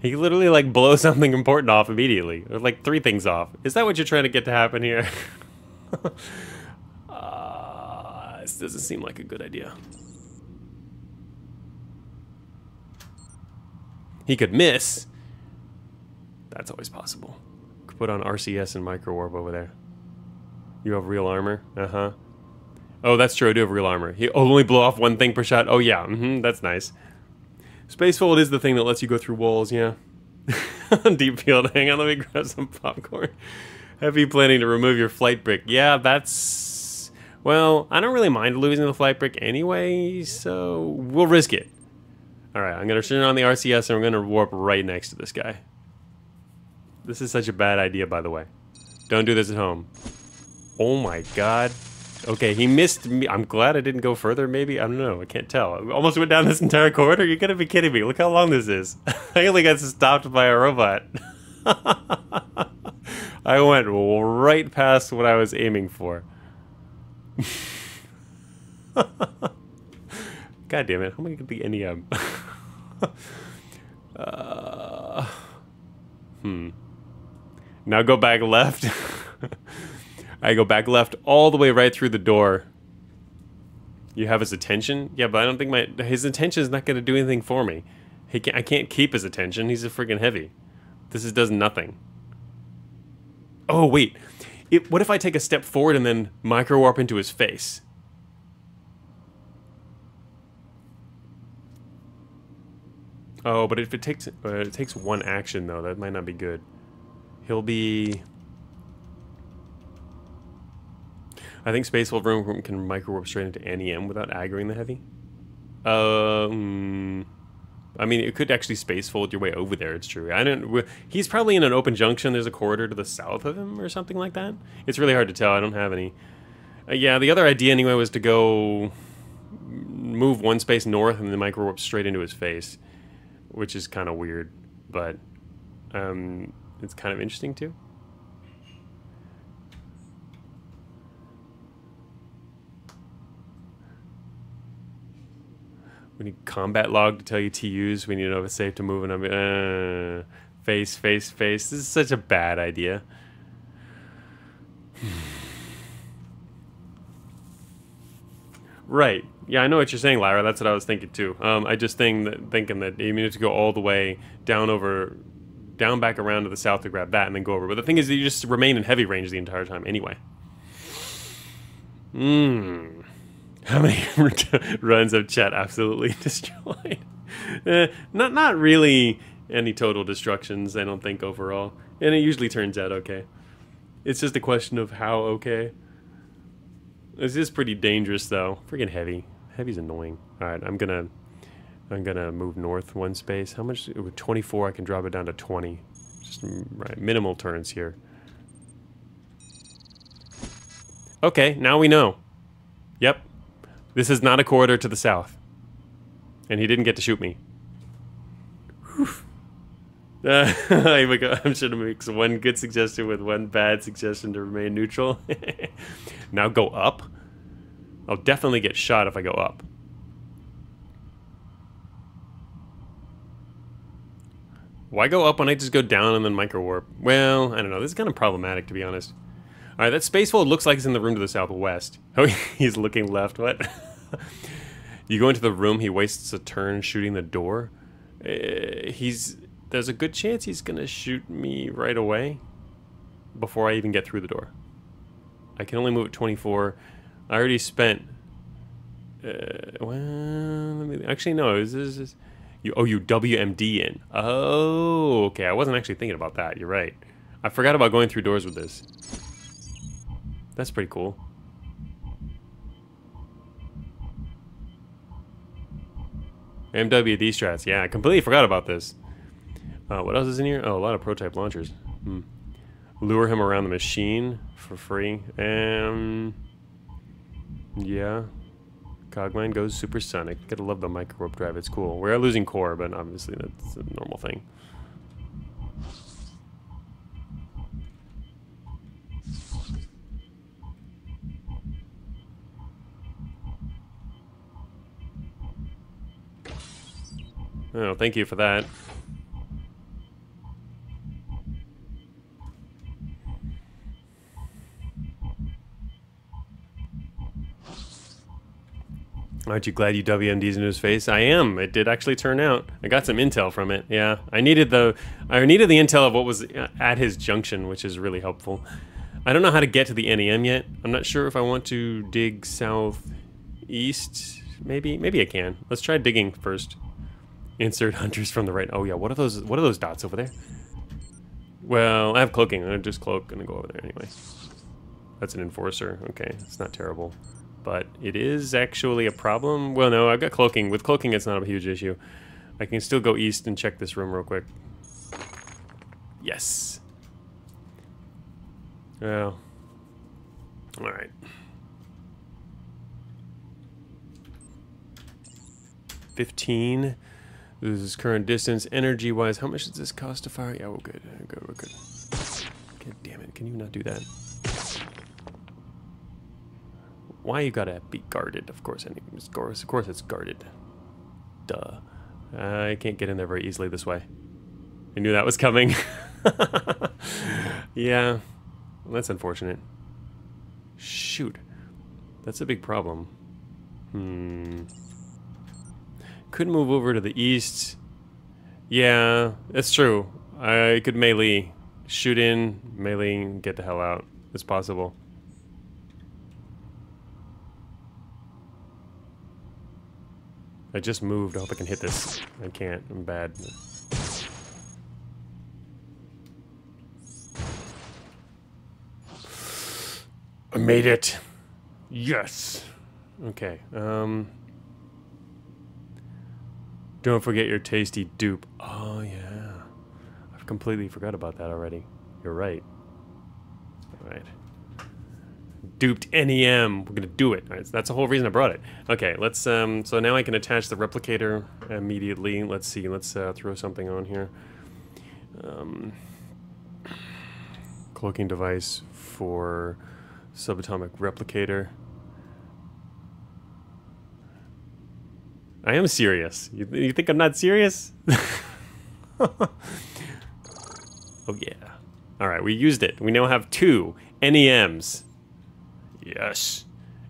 He literally, like, blow something important off immediately. Or, like, three things off. Is that what you're trying to get to happen here? uh, this doesn't seem like a good idea. He could miss. That's always possible. Could put on RCS and Micro Warp over there. You have real armor? Uh-huh. Oh, that's true. I do have real armor. He only blow off one thing per shot. Oh, yeah. Mm -hmm, that's nice. Space Fold is the thing that lets you go through walls, yeah. Deep field. Hang on, let me grab some popcorn. Heavy planning to remove your flight brick. Yeah, that's... Well, I don't really mind losing the flight brick anyway, so we'll risk it. Alright, I'm going to turn on the RCS and we're going to warp right next to this guy. This is such a bad idea, by the way. Don't do this at home. Oh my god. Okay, he missed me. I'm glad I didn't go further, maybe? I don't know. I can't tell. I almost went down this entire corridor? You're gonna be kidding me. Look how long this is. I only got stopped by a robot. I went right past what I was aiming for. God damn it. How am I gonna get the NEM? uh, hmm. Now go back left. I go back left all the way right through the door. You have his attention? Yeah, but I don't think my his attention is not going to do anything for me. He can't, I can't keep his attention. He's a freaking heavy. This is, does nothing. Oh, wait. It, what if I take a step forward and then micro warp into his face? Oh, but if it takes uh, it takes one action though, that might not be good. He'll be I think Space Room can micro warp straight into NEM without aggroing the heavy. Um, I mean, it could actually space fold your way over there. It's true. I don't. He's probably in an open junction. There's a corridor to the south of him or something like that. It's really hard to tell. I don't have any. Uh, yeah, the other idea anyway was to go move one space north and then micro warp straight into his face, which is kind of weird, but um, it's kind of interesting too. We need combat log to tell you to use. We need to know if it's safe to move. And I'm uh, face, face, face. This is such a bad idea. right. Yeah, I know what you're saying, Lyra. That's what I was thinking too. Um, I just think that, thinking that you need to go all the way down over, down back around to the south to grab that and then go over. But the thing is, you just remain in heavy range the entire time anyway. Mmm. How many runs of chat absolutely destroyed? eh, not not really any total destructions, I don't think, overall. And it usually turns out okay. It's just a question of how okay. This is pretty dangerous, though. Freaking heavy. Heavy's annoying. Alright, I'm gonna... I'm gonna move north one space. How much? With 24, I can drop it down to 20. Just right, minimal turns here. Okay, now we know. Yep, this is not a corridor to the south. And he didn't get to shoot me. Uh, I'm sure to make one good suggestion with one bad suggestion to remain neutral. now go up. I'll definitely get shot if I go up. Why go up when I just go down and then micro warp? Well, I don't know. This is kind of problematic, to be honest. All right, that space fold looks like it's in the room to the southwest. Oh, he's looking left. What? you go into the room, he wastes a turn shooting the door. Uh, he's there's a good chance he's gonna shoot me right away before I even get through the door. I can only move at 24. I already spent. Uh, well, me, actually no. This is you owe you WMD in. Oh, okay. I wasn't actually thinking about that. You're right. I forgot about going through doors with this. That's pretty cool. MWD strats. Yeah, I completely forgot about this. Uh, what else is in here? Oh, a lot of prototype launchers. Hmm. Lure him around the machine for free. Um, yeah. Cogmind goes supersonic. Gotta love the micro warp drive. It's cool. We're losing core, but obviously that's a normal thing. Oh, thank you for that. Aren't you glad you WMDs into his face? I am. It did actually turn out. I got some intel from it. Yeah, I needed the I needed the intel of what was uh, at his junction, which is really helpful. I don't know how to get to the NEM yet. I'm not sure if I want to dig southeast. Maybe maybe I can. Let's try digging first. Insert hunters from the right. Oh yeah, what are those? What are those dots over there? Well, I have cloaking. I'm just cloak. Gonna go over there anyway. That's an enforcer. Okay, it's not terrible but it is actually a problem. Well, no, I've got cloaking. With cloaking, it's not a huge issue. I can still go east and check this room real quick. Yes. Well. Alright. Fifteen. This is current distance. Energy-wise, how much does this cost to fire? Yeah, we're good. We're good, we're good. God damn it, can you not do that? Why you gotta be guarded? Of course, of course, of course it's guarded. Duh. I can't get in there very easily this way. I knew that was coming. yeah, that's unfortunate. Shoot, that's a big problem. Hmm. Could move over to the east. Yeah, that's true. I could melee, shoot in, melee, get the hell out. It's possible. I just moved. I hope I can hit this. I can't. I'm bad. I made it. Yes. Okay. Um. Don't forget your tasty dupe. Oh yeah. I've completely forgot about that already. You're right. All right duped NEM. We're gonna do it. So that's the whole reason I brought it. Okay, let's. Um, so now I can attach the replicator immediately. Let's see. Let's uh, throw something on here. Um, cloaking device for subatomic replicator. I am serious. You, you think I'm not serious? oh yeah. All right, we used it. We now have two NEMs. Yes.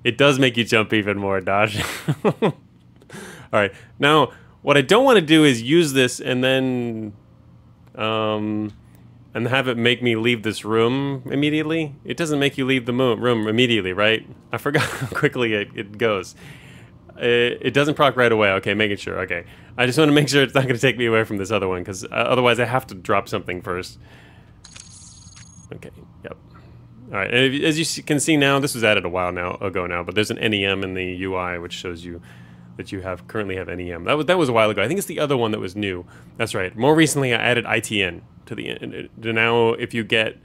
It does make you jump even more, Dodge. All right. Now, what I don't want to do is use this and then um and have it make me leave this room immediately. It doesn't make you leave the room immediately, right? I forgot how quickly it, it goes. It, it, doesn't proc right away. Okay, making sure. Okay. I just want to make sure it's not going to take me away from this other one because uh, otherwise I have to drop something first. Okay. All right, and as you can see now, this was added a while now ago now, but there's an NEM in the UI which shows you that you have currently have NEM. That was that was a while ago. I think it's the other one that was new. That's right. More recently, I added ITN to the now. If you get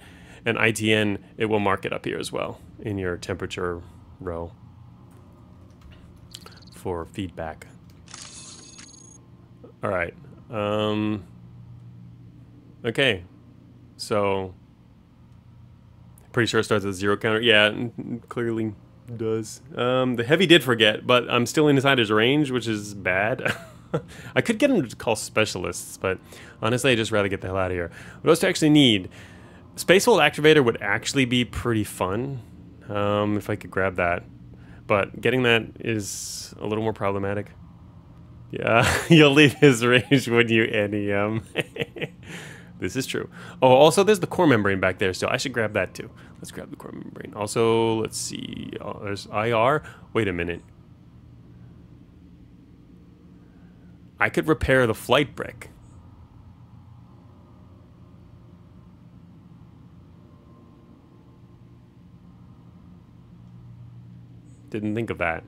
an ITN, it will mark it up here as well in your temperature row for feedback. All right. Um, okay. So Pretty sure it starts at zero counter. Yeah, clearly does. Um, the heavy did forget, but I'm still inside his range, which is bad. I could get him to call specialists, but honestly, I'd just rather get the hell out of here. What else do I actually need? Spacefold Activator would actually be pretty fun um, if I could grab that. But getting that is a little more problematic. Yeah, you'll leave his range when you NEM. This is true. Oh, also there's the core membrane back there, so I should grab that too. Let's grab the core membrane. Also, let's see. Oh, there's IR. Wait a minute. I could repair the flight brick. Didn't think of that.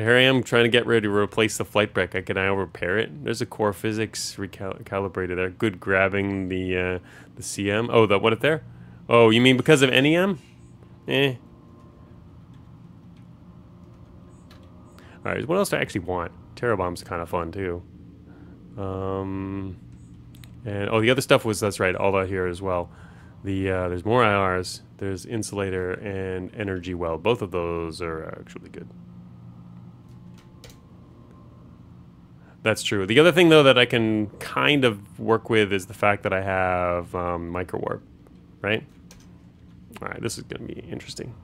Here I am trying to get ready to replace the flight. I can I repair it? There's a core physics recalibrator there. Good grabbing the uh, the CM. Oh, the what up there? Oh, you mean because of NEM? Eh. Alright, what else do I actually want? Terrabomb's kind of fun too. Um, and oh, the other stuff was that's right, all that here as well. The uh, there's more IRs. There's insulator and energy well. Both of those are actually good. That's true. The other thing, though, that I can kind of work with is the fact that I have um, micro warp, right? All right, this is going to be interesting.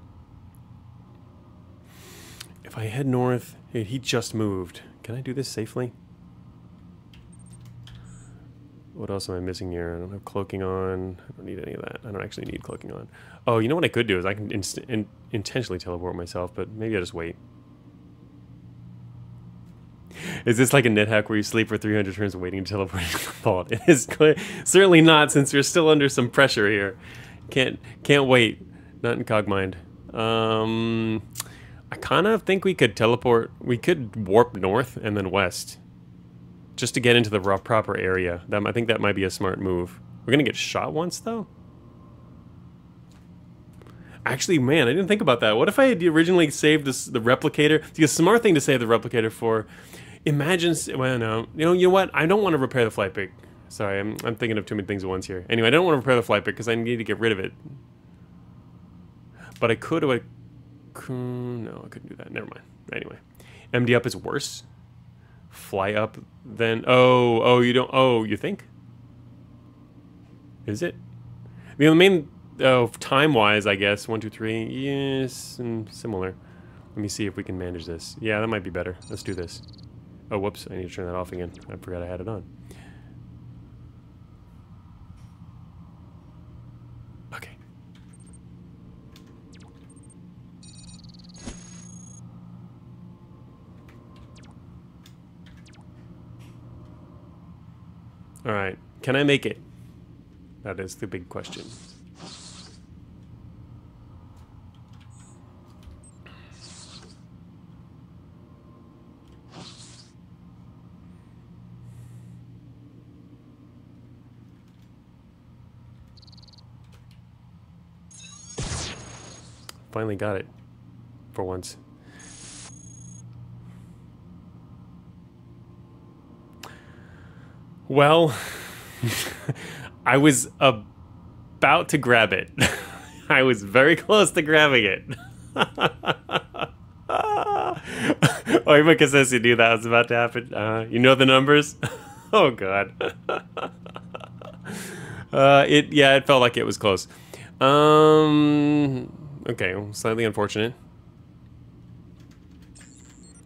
If I head north, he just moved. Can I do this safely? What else am I missing here? I don't have cloaking on. I don't need any of that. I don't actually need cloaking on. Oh, you know what I could do is I can in intentionally teleport myself, but maybe I just wait. Is this like a NetHack where you sleep for 300 turns waiting to teleport to the vault? It is certainly not, since you're still under some pressure here. Can't can't wait. Not in Cogmind. Um, I kind of think we could teleport. We could warp north and then west, just to get into the proper area. That I think that might be a smart move. We're gonna get shot once though. Actually, man, I didn't think about that. What if I had originally saved this, the replicator? The smart thing to save the replicator for Imagine, well, no, you know, you know what? I don't want to repair the flight brick. Sorry, I'm, I'm thinking of too many things at once here. Anyway, I don't want to repair the flight brick because I need to get rid of it. But I could, I, no, I couldn't do that. Never mind. Anyway, MD up is worse. Fly up, then, oh, oh, you don't, oh, you think? Is it? The main, oh, time-wise, I guess, one, two, three, yes, and similar. Let me see if we can manage this. Yeah, that might be better. Let's do this. Oh, whoops, I need to turn that off again. I forgot I had it on. Okay. Alright, can I make it? That is the big question. Finally got it. For once. Well, I was about to grab it. I was very close to grabbing it. oh, Imika says you knew that was about to happen. Uh, you know the numbers? oh, God. uh, it yeah, it felt like it was close. Um, Okay, slightly unfortunate.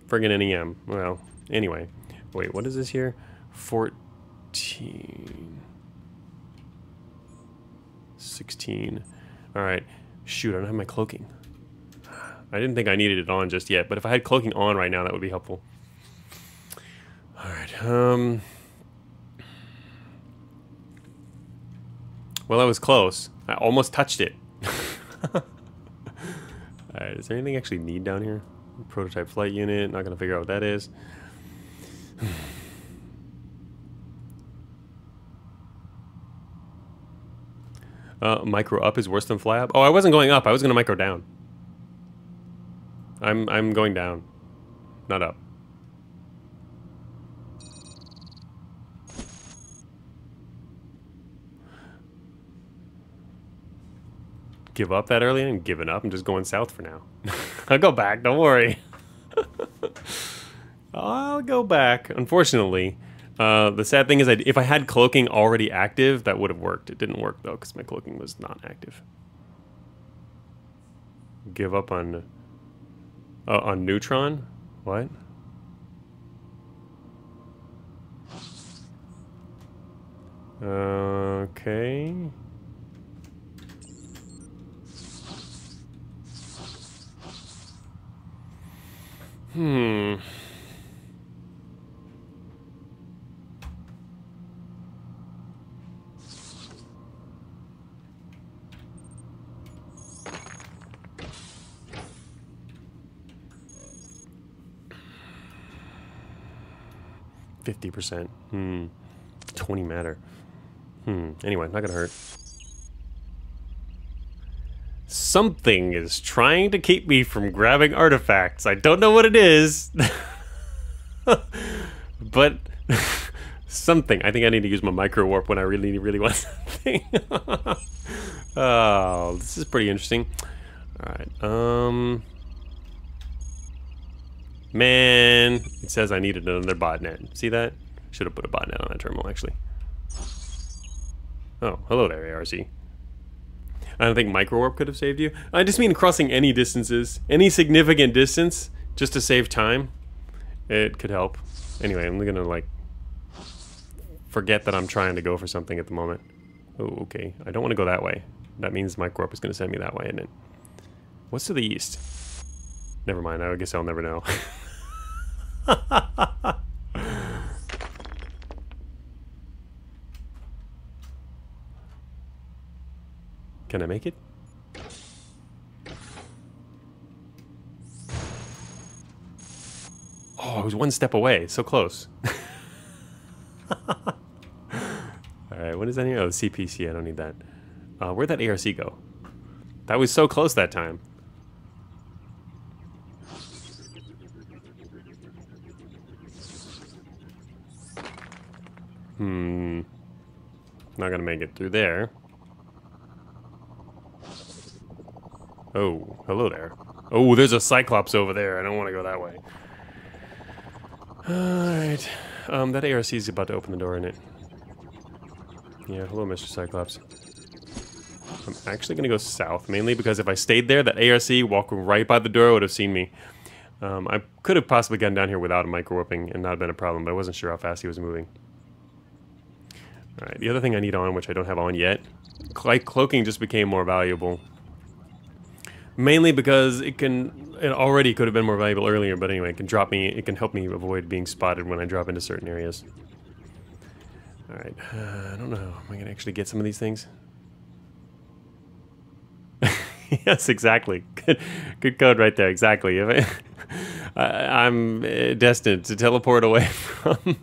Friggin' NEM. Well, anyway. Wait, what is this here? 14. 16. Alright. Shoot, I don't have my cloaking. I didn't think I needed it on just yet, but if I had cloaking on right now, that would be helpful. Alright, um... Well, I was close. I almost touched it. Alright, is there anything I actually need down here? Prototype flight unit, not gonna figure out what that is. uh, micro up is worse than fly up? Oh, I wasn't going up, I was gonna micro down. I'm, I'm going down, not up. Give up that early. I'm giving up. I'm just going south for now. I'll go back. Don't worry. I'll go back. Unfortunately, uh, the sad thing is, I, if I had cloaking already active, that would have worked. It didn't work though because my cloaking was not active. Give up on uh, on neutron. What? Okay. Hmm. Fifty percent. Hmm. Twenty matter. Hmm. Anyway, not gonna hurt. Something is trying to keep me from grabbing artifacts. I don't know what it is. but something. I think I need to use my micro warp when I really, really want something. oh, this is pretty interesting. All right. Um. Man, it says I needed another botnet. See that? Should have put a botnet on that terminal, actually. Oh, hello there, ARC. I don't think micro warp could have saved you. I just mean crossing any distances, any significant distance, just to save time. It could help. Anyway, I'm gonna like forget that I'm trying to go for something at the moment. Oh, okay. I don't want to go that way. That means micro warp is gonna send me that way, isn't it? What's to the east? Never mind. I guess I'll never know. Can I make it? Oh, I was one step away. So close. Alright, what is that here? Oh, CPC. I don't need that. Uh, where'd that ARC go? That was so close that time. Hmm. Not gonna make it through there. Oh, hello there. Oh, there's a Cyclops over there. I don't want to go that way. Alright. Um, that ARC is about to open the door, isn't it? Yeah, hello, Mr. Cyclops. I'm actually going to go south, mainly because if I stayed there, that ARC walking right by the door would have seen me. Um, I could have possibly gotten down here without a micro warping and not been a problem, but I wasn't sure how fast he was moving. Alright, the other thing I need on, which I don't have on yet, clo cloaking just became more valuable mainly because it can it already could have been more valuable earlier but anyway it can drop me it can help me avoid being spotted when I drop into certain areas. Alright uh, I don't know am I gonna actually get some of these things? Yes exactly. Good, good code right there exactly. I, I'm uh, destined to teleport away from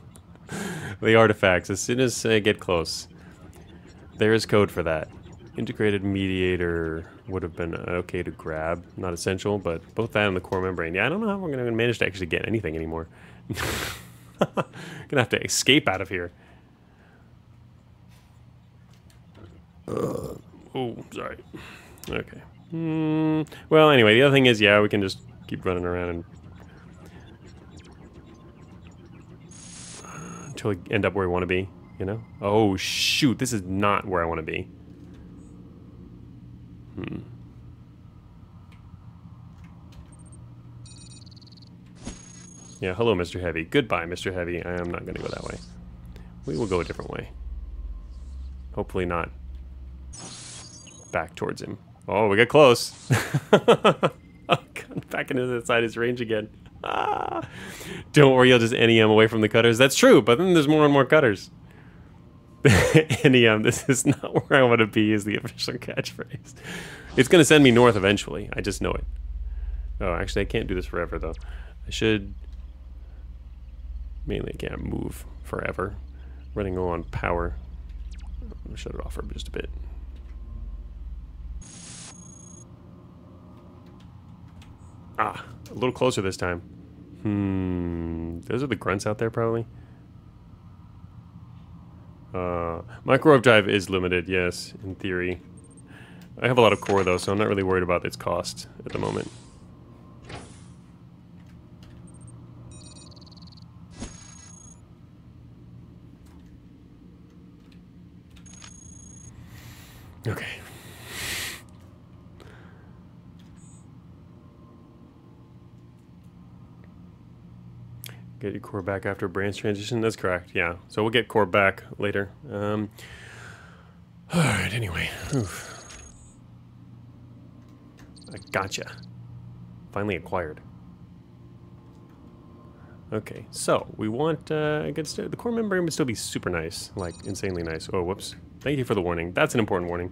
the artifacts as soon as I get close. There is code for that integrated mediator would have been okay to grab. Not essential, but both that and the core membrane. Yeah, I don't know how we're going to manage to actually get anything anymore. gonna have to escape out of here. Oh, sorry. Okay. Mm, well, anyway, the other thing is, yeah, we can just keep running around and until we end up where we want to be, you know? Oh, shoot, this is not where I want to be. Hmm. Yeah, hello, Mr. Heavy. Goodbye, Mr. Heavy. I am not going to go that way. We will go a different way. Hopefully not back towards him. Oh, we got close. back into the side of his range again. Ah. Don't worry, I'll just NEM away from the cutters. That's true, but then there's more and more cutters. NEM, this is not where I want to be, is the official catchphrase. It's going to send me north eventually. I just know it. Oh, actually, I can't do this forever, though. I should... Mainly, I can't move forever. Running low on power. Shut it off for just a bit. Ah, a little closer this time. Hmm, those are the grunts out there, probably. Uh, micro drive is limited, yes, in theory. I have a lot of core though, so I'm not really worried about its cost at the moment. Okay. Get your core back after branch transition. That's correct. Yeah. So we'll get core back later. Um, all right. Anyway. Oof. I gotcha. Finally acquired. Okay, so we want uh, the core membrane would still be super nice, like insanely nice. Oh, whoops! Thank you for the warning. That's an important warning.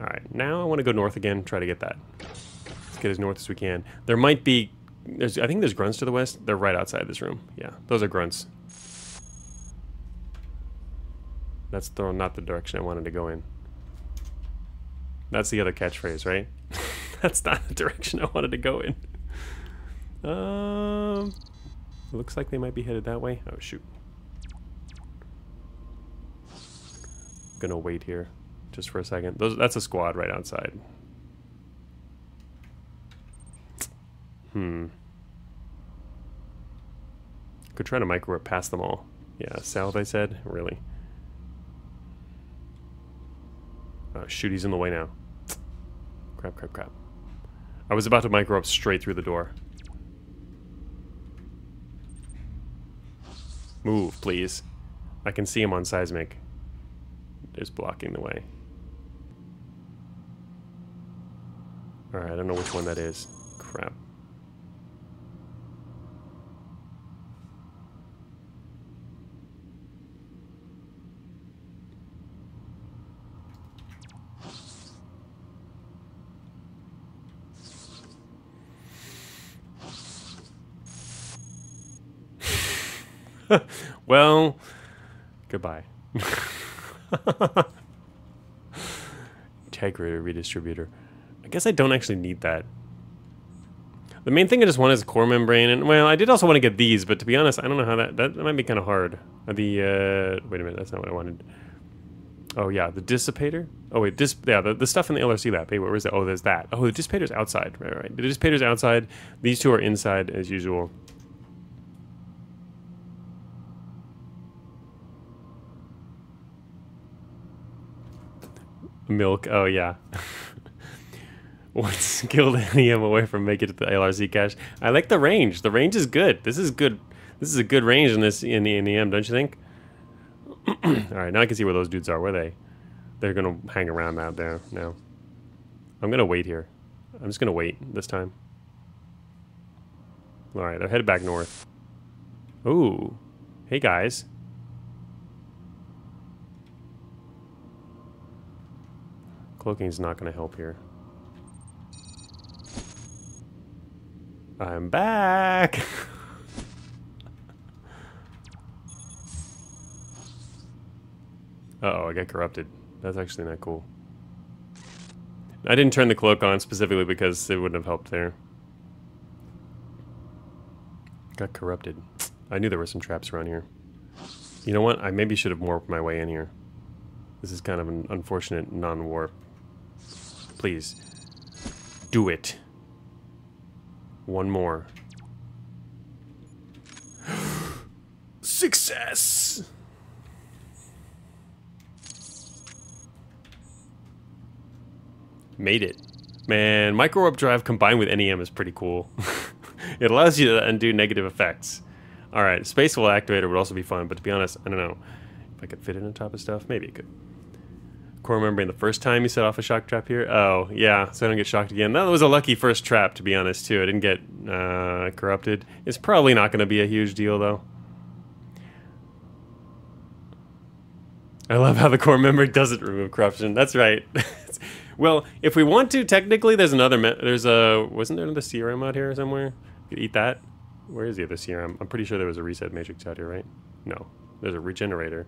All right, now I want to go north again. Try to get that. Let's get as north as we can. There might be there's, I think there's grunts to the west. They're right outside this room. Yeah, those are grunts. That's the, not the direction I wanted to go in. That's the other catchphrase, right? That's not the direction I wanted to go in. Um, looks like they might be headed that way. Oh, shoot. Gonna wait here just for a second. Those, that's a squad right outside. Hmm. Could try to micro up past them all. Yeah, south I said? Really? Oh, shoot, he's in the way now. Crap, crap, crap. I was about to micro up straight through the door. Move, please. I can see him on seismic. Is blocking the way. Alright, I don't know which one that is. Crap. well, goodbye. Integrity redistributor. I guess I don't actually need that. The main thing I just want is core membrane, and well, I did also want to get these, but to be honest, I don't know how that that, that might be kind of hard. The uh, wait a minute, that's not what I wanted. Oh yeah, the dissipator. Oh wait, this yeah, the, the stuff in the LRC lab. Hey, where is it? Oh, there's that. Oh, the dissipator's outside. Right, right. The dissipator's outside. These two are inside as usual. Milk. Oh yeah. One skilled NEM away from making it to the LRC cache. I like the range. The range is good. This is good. This is a good range in this in the NEM, don't you think? All right, now I can see where those dudes are. Where they? They're gonna hang around out there now. I'm gonna wait here. I'm just gonna wait this time. All right, they're headed back north. Ooh, hey guys. Cloaking's not going to help here. I'm back! uh oh I got corrupted. That's actually not cool. I didn't turn the cloak on specifically because it wouldn't have helped there. Got corrupted. I knew there were some traps around here. You know what? I maybe should have warped my way in here. This is kind of an unfortunate non-warp. Please. Do it. One more. Success! Made it. Man, micro warp drive combined with NEM is pretty cool. it allows you to undo negative effects. Alright, Spacefold Activator would also be fun, but to be honest, I don't know. If I could fit it on top of stuff, maybe it could core membrane the first time you set off a shock trap here? Oh, yeah, so I don't get shocked again. That was a lucky first trap, to be honest, too. I didn't get uh, corrupted. It's probably not going to be a huge deal, though. I love how the core membrane doesn't remove corruption. That's right. well, if we want to, technically, there's another. there's a. Wasn't there another CRM out here somewhere? You could eat that. Where is the other CRM? I'm pretty sure there was a reset matrix out here, right? No, there's a regenerator.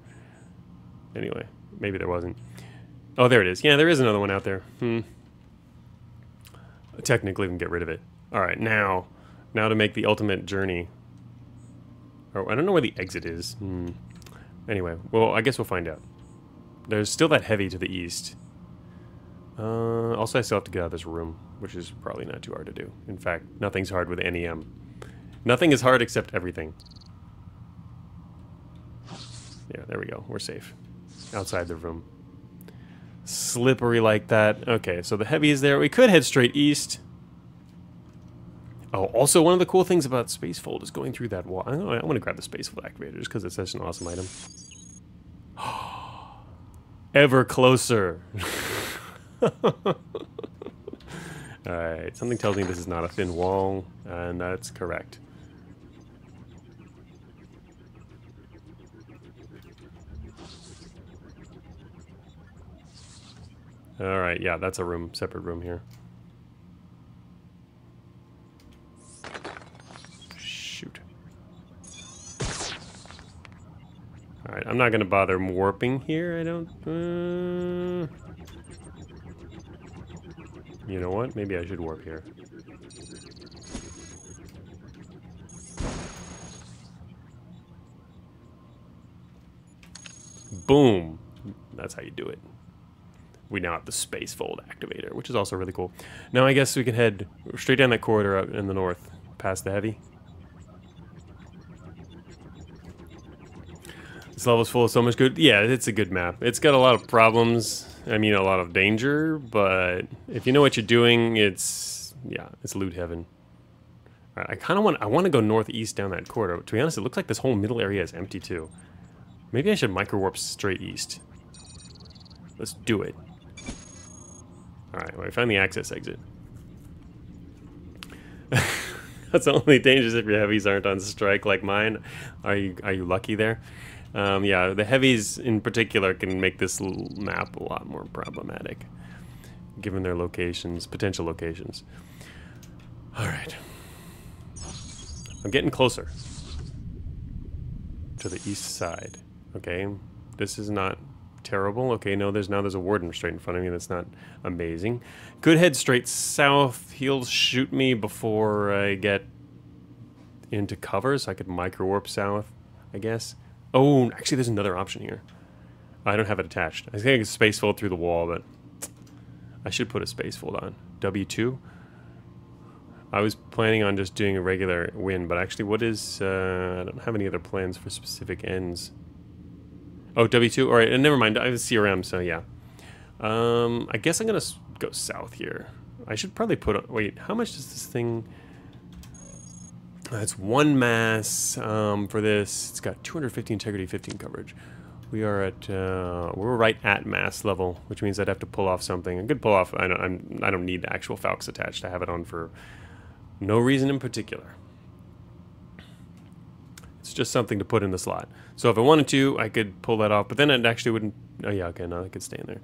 Anyway, maybe there wasn't. Oh, there it is. Yeah, there is another one out there. Hmm. Technically, we can get rid of it. All right, now, now to make the ultimate journey. Oh, I don't know where the exit is. Hmm. Anyway, well, I guess we'll find out. There's still that heavy to the east. Uh, also, I still have to get out of this room, which is probably not too hard to do. In fact, nothing's hard with NEM. Nothing is hard except everything. Yeah, there we go. We're safe. Outside the room slippery like that. Okay, so the heavy is there. We could head straight east. Oh, also one of the cool things about Spacefold is going through that wall. I, I want to grab the Spacefold activator just because it's such an awesome item. Ever closer. Alright, something tells me this is not a thin wall, and that's correct. Alright, yeah, that's a room, separate room here. Shoot. Alright, Alright, I'm not to bother warping here, I don't... Uh... You know what? Maybe I should warp here. Boom. That's how you do it. We now have the space fold activator, which is also really cool. Now I guess we can head straight down that corridor up in the north, past the heavy. This level's full of so much good. Yeah, it's a good map. It's got a lot of problems. I mean, a lot of danger, but if you know what you're doing, it's yeah, it's loot heaven. I kind of want I want to go northeast down that corridor. To be honest, it looks like this whole middle area is empty too. Maybe I should micro warp straight east. Let's do it. Alright, well, I found the access exit. That's only dangerous if your heavies aren't on strike like mine. Are you are you lucky there? Um, yeah, the heavies in particular can make this map a lot more problematic, given their locations, potential locations. Alright. I'm getting closer to the east side. Okay, this is not terrible. Okay, no, there's now there's a warden straight in front of me. That's not amazing. Could head straight south. He'll shoot me before I get into cover, so I could micro warp south, I guess. Oh, actually, there's another option here. I don't have it attached. I think I can space fold through the wall, but I should put a space fold on. W2. I was planning on just doing a regular win, but actually, what is... Uh, I don't have any other plans for specific ends. Oh, W2? Alright, and never mind. I have a CRM, so yeah. Um, I guess I'm going to go south here. I should probably put... On, wait, how much does this thing... That's one mass um, for this. It's got 250 integrity, 15 coverage. We are at, uh, we're right at mass level, which means I'd have to pull off something. I could pull off, I don't, I'm, I don't need the actual Falx attached. I have it on for no reason in particular. It's just something to put in the slot. So if I wanted to, I could pull that off, but then it actually wouldn't, oh yeah, okay, no, I could stay in there.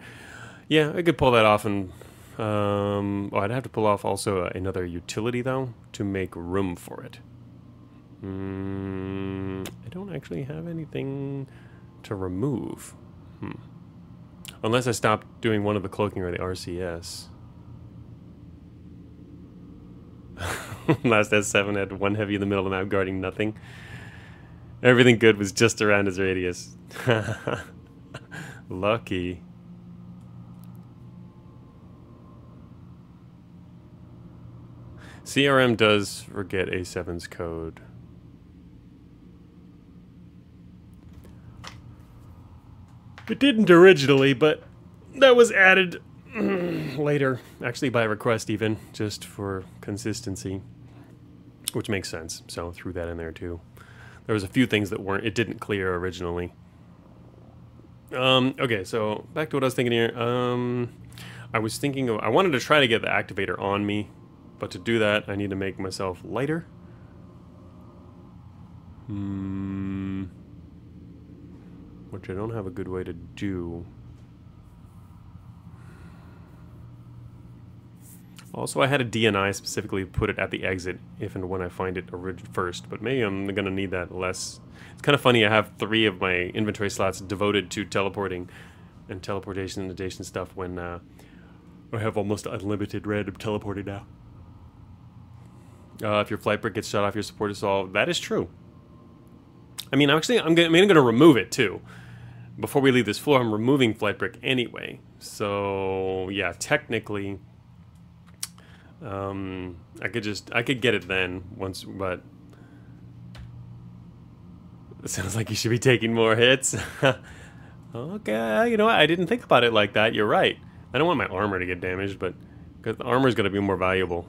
Yeah, I could pull that off and, um, oh, I'd have to pull off also another utility though, to make room for it. Mm, I don't actually have anything to remove. Hmm. Unless I stop doing one of the cloaking or the RCS. Last S7 had one heavy in the middle of the map guarding nothing. Everything good was just around his radius. Lucky. CRM does forget A7's code. It didn't originally, but that was added later, actually by request even, just for consistency, which makes sense. So threw that in there too. There was a few things that weren't, it didn't clear originally. Um, okay, so back to what I was thinking here. Um, I was thinking of, I wanted to try to get the activator on me, but to do that, I need to make myself lighter. Hmm. Which I don't have a good way to do. Also, I had a DNI specifically put it at the exit if and when I find it first, but maybe I'm to need that less. It's kind of funny, I have three of my inventory slots devoted to teleporting and teleportation and negation stuff when uh, I have almost unlimited random teleporting now. Uh, if your flight brick gets shut off, your support is solved. That is true. I mean, actually, I'm actually, I'm going to remove it too. Before we leave this floor, I'm removing flight brick anyway. So, yeah, technically um, I could just, I could get it then once, but it sounds like you should be taking more hits. okay, you know what? I didn't think about it like that. You're right. I don't want my armor to get damaged, but because the armor is going to be more valuable.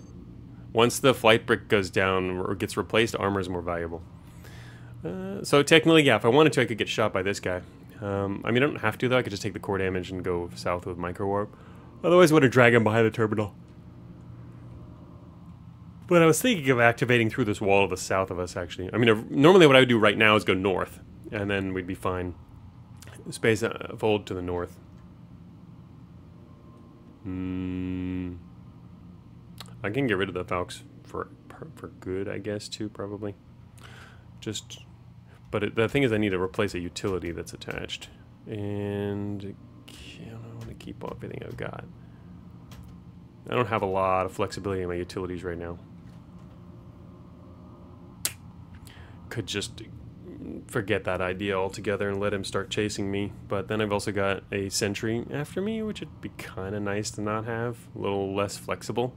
Once the flight brick goes down or gets replaced, armor is more valuable. Uh, so technically, yeah, if I wanted to, I could get shot by this guy. Um, I mean, I don't have to, though. I could just take the core damage and go south with micro warp. Otherwise, have dragged him behind the terminal. But I was thinking of activating through this wall to the south of us, actually. I mean, normally what I would do right now is go north, and then we'd be fine. Space uh, fold to the north. Hmm. I can get rid of the Falx for, for good, I guess, too, probably. Just But it, the thing is, I need to replace a utility that's attached. And I want to keep everything I've got. I don't have a lot of flexibility in my utilities right now. Could just forget that idea altogether and let him start chasing me. But then I've also got a sentry after me, which would be kind of nice to not have. A little less flexible.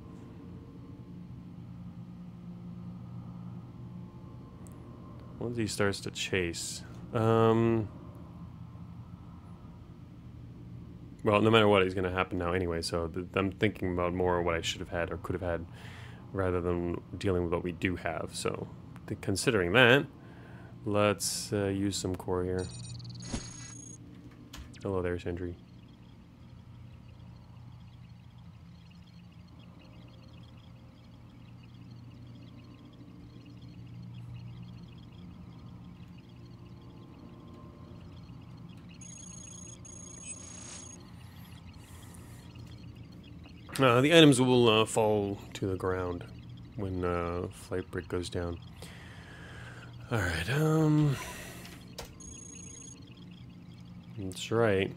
Once he starts to chase. Um, well, no matter what, he's going to happen now anyway, so I'm thinking about more what I should have had or could have had rather than dealing with what we do have. So, considering that, let's uh, use some core here. Hello there, Sentry. Uh, the items will uh, fall to the ground when uh, flight brick goes down. Alright, um... That's right.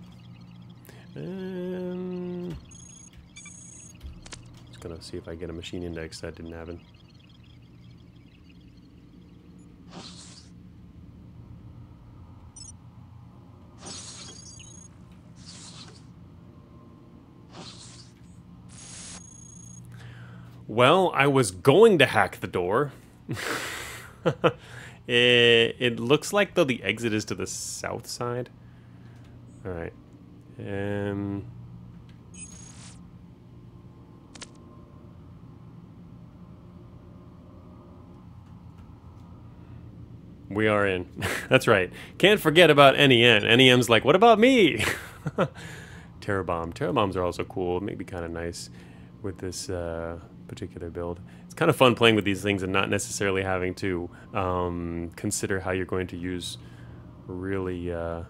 Um... Just gonna see if I get a machine index. That didn't happen. Well, I was going to hack the door. it, it looks like though the exit is to the south side. Alright. Um... We are in. That's right. Can't forget about NEM. NEM's like, what about me? Terrabomb. Terror bombs are also cool. Maybe kind of nice with this uh, particular build. It's kind of fun playing with these things and not necessarily having to um, consider how you're going to use really uh,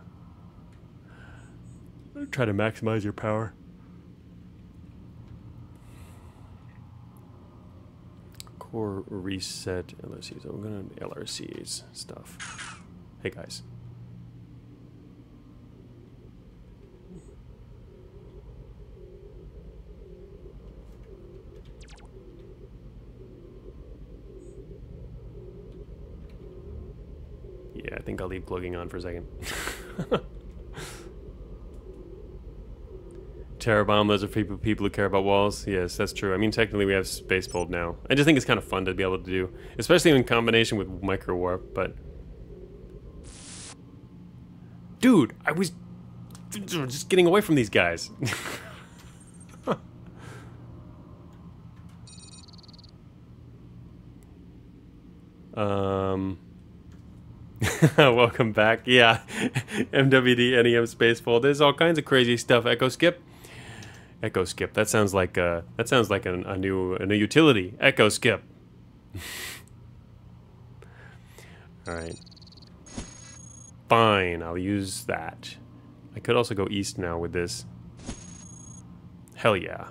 try to maximize your power. Core reset LRCs. I'm gonna LRCs stuff. Hey guys. Yeah, I think I'll leave plugging on for a second. Terrabomb, those are people, people who care about walls. Yes, that's true. I mean, technically we have space fold now. I just think it's kind of fun to be able to do, especially in combination with micro warp, but... Dude, I was just getting away from these guys. um... Welcome back. Yeah, MWD NEM Spacefold. There's all kinds of crazy stuff. Echo Skip. Echo Skip. That sounds like a, uh, that sounds like a, a new a new utility. Echo Skip. all right. Fine. I'll use that. I could also go east now with this. Hell yeah.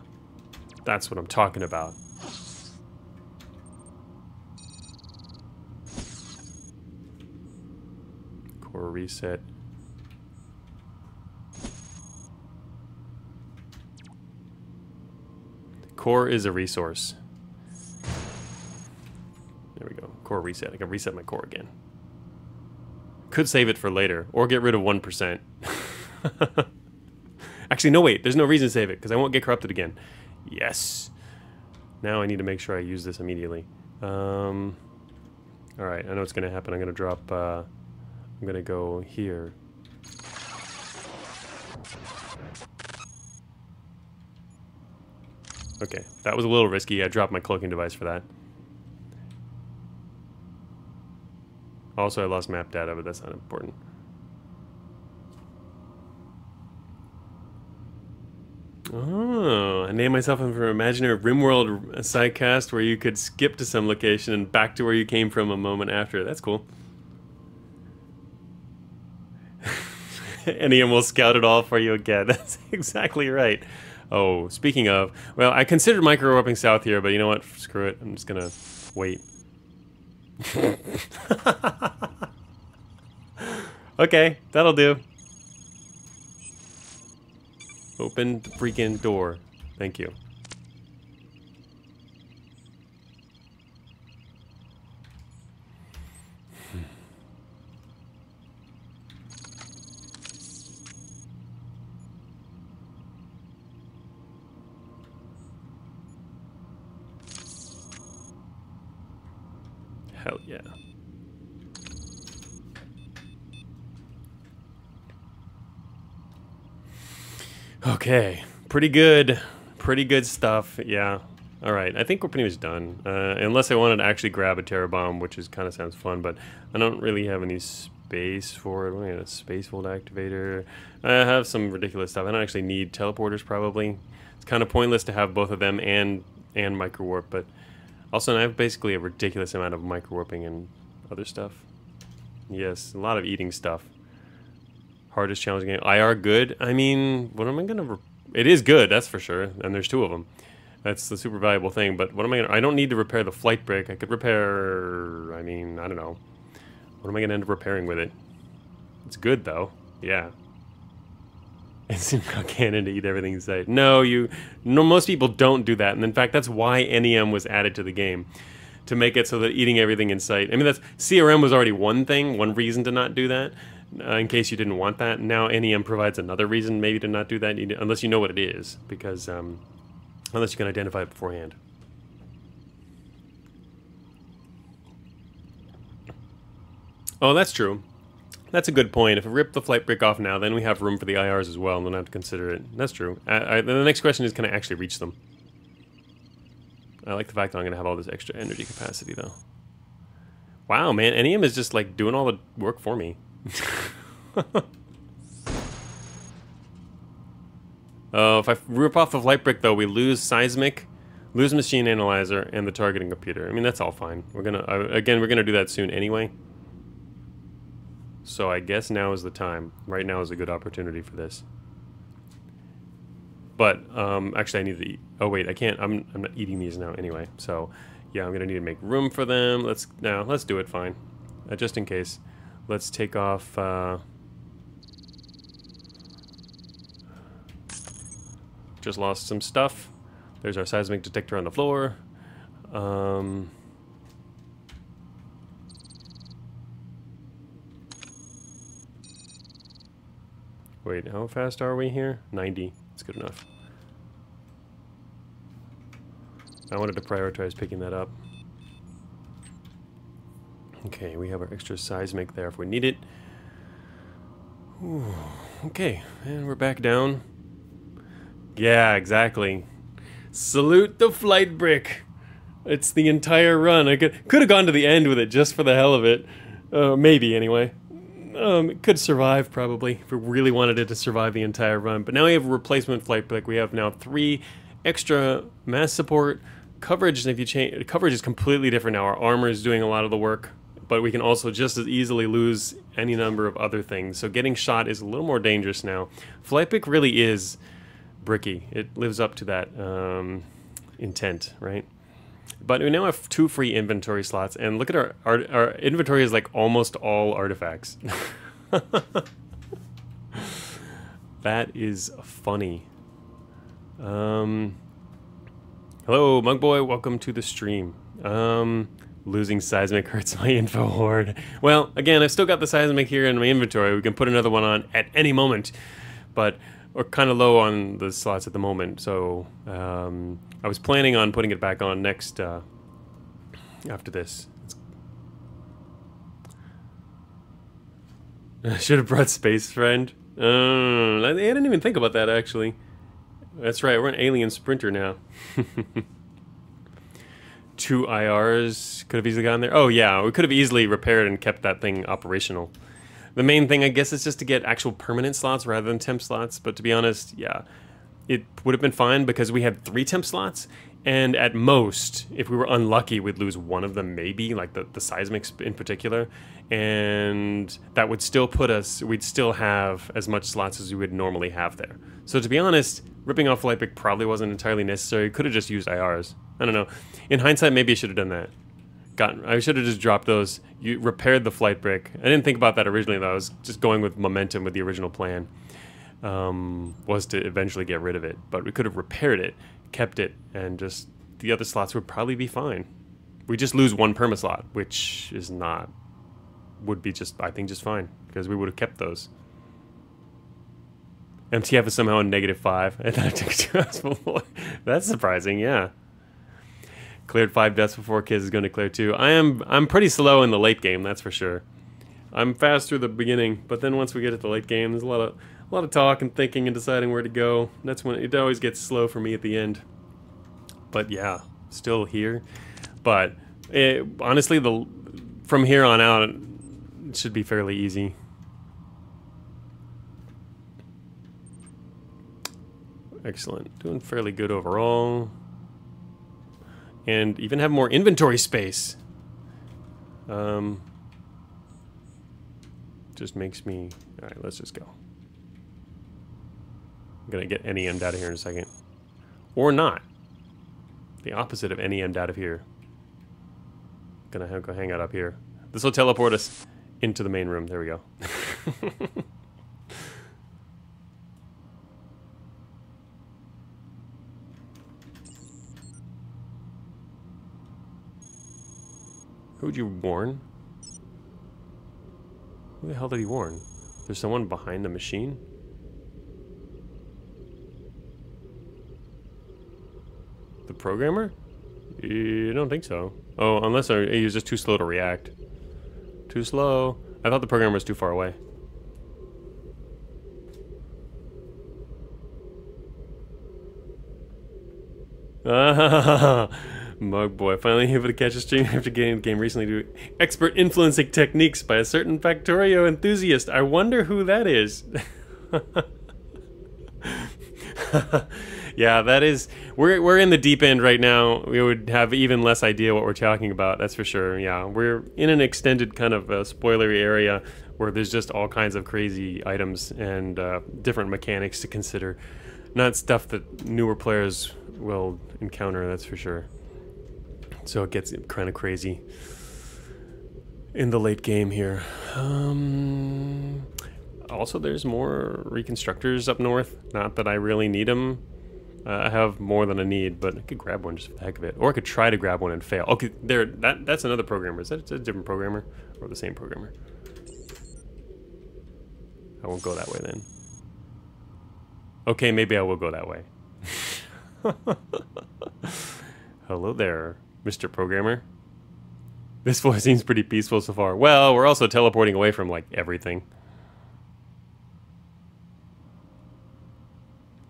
That's what I'm talking about. Core reset. Core is a resource. There we go. Core reset. I can reset my core again. Could save it for later, or get rid of 1%. Actually, no wait. There's no reason to save it, because I won't get corrupted again. Yes. Now I need to make sure I use this immediately. Um, Alright, I know what's going to happen. I'm going to drop... Uh, I'm gonna go here. Okay, that was a little risky. I dropped my cloaking device for that. Also, I lost map data, but that's not important. Oh, I named myself after an imaginary RimWorld sidecast where you could skip to some location and back to where you came from a moment after. That's cool. NEM will scout it all for you again. That's exactly right. Oh, speaking of, well, I considered micro warping south here, but you know what? Screw it. I'm just gonna wait. Okay, that'll do. Open the freaking door. Thank you. Hell yeah. Okay, pretty good. Pretty good stuff, yeah. Alright, I think we're pretty much done. Uh, unless I wanted to actually grab a Terrabomb, which is kind of sounds fun, but I don't really have any space for it. We got a Spacefold Activator. I have some ridiculous stuff. I don't actually need teleporters, probably. It's kind of pointless to have both of them and, and Micro Warp, but also I have basically a ridiculous amount of Micro Warping and other stuff. Yes, a lot of eating stuff. Hardest challenging game. IR good? I mean, what am I gonna... It is good, that's for sure. And there's two of them. That's the super valuable thing. But what am I gonna... I don't need to repair the flight brick. I could repair... I mean, I don't know. What am I gonna end up repairing with it? It's good, though. Yeah. It's got cannon to eat everything in sight. No, you... No, most people don't do that. And in fact, that's why NEM was added to the game. To make it so that eating everything in sight... I mean, that's... CRM was already one thing, one reason to not do that uh, in case you didn't want that. Now NEM provides another reason maybe to not do that, unless you know what it is, because um, unless you can identify it beforehand. Oh, that's true. That's a good point. If we rip the flight brick off now, then we have room for the IRs as well, and don't have to consider it. That's true. I, I, the next question is, can I actually reach them? I like the fact that I'm going to have all this extra energy capacity, though. Wow, man, NEM is just, like, doing all the work for me. Oh, if I rip off the flight brick, though, we lose seismic, lose machine analyzer, and the targeting computer. I mean, that's all fine. We're gonna uh, again, we're gonna do that soon anyway. So I guess now is the time. Right now is a good opportunity for this. But um, actually, I need to eat. Oh wait, I can't. I'm I'm not eating these now anyway. So yeah, I'm gonna need to make room for them. Let's now let's do it fine, uh, just in case. Let's take off... Uh, just lost some stuff. There's our seismic detector on the floor. Um, wait, how fast are we here? 90. That's good enough. I wanted to prioritize picking that up. Okay, we have our extra seismic there if we need it. Ooh, okay, and we're back down. Yeah, exactly. Salute the flight brick. It's the entire run. I could could have gone to the end with it just for the hell of it. Uh, maybe anyway. Um, it could survive probably if we really wanted it to survive the entire run. But now we have a replacement flight brick. We have now three extra mass support coverage. And if you change coverage is completely different now. Our armor is doing a lot of the work but we can also just as easily lose any number of other things. So getting shot is a little more dangerous now. Flight brick really is bricky. It lives up to that um, intent, right? But we now have two free inventory slots, and look at our, our, our inventory is like almost all artifacts. that is funny. Um, hello, Mug Boy. Welcome to the stream. Um, Losing seismic hurts my info hoard. Well, again, I've still got the seismic here in my inventory. We can put another one on at any moment, but we're kind of low on the slots at the moment. So um, I was planning on putting it back on next uh, after this. I should have brought Space Friend. Uh, I didn't even think about that actually. That's right, we're an alien sprinter now. two IRs could have easily gotten there. Oh yeah, we could have easily repaired and kept that thing operational. The main thing, I guess, is just to get actual permanent slots rather than temp slots. But to be honest, yeah, it would have been fine because we had three temp slots. And at most, if we were unlucky, we'd lose one of them, maybe, like the, the seismics in particular. And that would still put us, we'd still have as much slots as we would normally have there. So to be honest, ripping off Flight Brick probably wasn't entirely necessary. Could have just used IRs. I don't know. In hindsight, maybe I should have done that. gotten. I should have just dropped those. You repaired the flight brick. I didn't think about that originally though. I was just going with momentum with the original plan. Um, was to eventually get rid of it, but we could have repaired it, kept it, and just the other slots would probably be fine. We just lose one perma slot, which is not would be just I think just fine because we would have kept those. MTF is somehow a negative five. Thought took two before. That's surprising, yeah. Cleared five deaths before kids is going to clear two. I am I'm pretty slow in the late game, that's for sure. I'm fast through the beginning, but then once we get to the late game, there's a lot of a lot of talk and thinking and deciding where to go. That's when it always gets slow for me at the end. But yeah, still here. But it, honestly, the from here on out, it should be fairly easy. Excellent. Doing fairly good overall. And even have more inventory space. Um, just makes me... Alright, let's just go. I'm gonna get end out of here in a second. Or not. The opposite of end out of here. Gonna go hang out up here. This will teleport us into the main room. There we go. Who'd you warn? Who the hell did he warn? There's someone behind the machine? The programmer? I don't think so. Oh, unless uh, he was just too slow to react. Too slow. I thought the programmer was too far away. Mug boy, finally able to catch a stream after getting the game recently to expert influencing techniques by a certain Factorio enthusiast. I wonder who that is. yeah, that is. We're we're in the deep end right now. We would have even less idea what we're talking about. That's for sure. Yeah, we're in an extended kind of uh, spoilery area where there's just all kinds of crazy items and uh, different mechanics to consider. Not stuff that newer players will encounter. That's for sure. So it gets kind of crazy in the late game here. Um, also, there's more reconstructors up north. Not that I really need them. Uh, I have more than I need, but I could grab one just for the heck of it. Or I could try to grab one and fail. Okay, there. That that's another programmer. Is that a different programmer or the same programmer? I won't go that way then. Okay, maybe I will go that way. Hello there, Mr. Programmer. This floor seems pretty peaceful so far. Well, we're also teleporting away from, like, everything.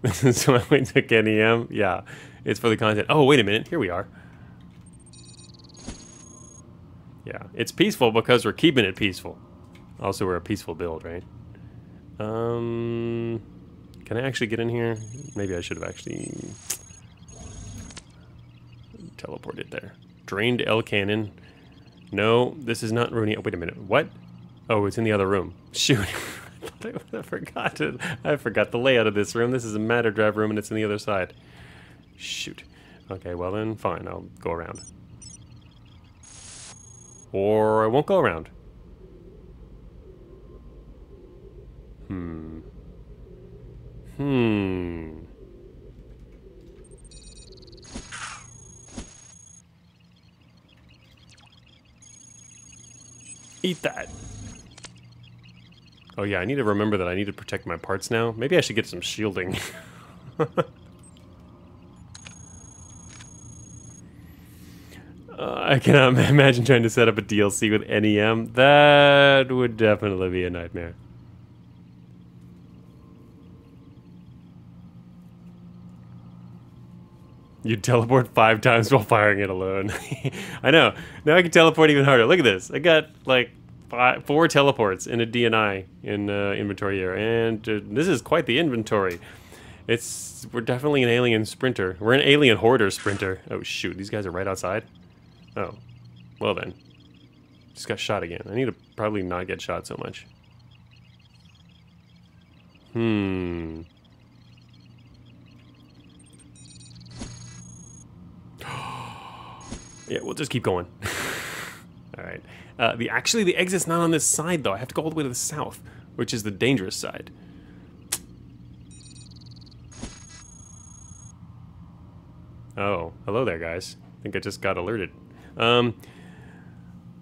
This I went to NEM? Yeah, it's for the content. Oh, wait a minute. Here we are. Yeah, it's peaceful because we're keeping it peaceful. Also, we're a peaceful build, right? Um, can I actually get in here? Maybe I should have actually teleported there. Drained L cannon. No, this is not ruining it. Wait a minute. What? Oh, it's in the other room. Shoot. I forgot. I forgot the layout of this room. This is a matter drive room and it's on the other side. Shoot. Okay, well then, fine. I'll go around. Or I won't go around. Hmm. Hmm. Eat that. Oh yeah, I need to remember that I need to protect my parts now. Maybe I should get some shielding. uh, I cannot imagine trying to set up a DLC with NEM. That would definitely be a nightmare. You teleport five times while firing it alone. I know. Now I can teleport even harder. Look at this. I got like five, four teleports in a DNI in uh, inventory here, and uh, this is quite the inventory. It's we're definitely an alien sprinter. We're an alien hoarder sprinter. Oh shoot, these guys are right outside. Oh, well then, just got shot again. I need to probably not get shot so much. Hmm. yeah, we'll just keep going. right. Uh, the actually the exit's not on this side though. I have to go all the way to the south, which is the dangerous side. Oh, hello there, guys. I think I just got alerted. Um,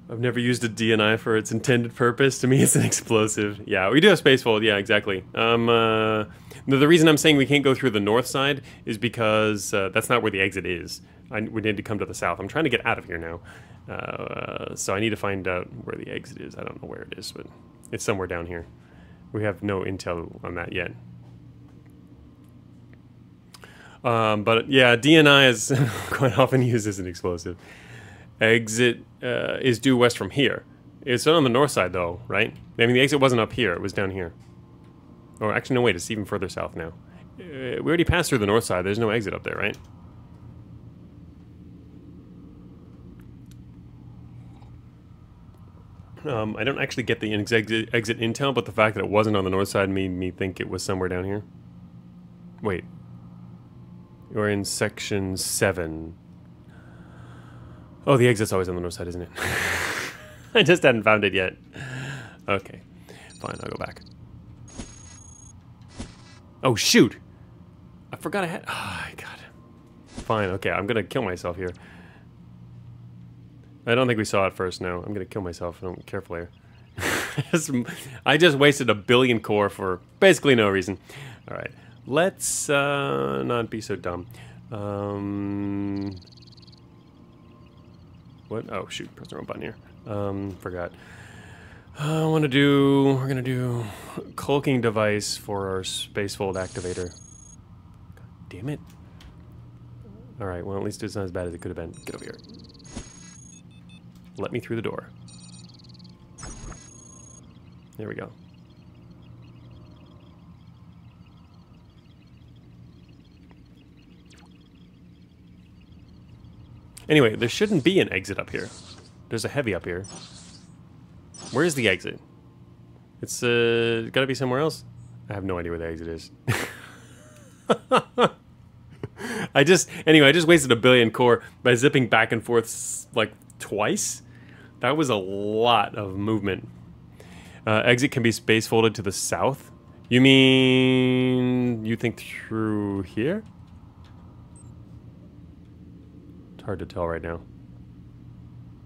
I've never used a DNI for its intended purpose. To me, it's an explosive. Yeah, we do have space fold. Yeah, exactly. Um, uh, the, the reason I'm saying we can't go through the north side is because uh, that's not where the exit is. I, we need to come to the south. I'm trying to get out of here now. Uh, so I need to find out where the exit is. I don't know where it is, but it's somewhere down here. We have no intel on that yet. Um, but yeah, DNI is quite often used as an explosive. Exit uh, is due west from here. It's on the north side though, right? I mean, the exit wasn't up here, it was down here. Or actually, no, wait, it's even further south now. Uh, we already passed through the north side, there's no exit up there, right? Um, I don't actually get the exit, exit intel, but the fact that it wasn't on the north side made me think it was somewhere down here. Wait. We're in section 7. Oh, the exit's always on the north side, isn't it? I just hadn't found it yet. Okay. Fine, I'll go back. Oh, shoot! I forgot I had... Oh, God. Fine, okay, I'm gonna kill myself here. I don't think we saw it first, no. I'm gonna kill myself. I'm careful here. I just wasted a billion core for basically no reason. Alright, let's uh, not be so dumb. Um, what? Oh, shoot, press the wrong button here. Um, forgot. Uh, I want to do, we're going to do cloaking device for our spacefold activator. God damn it. Alright, well at least it's not as bad as it could have been. Get over here. Let me through the door. There we go. Anyway, there shouldn't be an exit up here. There's a heavy up here. Where's the exit? It's uh, gotta be somewhere else. I have no idea where the exit is. I just, anyway, I just wasted a billion core by zipping back and forth like twice. That was a lot of movement. Uh, exit can be space folded to the south. You mean you think through here? It's hard to tell right now.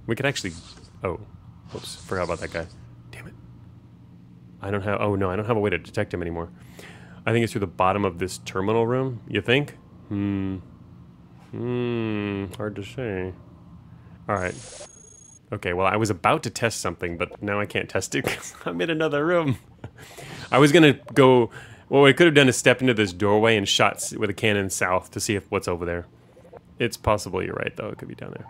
We could actually... Oh. Whoops. Forgot about that guy. Damn it. I don't have... Oh, no. I don't have a way to detect him anymore. I think it's through the bottom of this terminal room. You think? Hmm. Hmm. Hard to say. Alright. Okay, well, I was about to test something, but now I can't test it because I'm in another room. I was to go... Well, I could have done is step into this doorway and shot with a cannon south to see if what's over there. It's possible you're right, though. It could be down there.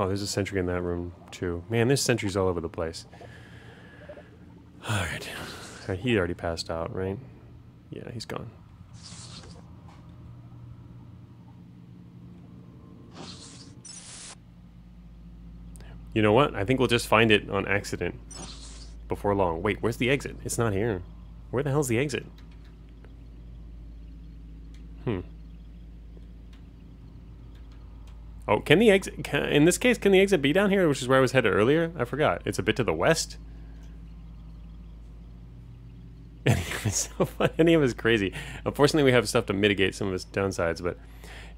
Oh, there's a sentry in that room, too. Man, there's sentries all over the place. Alright. He already passed out, right? Yeah, he's gone. You know what? I think we'll just find it on accident before long. Wait, where's the exit? It's not here. Where the hell's the exit? Hmm. Oh, can the exit... Can, in this case, can the exit be down here, which is where I was headed earlier? I forgot. It's a bit to the west? Any of it's so. Any of it's crazy. Unfortunately, we have stuff to mitigate some of its downsides, but...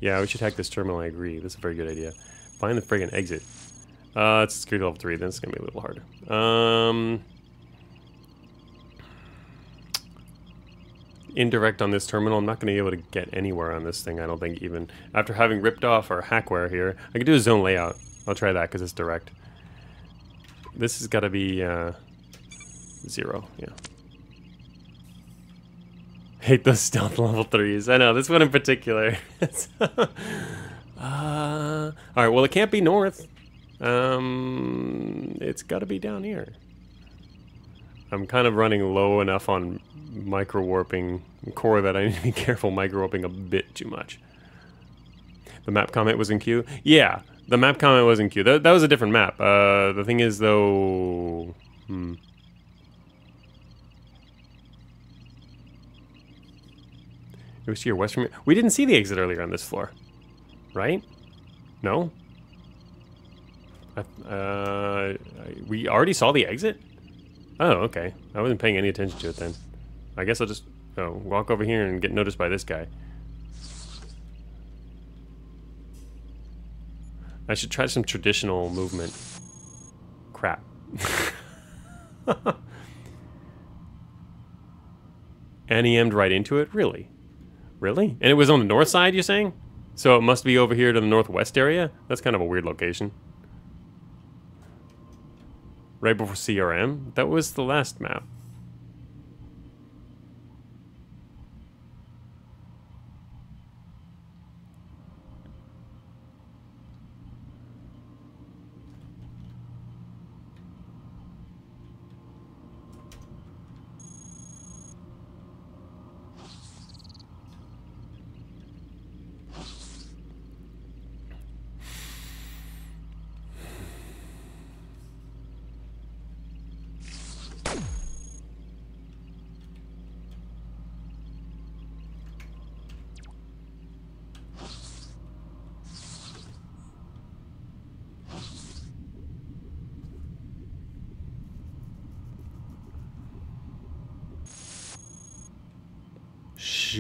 Yeah, we should hack this terminal, I agree. That's a very good idea. Find the friggin' exit. Uh, it's security level 3, then it's to be a little harder. Um, indirect on this terminal, I'm not going to be able to get anywhere on this thing, I don't think, even. After having ripped off our hackware here, I can do a zone layout. I'll try that because it's direct. This has got to be uh, zero, yeah. Hate those stealth level 3s. I know, this one in particular. uh, Alright, well it can't be north. Um, it's got to be down here. I'm kind of running low enough on micro warping core that I need to be careful micro warping a bit too much. The map comment was in queue. Yeah, The map comment wasn't cute. That, that was a different map. Uh, the thing is, though... Hmm. It was to your west from... We didn't see the exit earlier on this floor. Right? No? Uh, we already saw the exit? Oh, okay. I wasn't paying any attention to it then. I guess I'll just oh, walk over here and get noticed by this guy. I should try some traditional movement. Crap. and he emmed right into it? Really? Really? And it was on the north side, you're saying? So it must be over here to the northwest area? That's kind of a weird location. Right before CRM? That was the last map.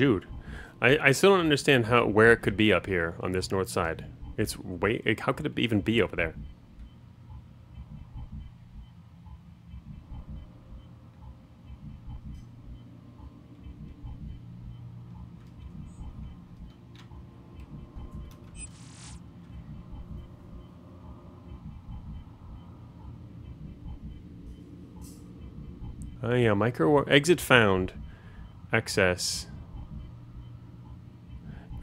Shoot. I, I still don't understand how where it could be up here on this north side. It's way... How could it even be over there? Oh yeah, micro exit found. Access.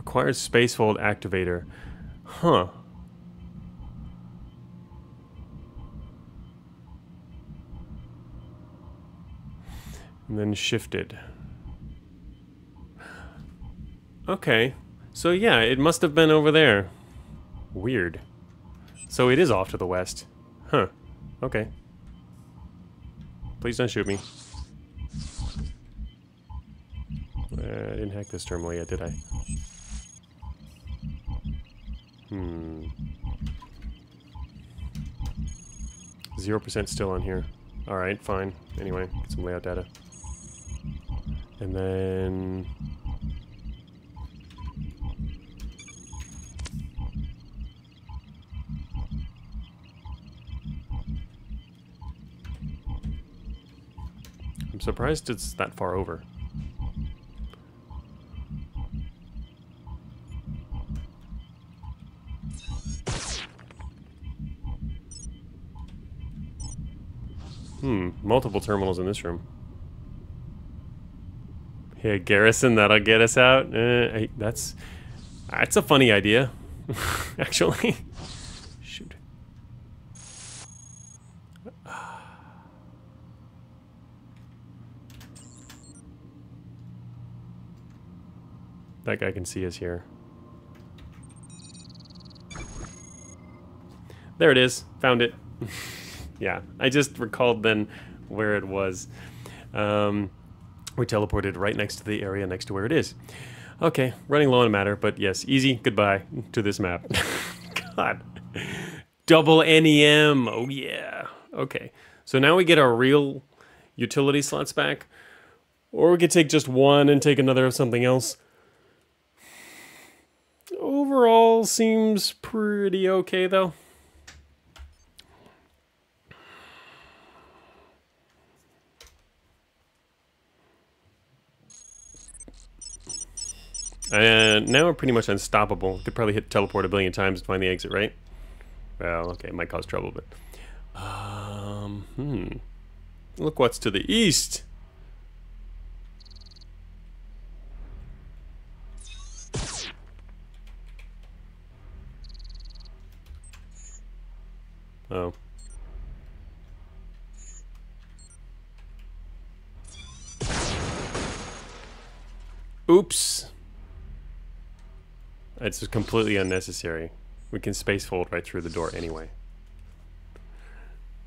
Requires spacefold activator. Huh. And then shifted. Okay. So yeah, it must have been over there. Weird. So it is off to the west. Huh. Okay. Please don't shoot me. Uh, I didn't hack this terminal yet, did I? Hmm. 0% still on here. Alright, fine. Anyway, get some layout data. And then... I'm surprised it's that far over. Hmm, multiple terminals in this room. Yeah, Garrison, that'll get us out. Uh, that's that's a funny idea, actually. Shoot. That guy can see us here. There it is. Found it. yeah, I just recalled then where it was. Um, we teleported right next to the area next to where it is. Okay, running low on matter, but yes, easy goodbye to this map. God. Double NEM. Oh, yeah. Okay, so now we get our real utility slots back. Or we could take just one and take another of something else. Overall, seems pretty okay, though. And now we're pretty much unstoppable. Could probably hit teleport a billion times to find the exit, right? Well, okay, it might cause trouble, but... Um, hmm. Look what's to the east! Oh. Oops. It's completely unnecessary. we can space fold right through the door anyway.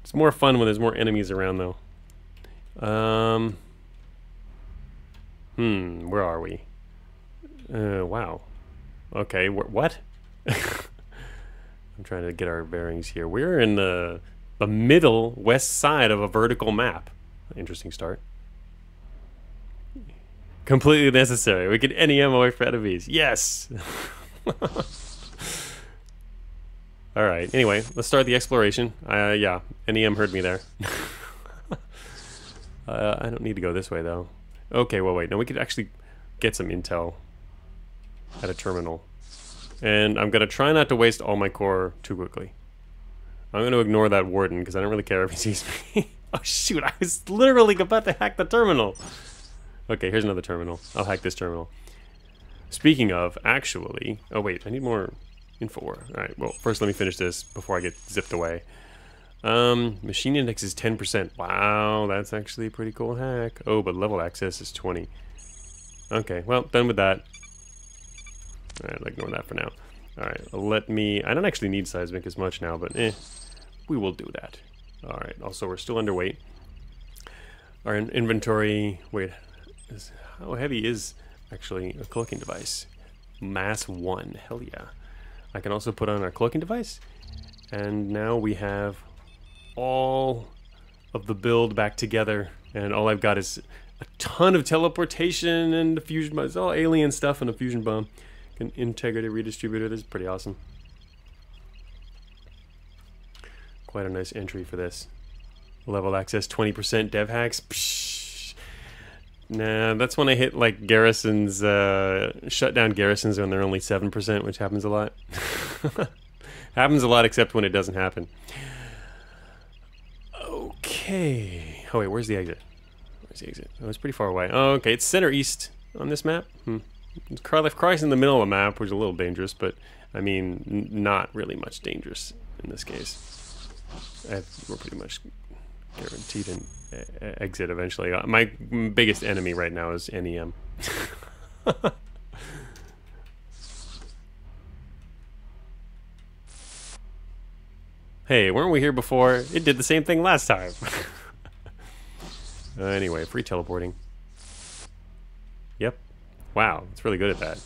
It's more fun when there's more enemies around, though. Um. Hmm, where are we? Uh, wow. Okay, wh what? I'm trying to get our bearings here. We're in the the middle west side of a vertical map. Interesting start. Completely necessary. We can NEM away for enemies. Yes! Alright, anyway, let's start the exploration. Uh, yeah, NEM heard me there. uh, I don't need to go this way, though. Okay, well, wait. No, we could actually get some intel at a terminal. And I'm going to try not to waste all my core too quickly. I'm going to ignore that warden, because I don't really care if he sees me. oh, shoot, I was literally about to hack the terminal. Okay, here's another terminal. I'll hack this terminal. Speaking of, actually... Oh, wait, I need more Info Alright, well, first let me finish this before I get zipped away. Um, machine index is 10%. Wow, that's actually a pretty cool hack. Oh, but level access is 20. Okay, well, done with that. Alright, ignore that for now. Alright, let me... I don't actually need seismic as much now, but eh, we will do that. Alright, also we're still underweight. Our inventory... Wait, is, how heavy is actually a cloaking device? Mass 1, hell yeah. I can also put on our cloaking device. And now we have all of the build back together. And all I've got is a ton of teleportation and a fusion bomb. It's all alien stuff and a fusion bomb. An integrity redistributor. This is pretty awesome. Quite a nice entry for this. Level access 20% dev hacks. Psh Nah, that's when I hit like garrisons, uh, shut down garrisons when they're only 7%, which happens a lot. happens a lot except when it doesn't happen. Okay. Oh wait, where's the exit? Where's the exit? Oh, it's pretty far away. Oh, okay, it's center east on this map. Hmm. If Christ in the middle of the map, which is a little dangerous, but I mean, not really much dangerous in this case. I, we're pretty much guaranteed an exit eventually. Uh, my biggest enemy right now is NEM. hey, weren't we here before? It did the same thing last time. uh, anyway, free teleporting. Yep. Wow, it's really good at that.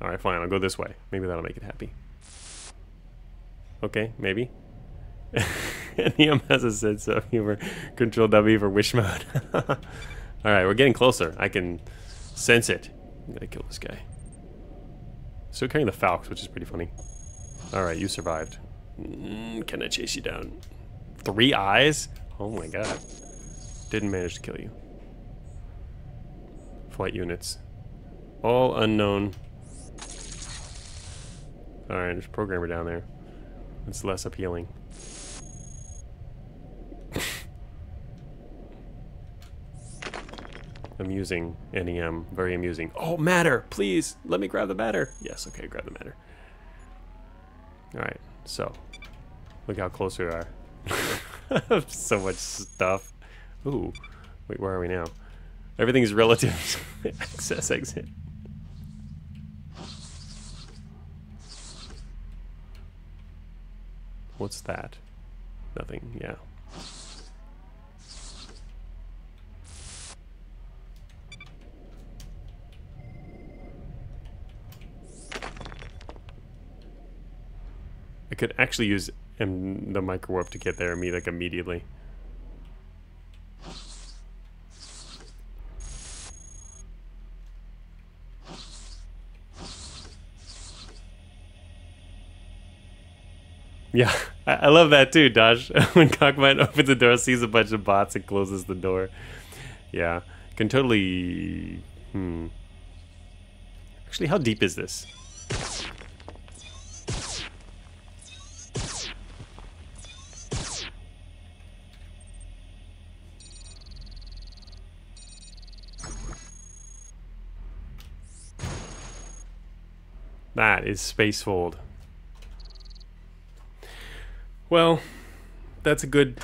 Alright, fine, I'll go this way. Maybe that'll make it happy. Okay, maybe. NEM has a sense of humor. Control W for wish mode. Alright, we're getting closer. I can sense it. I'm gonna kill this guy. Still carrying the Falx, which is pretty funny. Alright, you survived. Mm, can I chase you down? Three eyes? Oh my god. Didn't manage to kill you. Flight units. All unknown. Alright, there's a programmer down there. It's less appealing. Amusing NEM. Very amusing. Oh, matter! Please, let me grab the matter. Yes, okay, grab the matter. Alright, so. Look how close we are. so much stuff. Ooh. Wait, where are we now? Everything's relative access exit. What's that? Nothing, yeah. Could actually use the micro warp to get there me like immediately. Yeah, I, I love that too, Dodge. when Cockbite opens the door, sees a bunch of bots, and closes the door. Yeah, can totally... Hmm. Actually, how deep is this? That is Spacefold. Well, that's a good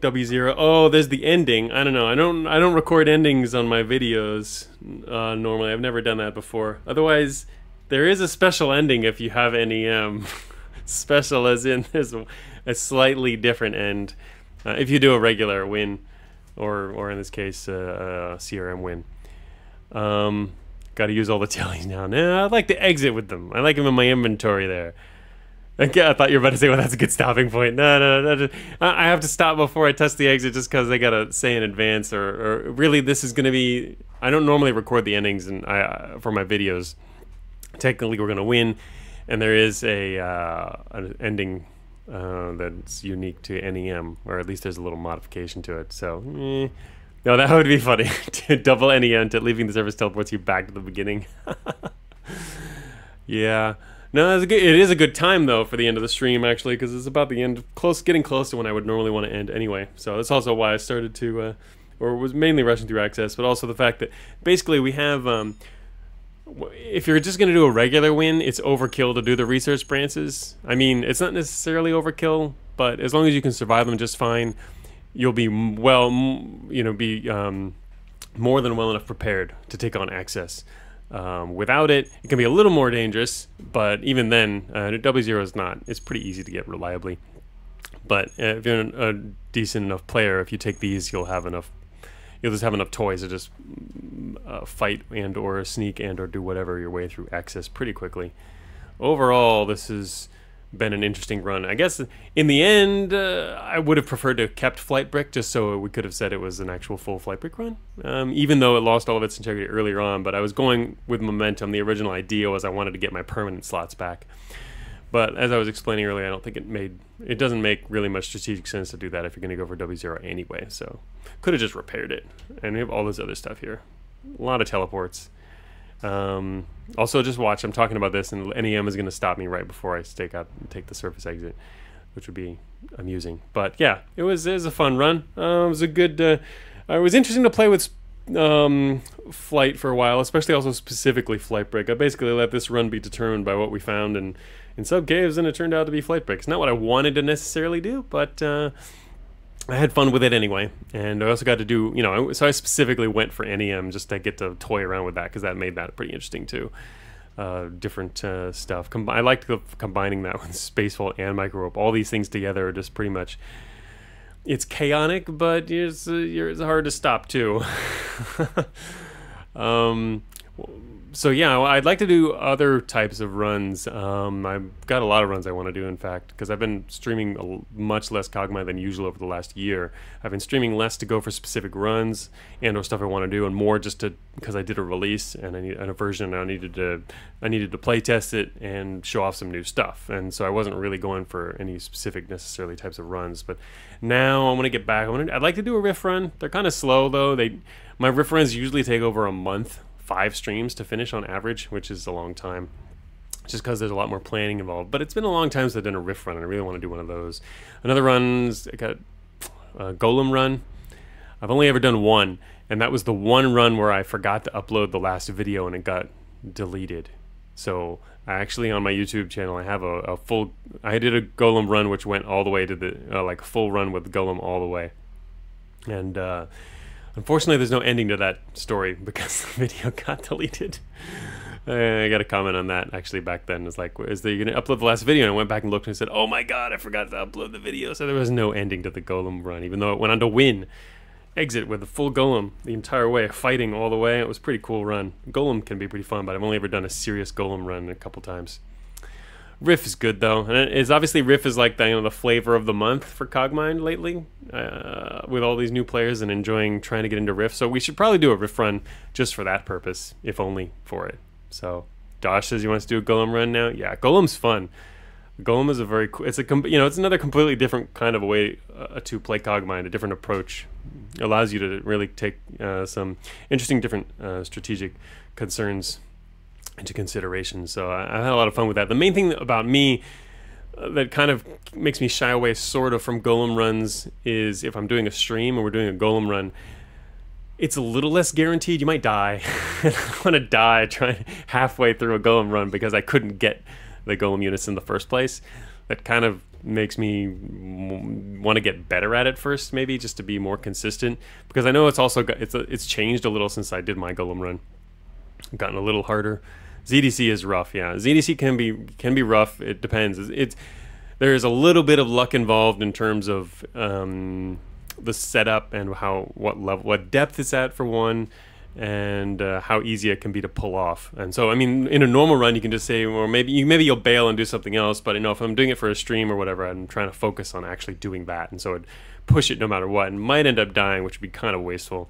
W0. Oh, there's the ending. I don't know. I don't I don't record endings on my videos uh, normally. I've never done that before. Otherwise, there is a special ending if you have any um, special, as in there's a, slightly different end uh, if you do a regular win, or or in this case, uh, a CRM win. Um, Got to use all the tellies now. Nah, I'd like to exit with them. I like them in my inventory there. Okay, I thought you were about to say, well, that's a good stopping point. No, no, no. no. I have to stop before I test the exit just because they got to say in advance. Or, or really, this is going to be. I don't normally record the endings and I, uh, for my videos. Technically, we're going to win. And there is a uh, an ending uh, that's unique to NEM, or at least there's a little modification to it. So, eh. No, that would be funny. Double NEM to leaving the service teleports you back to the beginning. yeah. No, it's a good, it is a good time though for the end of the stream actually because it's about the end, close, getting close to when I would normally want to end anyway. So that's also why I started to, uh, or was mainly rushing through access, but also the fact that basically we have, um, if you're just going to do a regular win, it's overkill to do the research branches. I mean, it's not necessarily overkill, but as long as you can survive them just fine, you'll be well, you know, be um, more than well enough prepared to take on access. Um, without it, it can be a little more dangerous, but even then, uh, W zero is not. It's pretty easy to get reliably. But uh, if you're a decent enough player, if you take these, you'll have enough. You'll just have enough toys to just uh, fight and or sneak and or do whatever your way through access pretty quickly. Overall, this is been an interesting run. I guess in the end, uh, I would have preferred to have kept Flight Brick just so we could have said it was an actual full Flight Brick run, um, even though it lost all of its integrity earlier on. But I was going with momentum. The original idea was I wanted to get my permanent slots back. But as I was explaining earlier, I don't think it made it doesn't make really much strategic sense to do that if you're going to go for W zero anyway. So could have just repaired it, and we have all this other stuff here, a lot of teleports. Um, also, just watch. I'm talking about this, and NEM is going to stop me right before I take out take the surface exit, which would be amusing. But yeah, it was it was a fun run. Uh, it was a good. Uh, it was interesting to play with um, flight for a while, especially also specifically flight brick. I basically let this run be determined by what we found in in sub caves, and it turned out to be flight bricks. Not what I wanted to necessarily do, but. Uh, I had fun with it anyway, and I also got to do, you know, so I specifically went for NEM just to get to toy around with that because that made that pretty interesting too. Uh, different uh, stuff. Com- I liked combining that with Spacefold and Micro All these things together are just pretty much. It's chaotic, but it's, uh, it's hard to stop too. um, so yeah, I'd like to do other types of runs. Um, I've got a lot of runs I want to do, in fact, because I've been streaming much less Cogmind than usual over the last year. I've been streaming less to go for specific runs and or stuff I want to do, and more just to because I did a release and I need and a version. And I needed to I needed to play test it and show off some new stuff, and so I wasn't really going for any specific necessarily types of runs. But now I want to get back. I want I'd like to do a RIF run. They're kind of slow though. They my RIF runs usually take over a month five streams to finish on average, which is a long time just because there's a lot more planning involved. But it's been a long time since I've done a RIF run, and I really want to do one of those. Another run's I got a Golem run. I've only ever done one, and that was the one run where I forgot to upload the last video and it got deleted. So I actually on my YouTube channel I have a, a full. I did a Golem run which went all the way to the uh, like full run with Golem all the way, and. Uh, Unfortunately, there's no ending to that story because the video got deleted. Uh, I got a comment on that actually back then. It's like, is they going to upload the last video? And I went back and looked and said, oh my god, I forgot to upload the video. So there was no ending to the Golem run, even though it went on to win. Exit with a full Golem the entire way, fighting all the way. It was pretty cool run. Golem can be pretty fun, but I've only ever done a serious Golem run a couple times. RIF is good though, and it's obviously RIF is like the you know the flavor of the month for Cogmind lately, uh, with all these new players and enjoying trying to get into RIF. So we should probably do a RIF run just for that purpose, if only for it. So Josh says he wants to do a Golem run now. Yeah, Golem's fun. Golem is a very it's a you know it's another completely different kind of a way uh, to play Cogmind, a different approach. It allows you to really take uh, some interesting different uh, strategic concerns into consideration. So I, had a lot of fun with that. The main thing about me uh, that kind of makes me shy away sort of from golem runs is if I'm doing a stream and we're doing a golem run, it's a little less guaranteed. You might die. I want to die trying halfway through a golem run because I couldn't get the golem units in the first place. That kind of makes me want to get better at it first, maybe just to be more consistent. Because I know it's also got, it's a, it's changed a little since I did my golem run, gotten a little harder ZDC is rough. Yeah, ZDC can be can be rough. It depends. It's, it's there is a little bit of luck involved in terms of um, the setup and how what level what depth it's at for one and uh, how easy it can be to pull off. And so, I mean, in a normal run, you can just say, well, maybe you maybe you'll bail and do something else. But you know, if I'm doing it for a stream or whatever, I'm trying to focus on actually doing that, and so would push it no matter what, and might end up dying, which would be kind of wasteful.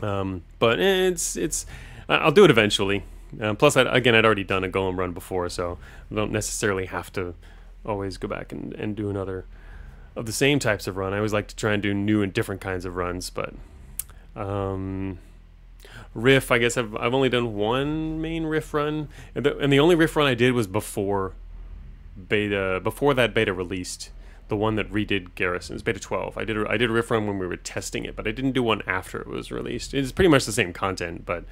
Um, but it's it's I'll do it eventually. Um, plus, I'd, again, I'd already done a golem run before, so I don't necessarily have to always go back and, and do another of the same types of run. I always like to try and do new and different kinds of runs, but um, RIF, I guess I've, I've only done one main RIF run, and the, and the only RIF run I did was before beta, before that beta released, the one that redid Garrisons, beta 12. I did a, I did a RIF run when we were testing it, but I didn't do one after it was released. It's pretty much the same content, but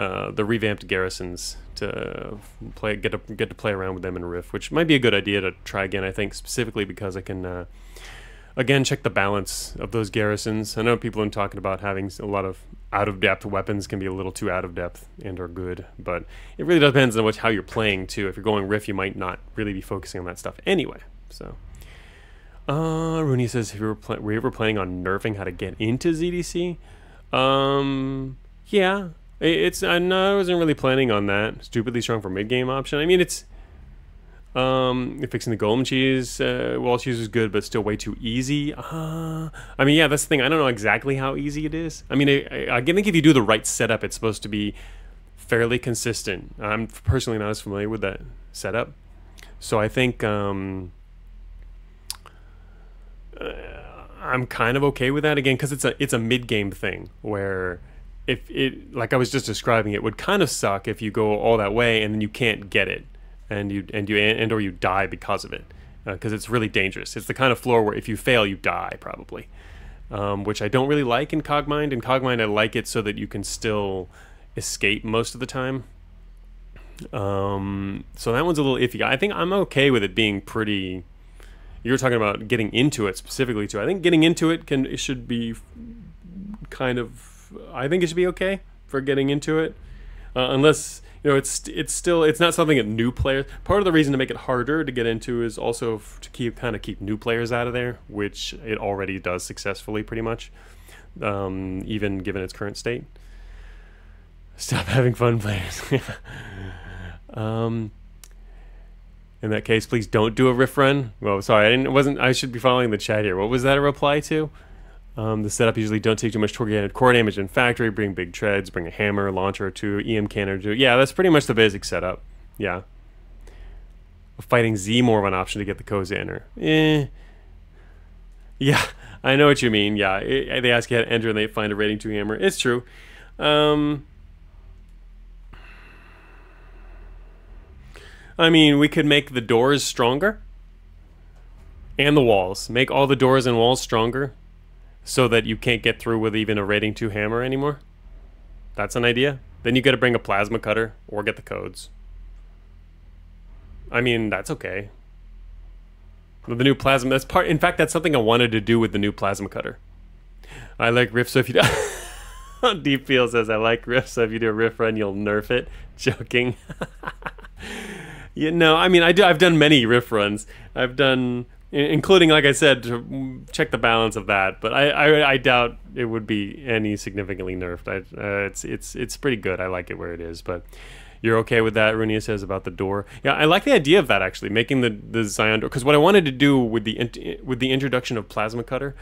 uh, the revamped Garrisons to play, get to get to play around with them in RIF, which might be a good idea to try again. I think specifically because I can. Uh, again, check the balance of those garrisons. I know people have been talking about having a lot of out of depth weapons can be a little too out of depth and are good, but it really depends on what how you're playing too. If you're going RIF, you might not really be focusing on that stuff anyway. So, uh, Rooney says, "Have you ever pl- were you ever planning on nerfing how to get into ZDC?" Um, yeah, it's I, no, I wasn't really planning on that. Stupidly strong for mid game option. I mean, it's um, fixing the golem cheese, uh, wall cheese is good, but still way too easy. Uh, I mean, yeah, that's the thing. I don't know exactly how easy it is. I mean, I, I, think if you do the right setup, it's supposed to be fairly consistent. I'm personally not as familiar with that setup, so I think um, uh, I'm kind of okay with that again because it's a it's a mid game thing where if it like I was just describing, it would kind of suck if you go all that way and then you can't get it and you and you and or you die because of it because uh, it's really dangerous. It's the kind of floor where if you fail, you die probably, um, which I don't really like in Cogmind. In Cogmind, I like it so that you can still escape most of the time. Um, so that one's a little iffy. I think I'm okay with it being pretty. You were talking about getting into it specifically too. I think getting into it can it should be kind of. I think it should be okay for getting into it, uh, unless you know it's it's still it's not something that new players part of the reason to make it harder to get into is also to keep kind of keep new players out of there which it already does successfully pretty much um, even given its current state. Stop having fun players. Um, in that case please don't do a RIF run. Well sorry i didn't wasn't i should be following the chat here. What was that a reply to um, the setup usually don't take too much torque core damage in factory. Bring big treads, bring a hammer, launcher or two, EM cannon or two. Yeah, that's pretty much the basic setup. Yeah. Fighting Z more of an option to get the Kozanner. Eh. Yeah, I know what you mean. Yeah, it, they ask you how to enter and they find a rating 2 hammer. It's true. Um, I mean, we could make the doors stronger and the walls. Make all the doors and walls stronger so that you can't get through with even a rating 2 hammer anymore? That's an idea. Then you got to bring a plasma cutter or get the codes. I mean, that's okay. The new plasma, that's part. In fact, that's something I wanted to do with the new plasma cutter. I like RIF, so if you do, Deep Feel says I like RIF, so if you do a RIF run, you'll nerf it. Joking. you know, I mean, I do. I've done many riff runs. I've done including, like I said, to check the balance of that. But I, I, I doubt it would be any significantly nerfed. I, uh, it's it's it's pretty good. I like it where it is, but. You're okay with that, Runia says about the door. Yeah, I like the idea of that actually, making the the Zion door. Because what I wanted to do with the with the introduction of Plasma Cutter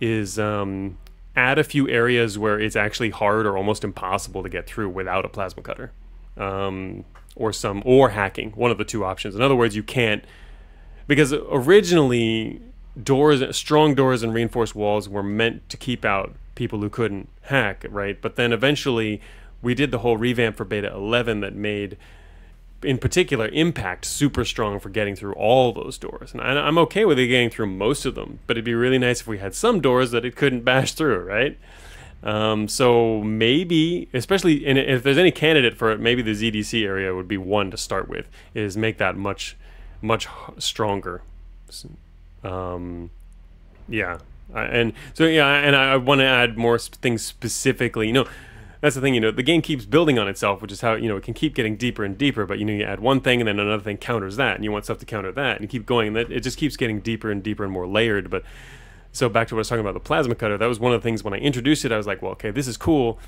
is um, add a few areas where it's actually hard or almost impossible to get through without a Plasma Cutter, um, or some or hacking. One of the two options. In other words, you can't because originally doors, strong doors and reinforced walls were meant to keep out people who couldn't hack, right? But then eventually we did the whole revamp for beta 11 that made in particular impact super strong for getting through all those doors and i'm okay with it getting through most of them but it'd be really nice if we had some doors that it couldn't bash through right um, so maybe especially if there's any candidate for it maybe the zdc area would be one to start with is make that much much stronger. Um, yeah, and so yeah, and I want to add more things specifically. You know, that's the thing, you know, the game keeps building on itself, which is how, you know, it can keep getting deeper and deeper, but, you know, you add one thing and then another thing counters that, and you want stuff to counter that, and you keep going, that, it just keeps getting deeper and deeper and more layered. But so back to what I was talking about the plasma cutter, that was one of the things when I introduced it, I was like, well, okay, this is cool.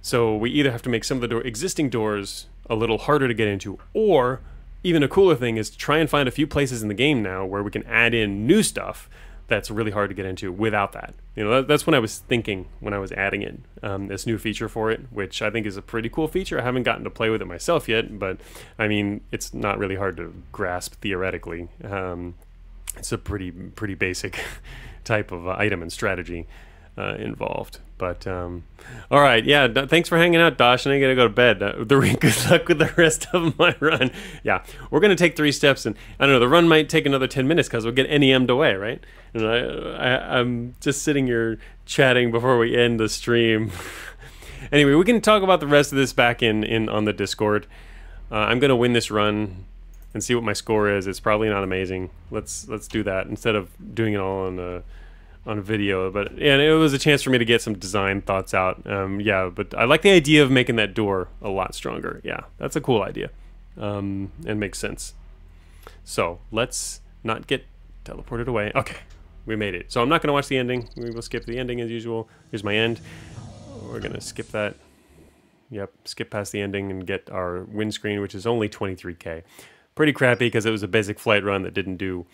So we either have to make some of the door, existing doors a little harder to get into, or even a cooler thing is to try and find a few places in the game now where we can add in new stuff that's really hard to get into without that. You know, that, that's when I was thinking when I was adding in um, this new feature for it, which I think is a pretty cool feature. I haven't gotten to play with it myself yet, but I mean, it's not really hard to grasp theoretically. Um, it's a pretty pretty basic type of uh, item and strategy uh, involved. But um, all right, yeah. D- thanks for hanging out, Dosh. And I gotta go to bed. Uh, the good luck with the rest of my run. Yeah, we're gonna take three steps, and I don't know. The run might take another ten minutes because we'll get NEM'd away, right? And I, I, I'm just sitting here chatting before we end the stream. anyway, we can talk about the rest of this back in in on the Discord. Uh, I'm gonna win this run and see what my score is. It's probably not amazing. Let's let's do that instead of doing it all on a on a video. But and it was a chance for me to get some design thoughts out. Um, yeah, but I like the idea of making that door a lot stronger. Yeah, that's a cool idea, um, and makes sense. So let's not get teleported away. Okay, we made it. So I'm not gonna watch the ending. We will skip the ending as usual. Here's my end. We're gonna skip that. Yep, skip past the ending and get our windscreen, which is only 23k pretty crappy because it was a basic flight run that didn't do.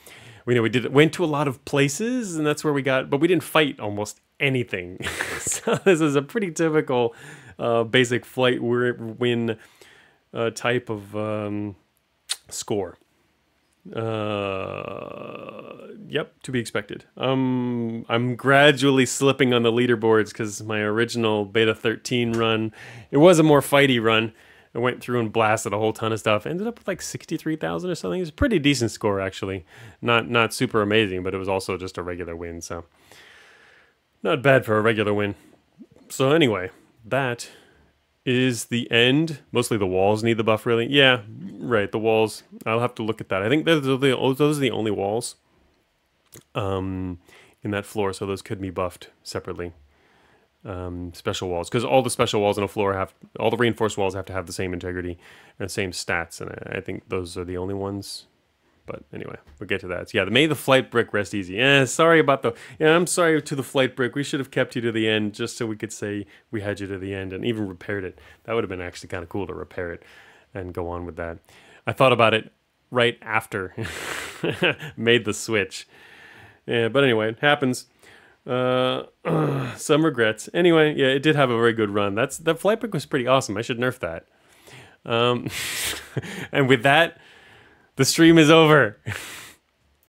We know we did went to a lot of places, and that's where we got, but we didn't fight almost anything. so this is a pretty typical uh, basic flight win uh, type of um, score. Uh, yep, to be expected. Um, I'm gradually slipping on the leaderboards because my original beta 13 run, it was a more fighty run. I went through and blasted a whole ton of stuff. Ended up with like sixty three thousand or something. It was a pretty decent score actually. Not not super amazing, but it was also just a regular win. So not bad for a regular win. So anyway, that is the end. Mostly the walls need the buff, really. Yeah, right. The walls. I'll have to look at that. I think those are the, those are the only walls um, in that floor, so those could be buffed separately um, special walls because all the special walls on a floor have all the reinforced walls have to have the same integrity and the same stats, and I, I think those are the only ones. But anyway, we'll get to that. So yeah, may the flight brick rest easy. Yeah, sorry about the. Yeah, I'm sorry to the flight brick. We should have kept you to the end just so we could say we had you to the end and even repaired it. That would have been actually kind of cool to repair it and go on with that. I thought about it right after made the switch. Yeah, but anyway, it happens. Uh, some regrets. Anyway, yeah, it did have a very good run. That's that flight brick was pretty awesome. I should nerf that. Um, and with that, the stream is over.